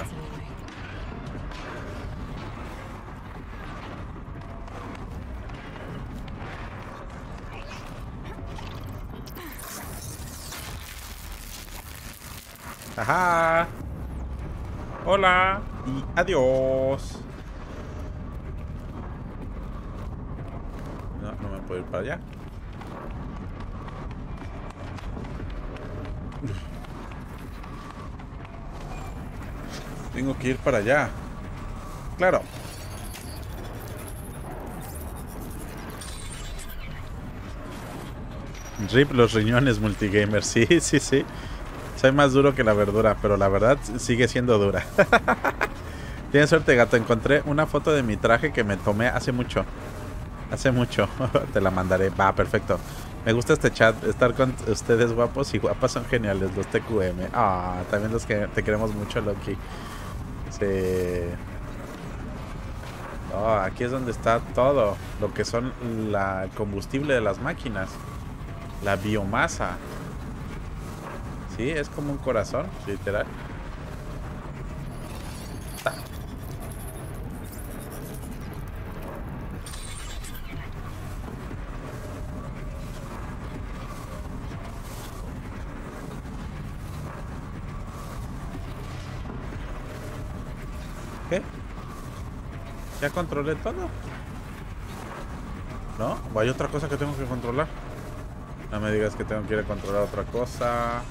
Ajá. Hola. Y adiós. No, me puedo ir para allá. Tengo que ir para allá. Claro. Rip los riñones multigamer. Sí, sí, sí. Soy más duro que la verdura, pero la verdad sigue siendo dura. Tienes suerte, gato. Encontré una foto de mi traje que me tomé hace mucho. Hace mucho. Te la mandaré. Va, perfecto. Me gusta este chat. Estar con ustedes guapos y guapas son geniales. Los TQM. Ah, también los que te queremos mucho, Loki. Sí. Oh, aquí es donde está todo. Lo que son la combustible de las máquinas. La biomasa. Sí, es como un corazón, literal. ¿Ya controlé todo? ¿No? ¿O hay otra cosa que tengo que controlar? No me digas que tengo que ir a controlar otra cosa.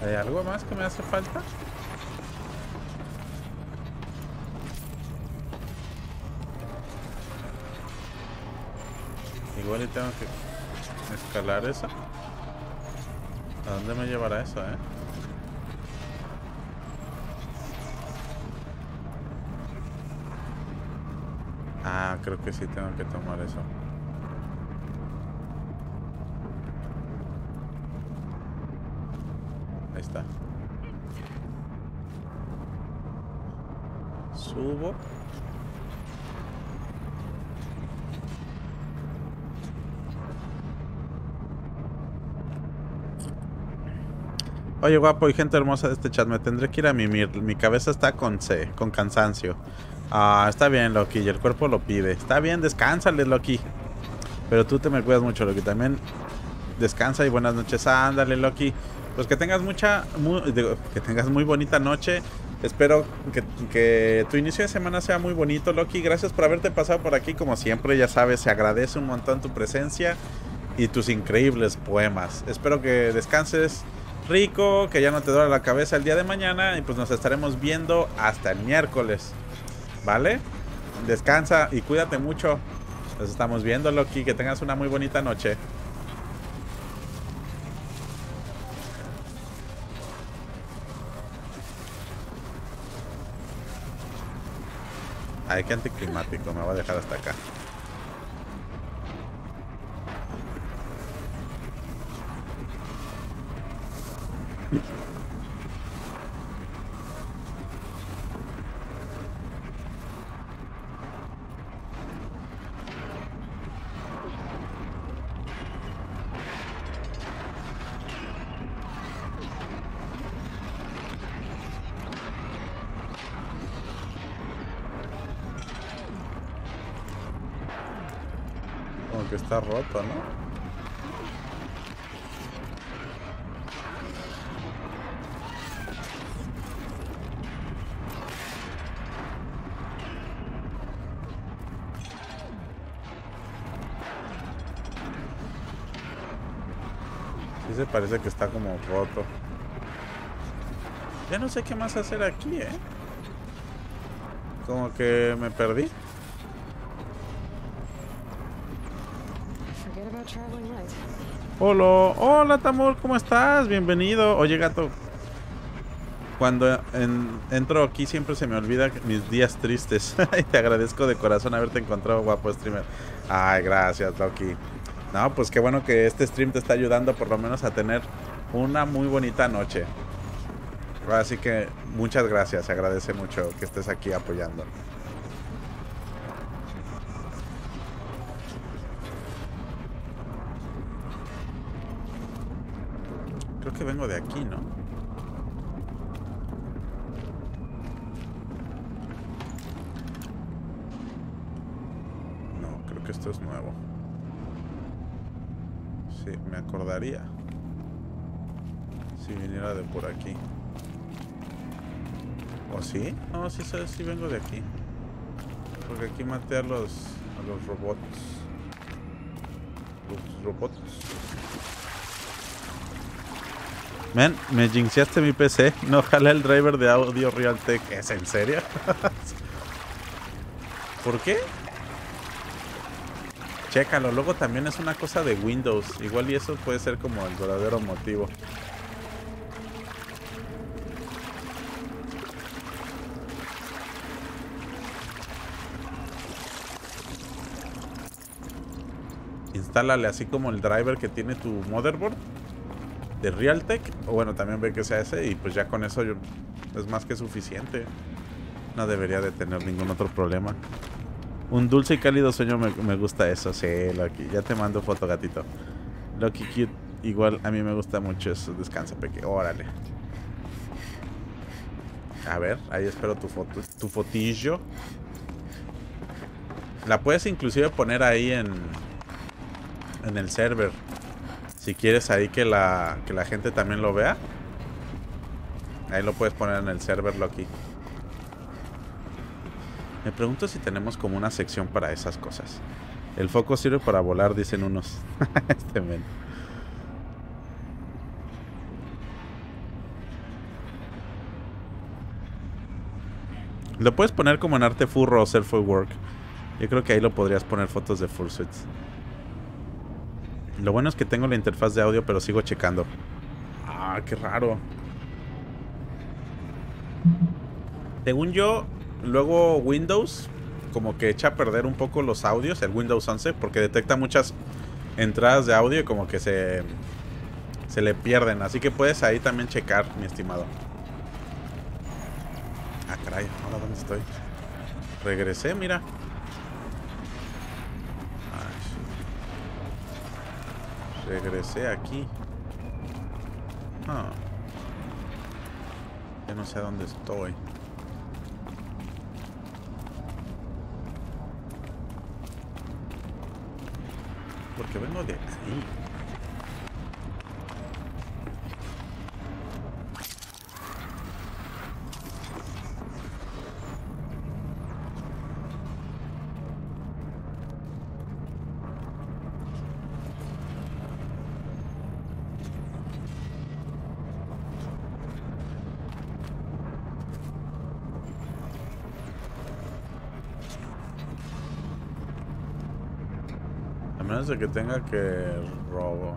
¿Hay algo más que me hace falta? Igual y tengo que escalar eso. ¿A dónde me llevará eso, eh? Ah, creo que sí tengo que tomar eso. Ahí está. Subo. Oye, guapo y gente hermosa de este chat, me tendré que ir a mimir. Mi cabeza está con C, con cansancio. Ah, está bien, Loki, y el cuerpo lo pide. Está bien, descánsale, Loki. Pero tú te me cuidas mucho, Loki. También descansa y buenas noches. Ándale, Loki. Pues que tengas mucha, que tengas muy bonita noche. Espero que, que tu inicio de semana sea muy bonito, Loki. Gracias por haberte pasado por aquí, como siempre. Ya sabes, se agradece un montón tu presencia y tus increíbles poemas. Espero que descanses rico, que ya no te duele la cabeza el día de mañana y pues nos estaremos viendo hasta el miércoles. ¿Vale? Descansa y cuídate mucho. Nos estamos viendo, Loki. Que tengas una muy bonita noche. Ay, qué anticlimático. Me voy a dejar hasta acá. Como que está roto, ¿no? Parece que está como roto. Ya no sé qué más hacer aquí, ¿eh? Como que me perdí. Hola, hola Tamur, ¿cómo estás? Bienvenido. Oye, gato. Cuando en- entro aquí siempre se me olvida mis días tristes. y te agradezco de corazón haberte encontrado, guapo streamer. Ay, gracias, Loki. No, pues qué bueno que este stream te está ayudando por lo menos a tener una muy bonita noche. Así que muchas gracias, se agradece mucho que estés aquí apoyando. Creo que vengo de aquí, ¿no? No, creo que esto es nuevo. Sí, me acordaría. Si viniera de por aquí. ¿O sí? No, sí, sí, sí vengo de aquí. Porque aquí maté a los, a los robots. Los robots. Men, me jinxeaste mi PC. No jala el driver de audio Realtek. ¿Es en serio? ¿Por qué? Chécalo, luego también es una cosa de Windows. Igual y eso puede ser como el verdadero motivo. Instálale así como el driver que tiene tu motherboard de Realtek. O bueno, también ve que sea ese y pues ya con eso es más que suficiente. No debería de tener ningún otro problema. Un dulce y cálido sueño me, me gusta eso. Sí, Loki. Ya te mando foto, gatito. Loki Cute. Igual a mí me gusta mucho eso. Descansa, peque. Órale. A ver, ahí espero tu foto. Tu fotillo. La puedes inclusive poner ahí en... En el server. Si quieres ahí que la, que la gente también lo vea. Ahí lo puedes poner en el server Loki. Me pregunto si tenemos como una sección para esas cosas. El foco sirve para volar, dicen unos. este men. Lo puedes poner como en arte furro o self work. Yo creo que ahí lo podrías poner fotos de fursuits. Lo bueno es que tengo la interfaz de audio, pero sigo checando. Ah, qué raro. Según yo, luego Windows como que echa a perder un poco los audios, el Windows 11, porque detecta muchas entradas de audio y como que se, se le pierden. Así que puedes ahí también checar, mi estimado. Ah, caray, ahora dónde estoy. Regresé, mira. Regresé aquí. Ah. No sé dónde estoy. Porque vengo de ahí. De que tenga que robo.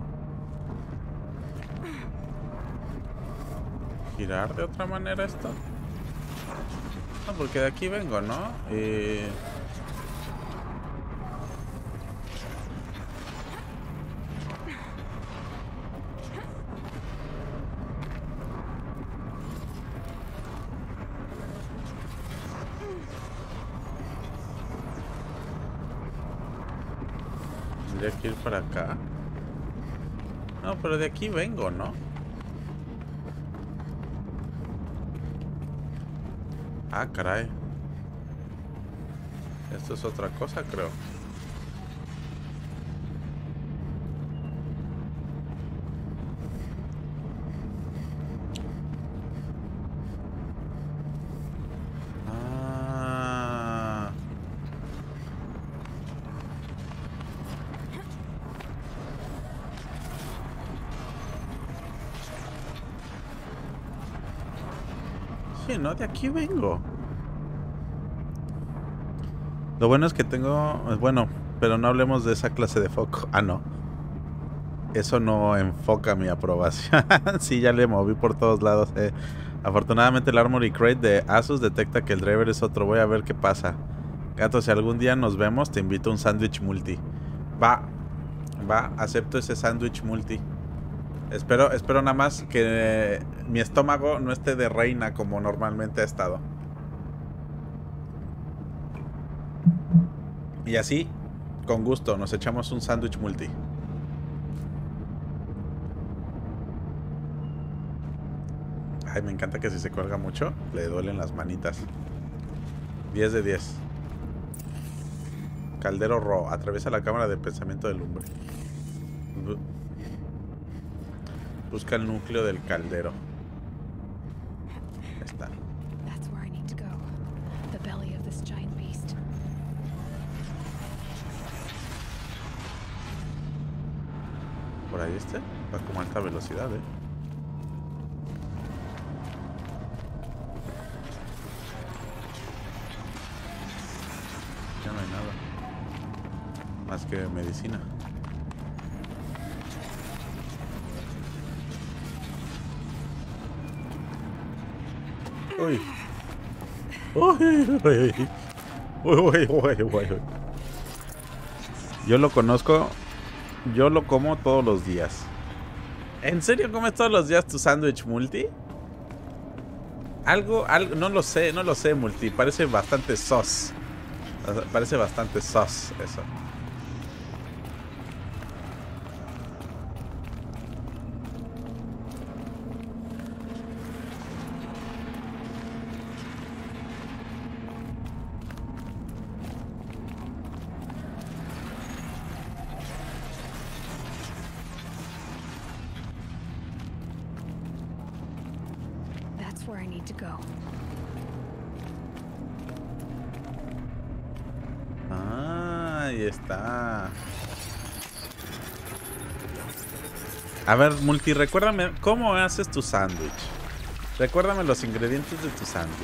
¿Girar de otra manera esto? No, porque de aquí vengo, ¿no? Y... Tendría que ir para acá. No, pero de aquí vengo, ¿no? Ah, caray. Esto es otra cosa, creo. Aquí vengo. Lo bueno es que tengo. Bueno, pero no hablemos de esa clase de foco. Ah, no. Eso no enfoca mi aprobación. sí, ya le moví por todos lados. eh. Afortunadamente el Armory Crate de Asus detecta que el driver es otro. Voy a ver qué pasa. Gato, si algún día nos vemos, te invito a un sándwich multi. Va. Va, acepto ese sándwich multi. Espero, espero nada más que mi estómago no esté de reina como normalmente ha estado. Y así, con gusto, nos echamos un sándwich multi. Ay, me encanta que si se cuelga mucho, le duelen las manitas. 10 de 10. Caldero Ro. Atraviesa la cámara de pensamiento de lumbre. Bu- Busca el núcleo del caldero. Está. Por ahí este. Va como a alta velocidad, eh. Ya no hay nada. Más que medicina. Uy. Uy, uy, uy. Uy, uy. Yo lo conozco yo lo como todos los días. ¿En serio comes todos los días tu sándwich multi? Algo, algo, no lo sé, no lo sé, multi. Parece bastante sos. Parece bastante sos eso. That's where I need to go. Ah, ahí está. A ver, Multi, recuérdame, ¿cómo haces tu sándwich? Recuérdame los ingredientes de tu sándwich.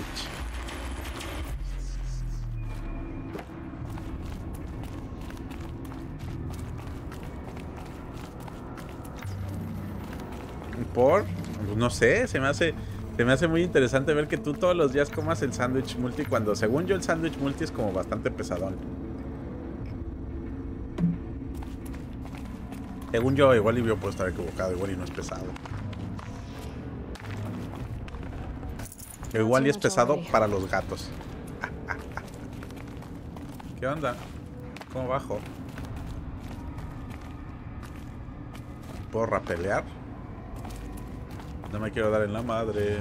¿Por? No sé, se me hace... Se me hace muy interesante ver que tú todos los días comas el sándwich multi cuando según yo el sándwich multi es como bastante pesadón. Según yo, igual y yo puedo estar equivocado, igual y no es pesado. Igual y es pesado para los gatos. ¿Qué onda? ¿Cómo bajo? ¿Puedo rapelear? No me quiero dar en la madre.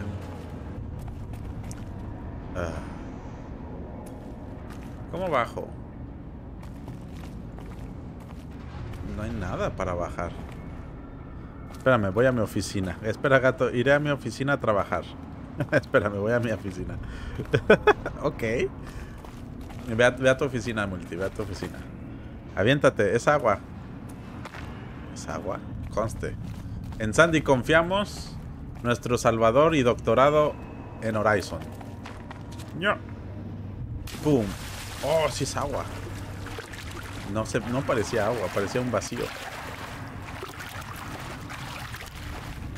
Ah. ¿Cómo bajo? No hay nada para bajar. Espérame, voy a mi oficina. Espera, gato, iré a mi oficina a trabajar. Espérame, voy a mi oficina. ok. Ve a, tu oficina, Multi, ve a tu oficina. Aviéntate, es agua. Es agua, conste. En Sandy confiamos. Nuestro salvador y doctorado en Horizon. Ya. Pum. Oh, sí es agua. No se, no parecía agua, parecía un vacío.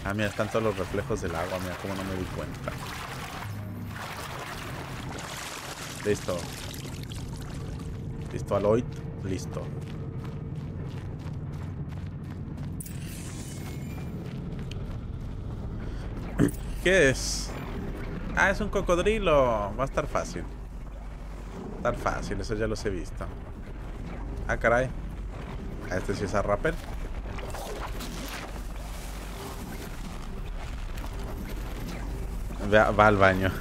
Ah, mira, están todos los reflejos del agua, mira cómo no me di cuenta. Listo. Listo, Aloyd. Listo. ¿Qué es? Ah, es un cocodrilo. Va a estar fácil. Va a estar fácil, eso ya los he visto. Ah, caray. Este sí es a rapper. Va, va al baño.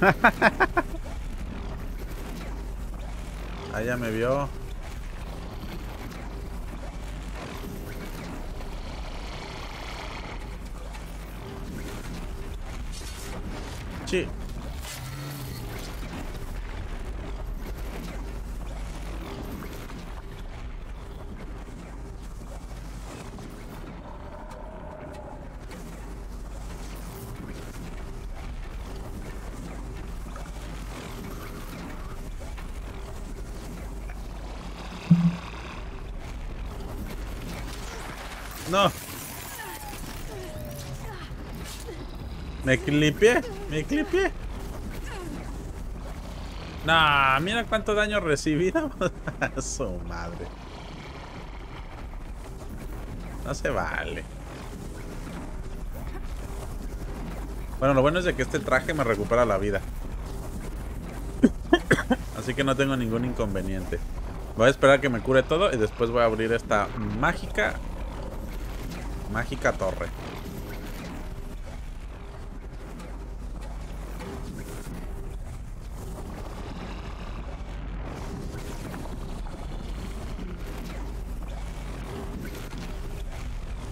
Ah, ya me vio. Sí. No. Me clipié, me clipié. Nah, mira cuánto daño recibido. Su madre. No se vale. Bueno, lo bueno es de que este traje me recupera la vida. Así que no tengo ningún inconveniente. Voy a esperar a que me cure todo y después voy a abrir esta mágica Mágica torre.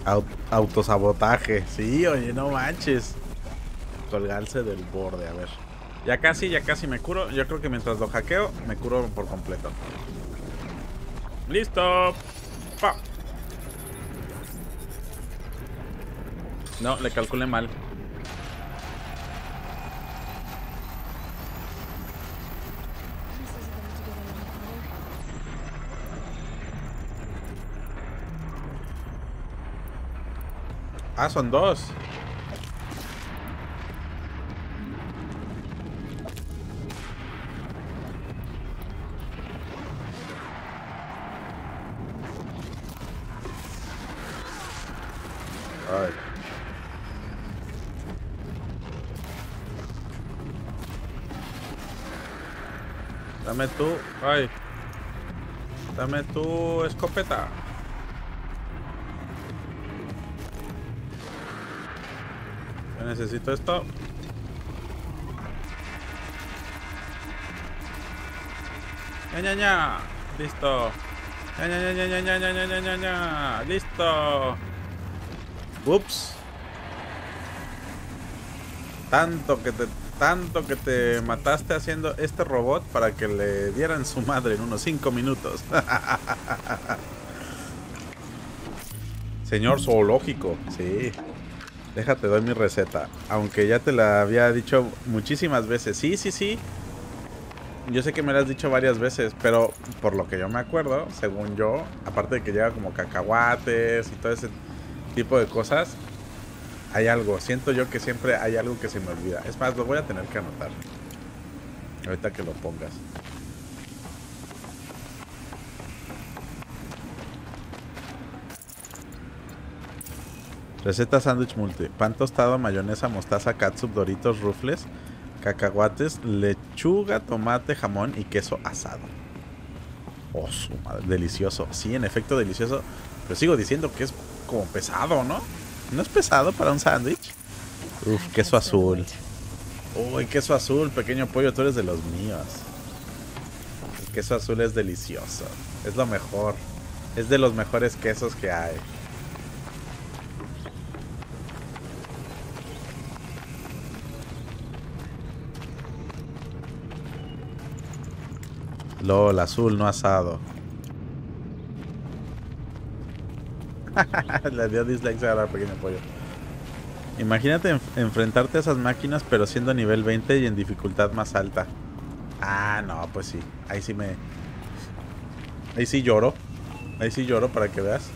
Au- autosabotaje. Sí, oye, no manches. Colgarse del borde, a ver. Ya casi, ya casi me curo. Yo creo que mientras lo hackeo, me curo por completo. ¡Listo! Pa. No, le calculé mal. Ah, son dos. Dame tú. Ay. Dame tu escopeta. Necesito esto. ña, ña, ña. Listo. ña, ña, ña, ña, ña, ña, ña, ña, ña. Listo. Ups. Tanto que te tanto que te mataste haciendo este robot para que le dieran su madre en unos 5 minutos. Señor zoológico, sí. Déjate, doy mi receta. Aunque ya te la había dicho muchísimas veces. Sí, sí, sí. Yo sé que me la has dicho varias veces, pero por lo que yo me acuerdo, según yo, aparte de que lleva como cacahuates y todo ese tipo de cosas, hay algo. Siento yo que siempre hay algo que se me olvida. Es más, lo voy a tener que anotar. Ahorita que lo pongas. Receta sándwich multi. Pan tostado, mayonesa, mostaza, catsup, doritos, rufles, cacahuates, lechuga, tomate, jamón y queso asado. Oh, su madre. Delicioso. Sí, en efecto, delicioso. Pero sigo diciendo que es como pesado, ¿no? ¿No es pesado para un sándwich? Uf, queso azul. Uy, queso azul, pequeño pollo, tú eres de los míos. El queso azul es delicioso. Es lo mejor. Es de los mejores quesos que hay. LOL, azul, no asado. Le dio dislike a la pequeño pollo. Imagínate enf- enfrentarte a esas máquinas, pero siendo nivel 20 y en dificultad más alta. Ah, no, pues sí. Ahí sí me. Ahí sí lloro. Ahí sí lloro para que veas.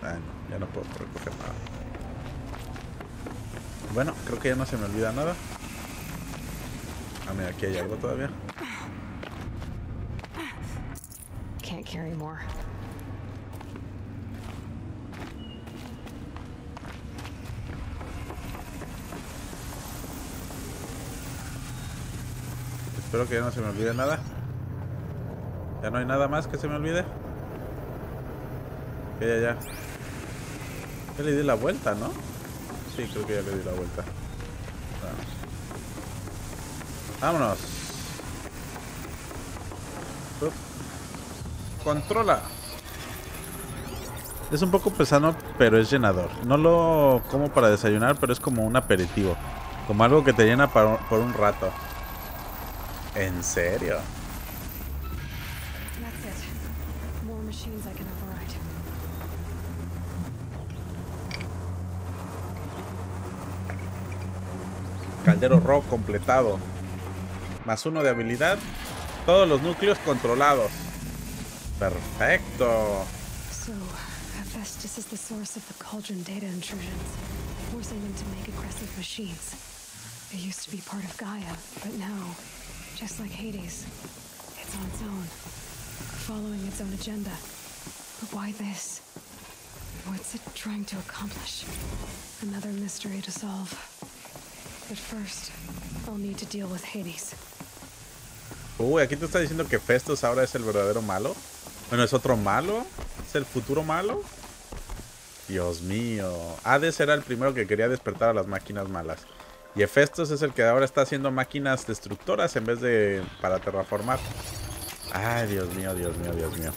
Ah, no, ya no puedo nada. Bueno, creo que ya no se me olvida nada. Ah, mira, aquí hay algo todavía. Can't carry more. Espero que ya no se me olvide nada. Ya no hay nada más que se me olvide. Que ya, ya. Ya le di la vuelta, ¿no? Sí, creo que ya le di la vuelta. Vámonos. Up. Controla. Es un poco pesado, pero es llenador. No lo como para desayunar, pero es como un aperitivo. Como algo que te llena por un rato. ¿En serio? Caldero rock completado. Más uno de habilidad. Todos los núcleos controlados. Perfecto. So, Hephaestus is the source of the Cauldron data intrusions, forcing them to make aggressive machines. It used to be part of Gaia, but now, just like Hades, it's on its own, following its own agenda. But why this? What's it trying to accomplish? Another mystery to solve. Hades. Uy, aquí te está diciendo que Festus ahora es el verdadero malo. Bueno, es otro malo. Es el futuro malo. Dios mío. Hades era el primero que quería despertar a las máquinas malas. Y Hefestos es el que ahora está haciendo máquinas destructoras en vez de para terraformar. Ay, Dios mío, Dios mío, Dios mío.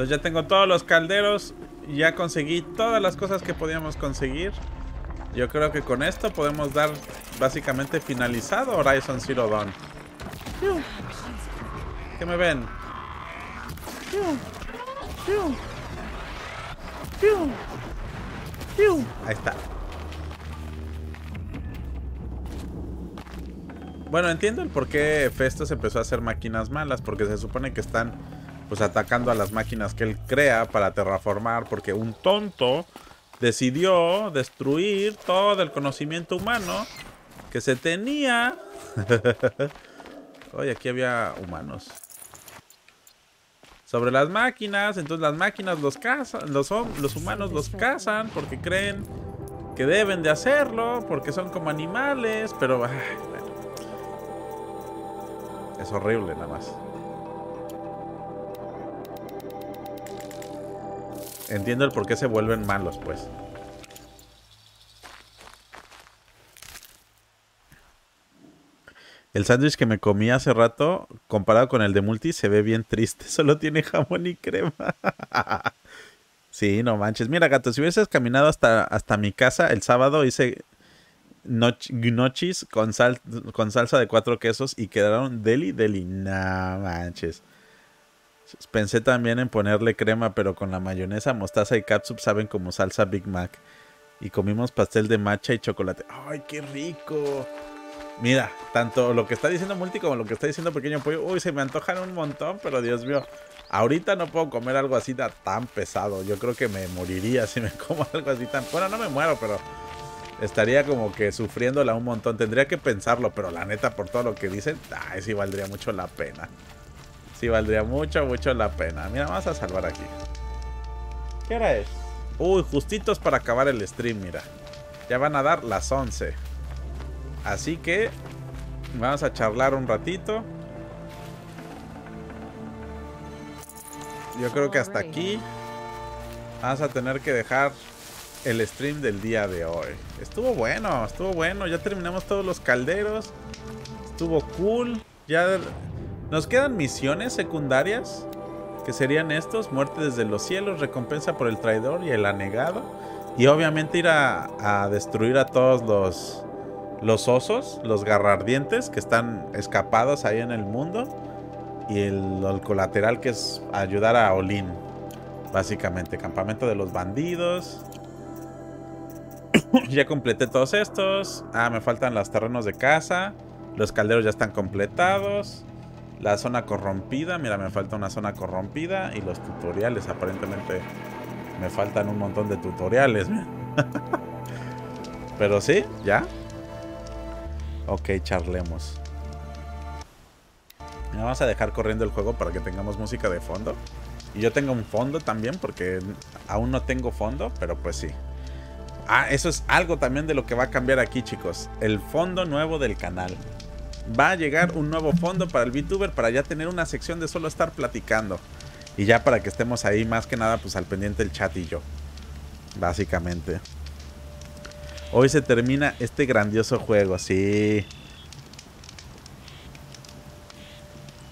Entonces ya tengo todos los calderos. Ya conseguí todas las cosas que podíamos conseguir. Yo creo que con esto podemos dar básicamente finalizado Horizon Zero Dawn. ¿Qué me ven? Ahí está. Bueno, entiendo el por qué Festus empezó a hacer máquinas malas, porque se supone que están pues atacando a las máquinas que él crea para terraformar, porque un tonto decidió destruir todo el conocimiento humano que se tenía. Oye, aquí había humanos. Sobre las máquinas, entonces las máquinas los cazan, los, humanos los cazan porque creen que deben de hacerlo, porque son como animales, pero bueno. es horrible nada más. Entiendo el por qué se vuelven malos, pues. El sándwich que me comí hace rato, comparado con el de Multi, se ve bien triste. Solo tiene jamón y crema. sí, no manches. Mira, gato, si hubieses caminado hasta, hasta mi casa el sábado, hice gnocchis con, sal, con salsa de cuatro quesos y quedaron deli, deli. No manches. Pensé también en ponerle crema, pero con la mayonesa, mostaza y catsup saben como salsa Big Mac. Y comimos pastel de matcha y chocolate. ¡Ay, qué rico! Mira, tanto lo que está diciendo Multi como lo que está diciendo Pequeño Pollo, uy, se me antojan un montón, pero Dios mío, ahorita no puedo comer algo así ta- tan pesado. Yo creo que me moriría si me como algo así tan... Bueno, no me muero, pero estaría como que sufriéndola un montón. Tendría que pensarlo, pero la neta, por todo lo que dicen, ay, sí valdría mucho la pena. Sí valdría mucho, mucho la pena. Mira, vamos a salvar aquí. ¿Qué hora es? Uy, justitos para acabar el stream, mira. Ya van a dar las 11. Así que vamos a charlar un ratito. Yo creo que hasta aquí vamos a tener que dejar el stream del día de hoy. Estuvo bueno, estuvo bueno. Ya terminamos todos los calderos. Estuvo cool. Ya nos quedan misiones secundarias. Que serían estos. Muerte desde los cielos. Recompensa por el traidor y el anegado. Y obviamente ir a, destruir a todos los, los osos. Los garrardientes que están escapados ahí en el mundo. Y el, el colateral que es ayudar a Olin. Básicamente. Campamento de los bandidos. ya completé todos estos. Ah, me faltan los terrenos de casa. Los calderos ya están completados. La zona corrompida. Mira, me falta una zona corrompida. Y los tutoriales. Aparentemente me faltan un montón de tutoriales. Pero sí, ya. Ok, charlemos. Vamos a dejar corriendo el juego para que tengamos música de fondo. Y yo tengo un fondo también porque Aún no tengo fondo, pero pues sí. Ah, eso es algo también de lo que va a cambiar aquí, chicos. El fondo nuevo del canal. Va a llegar un nuevo fondo para el VTuber para ya tener una sección de solo estar platicando. Y ya para que estemos ahí más que nada pues al pendiente el chat y yo. Básicamente. Hoy se termina este grandioso juego, sí.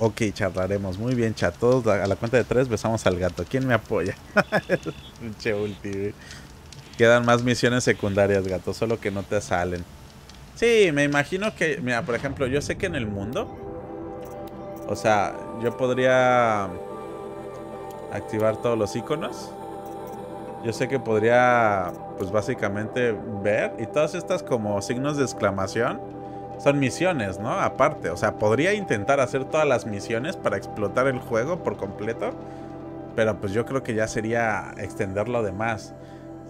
Ok, charlaremos. Muy bien, chat. Todos a la cuenta de tres besamos al gato. ¿Quién me apoya? Pinche ulti. Quedan más misiones secundarias, gato. Solo que no te salen. Sí, me imagino que... Mira, por ejemplo, yo sé que en el mundo... O sea, yo podría... Activar todos los iconos. Yo sé que podría... Pues básicamente ver. Y todas estas como signos de exclamación son misiones, ¿no? Aparte, o sea, podría intentar hacer todas las misiones para explotar el juego por completo, pero pues yo creo que ya sería extenderlo de más.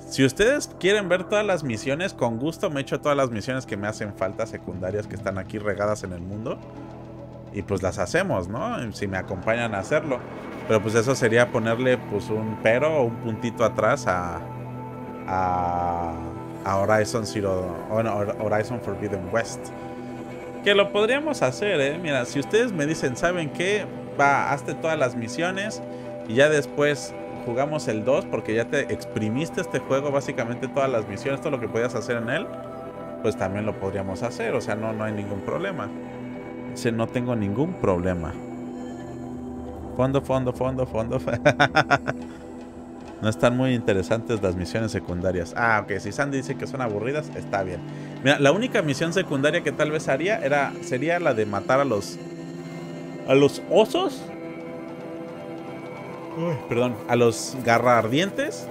Si ustedes quieren ver todas las misiones, con gusto me echo todas las misiones que me hacen falta secundarias que están aquí regadas en el mundo. Y pues las hacemos, ¿no? Si me acompañan a hacerlo. Pero pues eso sería ponerle pues un pero o un puntito atrás a, a, a Horizon Zero, Horizon Forbidden West. Que lo podríamos hacer, ¿eh? Mira, si ustedes me dicen, ¿saben qué? Va, hazte todas las misiones y ya después jugamos el 2 porque ya te exprimiste este juego, básicamente todas las misiones, todo lo que podías hacer en él, pues también lo podríamos hacer, o sea, no, no hay ningún problema. Dice, no tengo ningún problema. Fondo, fondo, fondo, fondo. no están muy interesantes las misiones secundarias. Ah, ok, si Sandy dice que son aburridas, está bien. Mira, la única misión secundaria que tal vez haría era sería la de matar a los a los osos. Perdón, a los garra ardientes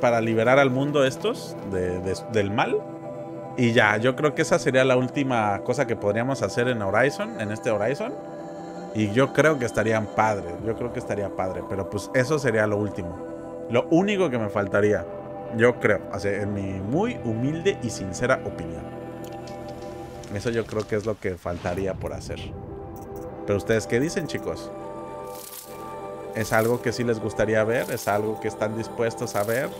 para liberar al mundo estos de- de- del mal. Y ya, yo creo que esa sería la última cosa que podríamos hacer en Horizon, en este Horizon. Y yo creo que estarían padre, yo creo que estaría padre, pero pues eso sería lo último. Lo único que me faltaría, yo creo, en mi muy humilde y sincera opinión. Eso yo creo que es lo que faltaría por hacer. Pero ustedes qué dicen, chicos? ¿Es algo que sí les gustaría ver? ¿Es algo que están dispuestos a ver?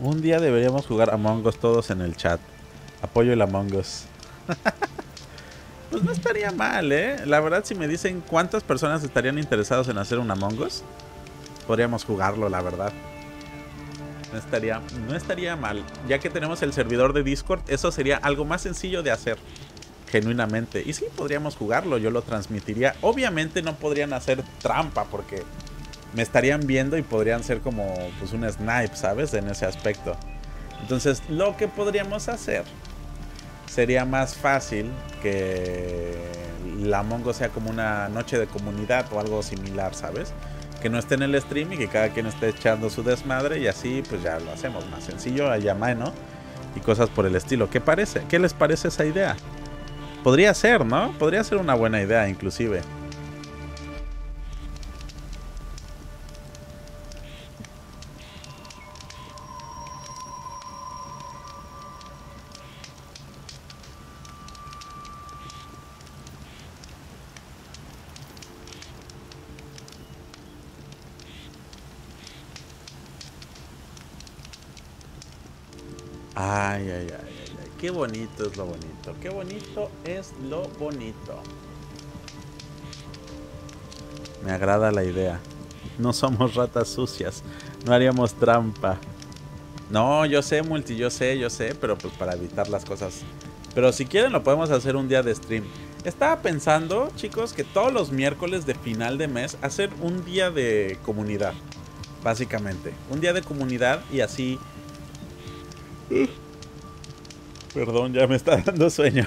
Mm. Un día deberíamos jugar Among Us todos en el chat. Apoyo el Among Us. pues no estaría mal, ¿eh? La verdad, si me dicen cuántas personas estarían interesados en hacer un Among Us, podríamos jugarlo, la verdad. No estaría, no estaría mal. Ya que tenemos el servidor de Discord, eso sería algo más sencillo de hacer. Genuinamente. Y sí, podríamos jugarlo. Yo lo transmitiría. Obviamente no podrían hacer trampa porque me estarían viendo y podrían ser como pues un snipe, ¿sabes? En ese aspecto. Entonces, lo que podríamos hacer sería más fácil que la Mongo sea como una noche de comunidad o algo similar, ¿sabes? Que no esté en el stream y que cada quien esté echando su desmadre y así pues ya lo hacemos más sencillo, allá mano y cosas por el estilo. ¿Qué parece? ¿Qué les parece esa idea? Podría ser, ¿no? Podría ser una buena idea inclusive. Bonito es lo bonito, qué bonito es lo bonito. Me agrada la idea. No somos ratas sucias, no haríamos trampa. No, yo sé, multi, yo sé, yo sé, pero pues para evitar las cosas. Pero si quieren lo podemos hacer un día de stream. Estaba pensando, chicos, que todos los miércoles de final de mes hacer un día de comunidad. Básicamente, un día de comunidad y así Perdón, ya me está dando sueño.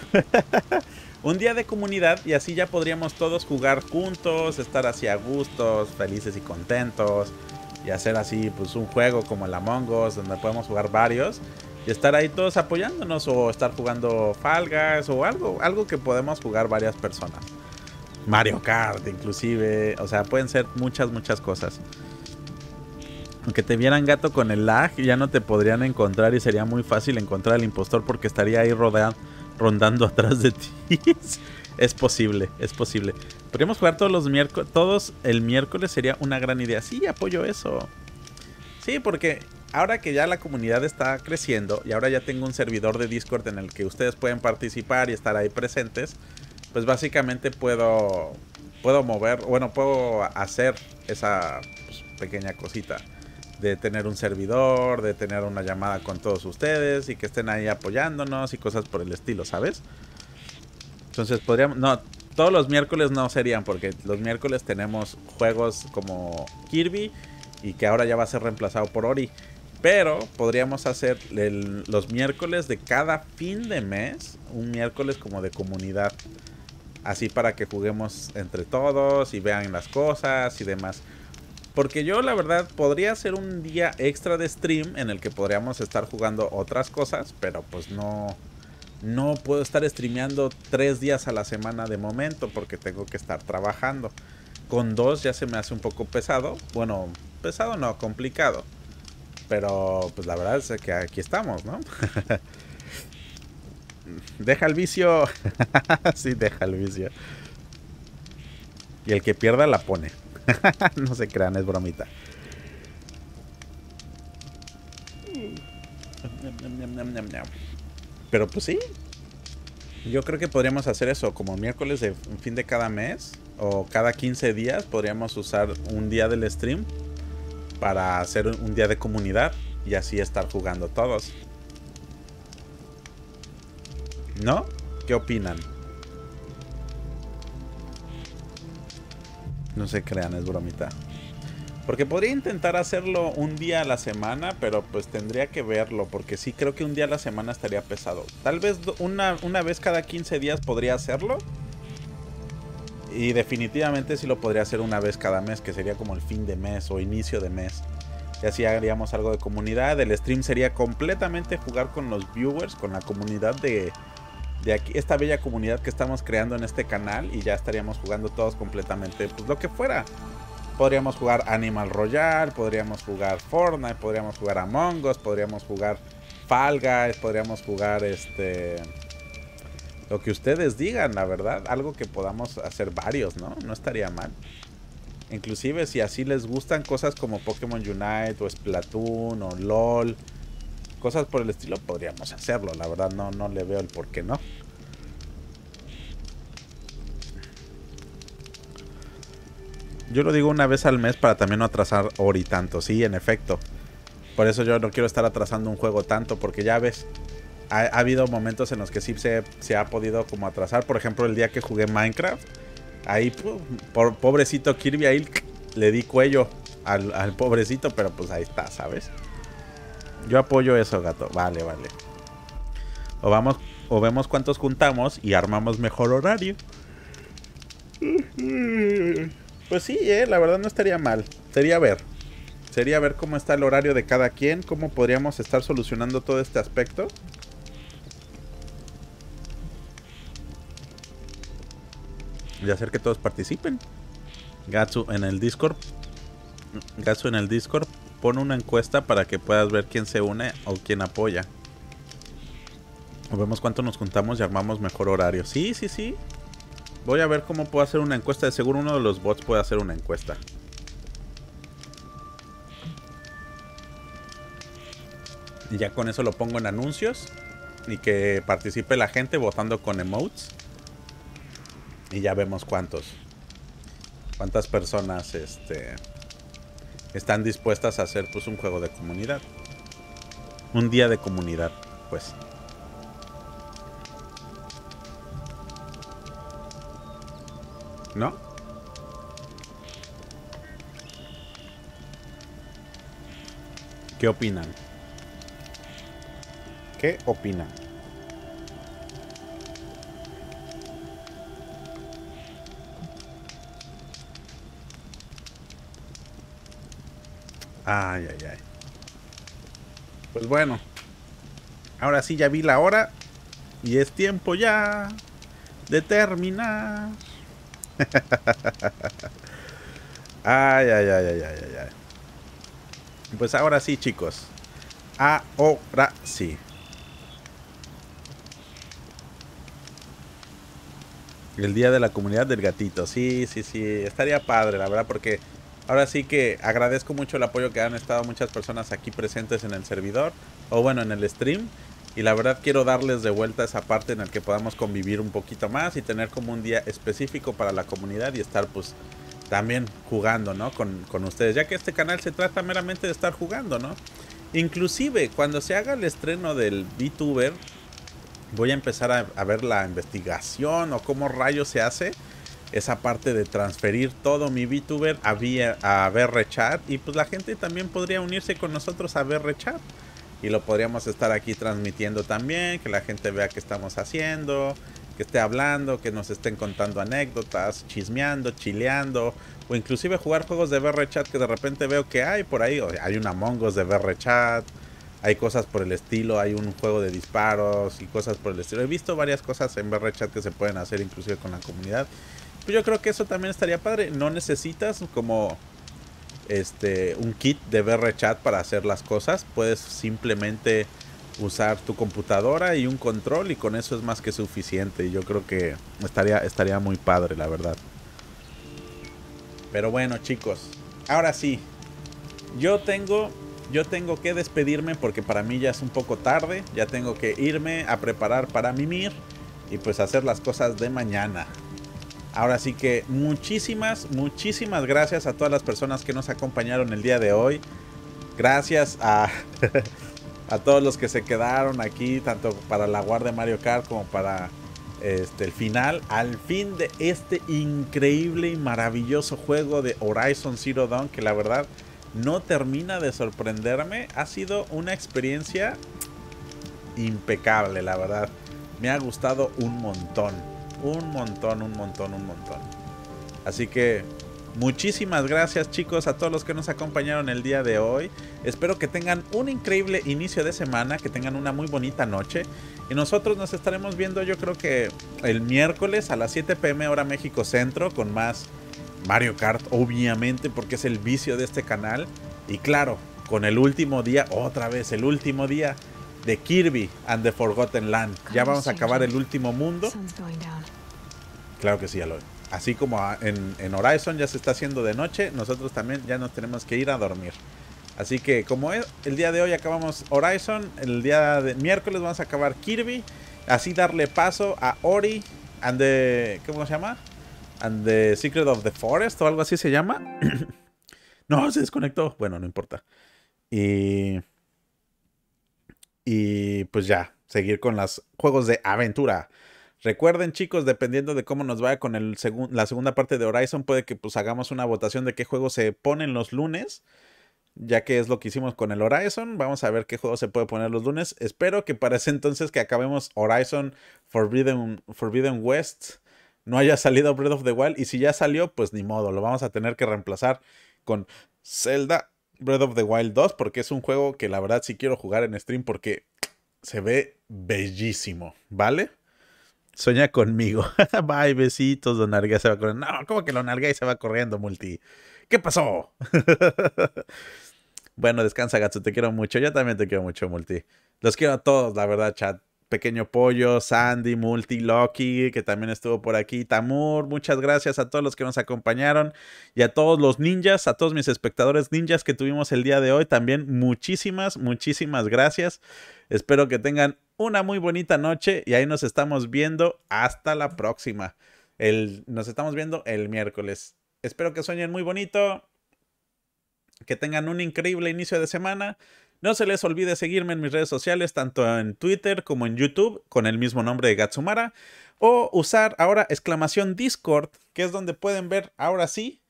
un día de comunidad y así ya podríamos todos jugar juntos, estar así a gustos, felices y contentos. Y hacer así pues un juego como el Among Us, donde podemos jugar varios. y estar ahí todos apoyándonos o estar jugando Falgas o algo, algo que podemos jugar varias personas. Mario Kart inclusive, o sea, pueden ser muchas, muchas cosas. Aunque te vieran gato con el lag, ya no te podrían encontrar y sería muy fácil encontrar al impostor porque estaría ahí rodeando, rondando atrás de ti. es posible, es posible. Podríamos jugar todos los miércoles, todos el miércoles sería una gran idea. Sí, apoyo eso. Sí, porque ahora que ya la comunidad está creciendo y ahora ya tengo un servidor de Discord en el que ustedes pueden participar y estar ahí presentes, pues básicamente puedo puedo mover, bueno, puedo hacer esa pues, pequeña cosita de tener un servidor, de tener una llamada con todos ustedes y que estén ahí apoyándonos y cosas por el estilo, ¿sabes? Entonces podríamos, no, todos los miércoles no serían porque los miércoles tenemos juegos como Kirby y que ahora ya va a ser reemplazado por Ori. Pero podríamos hacer los miércoles de cada fin de mes, un miércoles como de comunidad. Así para que juguemos entre todos y vean las cosas y demás. Porque yo la verdad podría hacer un día extra de stream en el que podríamos estar jugando otras cosas, pero pues no, no puedo estar streameando tres días a la semana de momento porque tengo que estar trabajando. Con dos ya se me hace un poco pesado. Bueno, pesado no, complicado. Pero pues la verdad es que aquí estamos, ¿no? deja el vicio. sí, deja el vicio. Y el que pierda la pone. no se crean, es bromita. Pero pues sí. Yo creo que podríamos hacer eso como miércoles de fin de cada mes o cada 15 días podríamos usar un día del stream para hacer un día de comunidad y así estar jugando todos. ¿No? ¿Qué opinan? No se crean, es bromita. Porque podría intentar hacerlo un día a la semana, pero pues tendría que verlo, porque sí creo que un día a la semana estaría pesado. Tal vez una, una vez cada 15 días podría hacerlo. Y definitivamente sí lo podría hacer una vez cada mes, que sería como el fin de mes o inicio de mes. Y así haríamos algo de comunidad. El stream sería completamente jugar con los viewers, con la comunidad de, de aquí, esta bella comunidad que estamos creando en este canal. Y ya estaríamos jugando todos completamente, pues lo que fuera. Podríamos jugar Animal Royale, podríamos jugar Fortnite, podríamos jugar Among Us, podríamos jugar Fall Guys, podríamos jugar este lo que ustedes digan, la verdad, algo que podamos hacer varios, ¿no? No estaría mal. Inclusive si así les gustan cosas como Pokémon Unite o Splatoon o LOL, cosas por el estilo, podríamos hacerlo, la verdad no, no le veo el por qué no. Yo lo digo una vez al mes para también no atrasar Ori tanto, sí, en efecto. Por eso yo no quiero estar atrasando un juego tanto, porque ya ves, ha, ha habido momentos en los que sí se, se ha podido como atrasar. Por ejemplo, el día que jugué Minecraft, ahí, por, pobrecito Kirby, ahí le di cuello al, al pobrecito, pero pues ahí está, ¿sabes? Yo apoyo eso, gato. Vale, vale. O vamos, o vemos cuántos juntamos y armamos mejor horario. Pues sí, eh, la verdad no estaría mal. Sería ver. Sería ver cómo está el horario de cada quien, cómo podríamos estar solucionando todo este aspecto. Y hacer que todos participen. Gatsu en el Discord. Gatsu en el Discord. Pon una encuesta para que puedas ver quién se une o quién apoya. O vemos cuánto nos juntamos y armamos mejor horario. Sí, sí, sí. Voy a ver cómo puedo hacer una encuesta. De seguro uno de los bots puede hacer una encuesta. Y ya con eso lo pongo en anuncios. Y que participe la gente votando con emotes. Y ya vemos cuántos. Cuántas personas este, están dispuestas a hacer pues un juego de comunidad. Un día de comunidad, pues. ¿No? ¿Qué opinan? ¿Qué opinan? Ay, ay, ay. Pues bueno. Ahora sí, ya vi la hora. Y es tiempo ya de terminar. ay, ay, ay, ay, ay, ay. Pues ahora sí, chicos. Ahora sí. El día de la comunidad del gatito. Sí, sí, sí. Estaría padre, la verdad, porque ahora sí que agradezco mucho el apoyo que han estado muchas personas aquí presentes en el servidor. O bueno, en el stream. Y la verdad quiero darles de vuelta esa parte en la que podamos convivir un poquito más y tener como un día específico para la comunidad y estar pues también jugando, ¿no? Con, con ustedes. Ya que este canal se trata meramente de estar jugando, ¿no? Inclusive cuando se haga el estreno del VTuber, voy a empezar a, a, ver la investigación o cómo rayos se hace esa parte de transferir todo mi VTuber a, vía, a VRChat y pues la gente también podría unirse con nosotros a VRChat y lo podríamos estar aquí transmitiendo también, que la gente vea qué estamos haciendo, que esté hablando, que nos estén contando anécdotas, chismeando, chileando, o inclusive jugar juegos de VRChat que de repente veo que hay por ahí, hay un Among Us de VRChat, hay cosas por el estilo, hay un juego de disparos y cosas por el estilo. He visto varias cosas en VRChat que se pueden hacer inclusive con la comunidad. Pero yo creo que eso también estaría padre. No necesitas como este un kit de VRChat para hacer las cosas. Puedes simplemente usar tu computadora y un control y con eso es más que suficiente. Y yo creo que estaría, estaría muy padre, la verdad. Pero bueno, chicos, ahora sí. Yo tengo yo tengo que despedirme porque para mí ya es un poco tarde. Ya tengo que irme a preparar para mimir y pues hacer las cosas de mañana. Ahora sí que muchísimas, muchísimas gracias a todas las personas que nos acompañaron el día de hoy. Gracias a, a todos los que se quedaron aquí, tanto para la guardia Mario Kart como para este, el final. Al fin de este increíble y maravilloso juego de Horizon Zero Dawn, que la verdad no termina de sorprenderme. Ha sido una experiencia impecable, la verdad. Me ha gustado un montón. Un montón, un montón, un montón. Así que muchísimas gracias chicos a todos los que nos acompañaron el día de hoy. Espero que tengan un increíble inicio de semana, que tengan una muy bonita noche. Y nosotros nos estaremos viendo yo creo que el miércoles a las 7 pm hora México Centro con más Mario Kart, obviamente, porque es el vicio de este canal. Y claro, con el último día, otra vez, el último día de Kirby and the Forgotten Land. Ya vamos a acabar el último mundo. Claro que sí, Aloy. Así como en, en, Horizon ya se está haciendo de noche, nosotros también ya nos tenemos que ir a dormir. Así que como es, el día de hoy acabamos Horizon, el día de miércoles vamos a acabar Kirby. Así darle paso a Ori and the... ¿Cómo se llama? and the Secret of the Forest o algo así se llama. no, se desconectó. Bueno, no importa. Y. Y pues ya, seguir con los juegos de aventura. Recuerden, chicos, dependiendo de cómo nos vaya con el la segunda parte de Horizon, puede que pues hagamos una votación de qué juego se ponen los lunes. Ya que es lo que hicimos con el Horizon. Vamos a ver qué juego se puede poner los lunes. Espero que para ese entonces que acabemos Horizon Forbidden, Forbidden West no haya salido Breath of the Wild. Y si ya salió, pues ni modo, lo vamos a tener que reemplazar con Zelda Breath of the Wild 2, porque es un juego que la verdad sí quiero jugar en stream porque se ve bellísimo, ¿vale? Sueña conmigo. Bye, besitos, Don Arguey se va corriendo. No, ¿cómo que Don Arguey se va corriendo, Multi? ¿Qué pasó? bueno, descansa, Gatsu, te quiero mucho. Yo también te quiero mucho, Multi. Los quiero a todos, la verdad, chat. Pequeño Pollo, Sandy, Multi, Loki, que también estuvo por aquí, Tamur, muchas gracias a todos los que nos acompañaron y a todos los ninjas, a todos mis espectadores ninjas que tuvimos el día de hoy, también muchísimas, muchísimas gracias. Espero que tengan una muy bonita noche y ahí nos estamos viendo hasta la próxima. El, nos estamos viendo el miércoles. Espero que sueñen muy bonito, que tengan un increíble inicio de semana. No se les olvide seguirme en mis redes sociales, tanto en Twitter como en YouTube, con el mismo nombre de Gatsumara. O usar ahora exclamación Discord, que es donde pueden ver ahora sí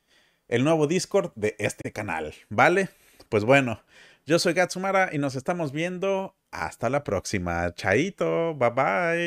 el nuevo Discord de este canal. ¿Vale? Pues bueno, yo soy Gatsumara y nos estamos viendo. Hasta la próxima. Chaito. Bye bye.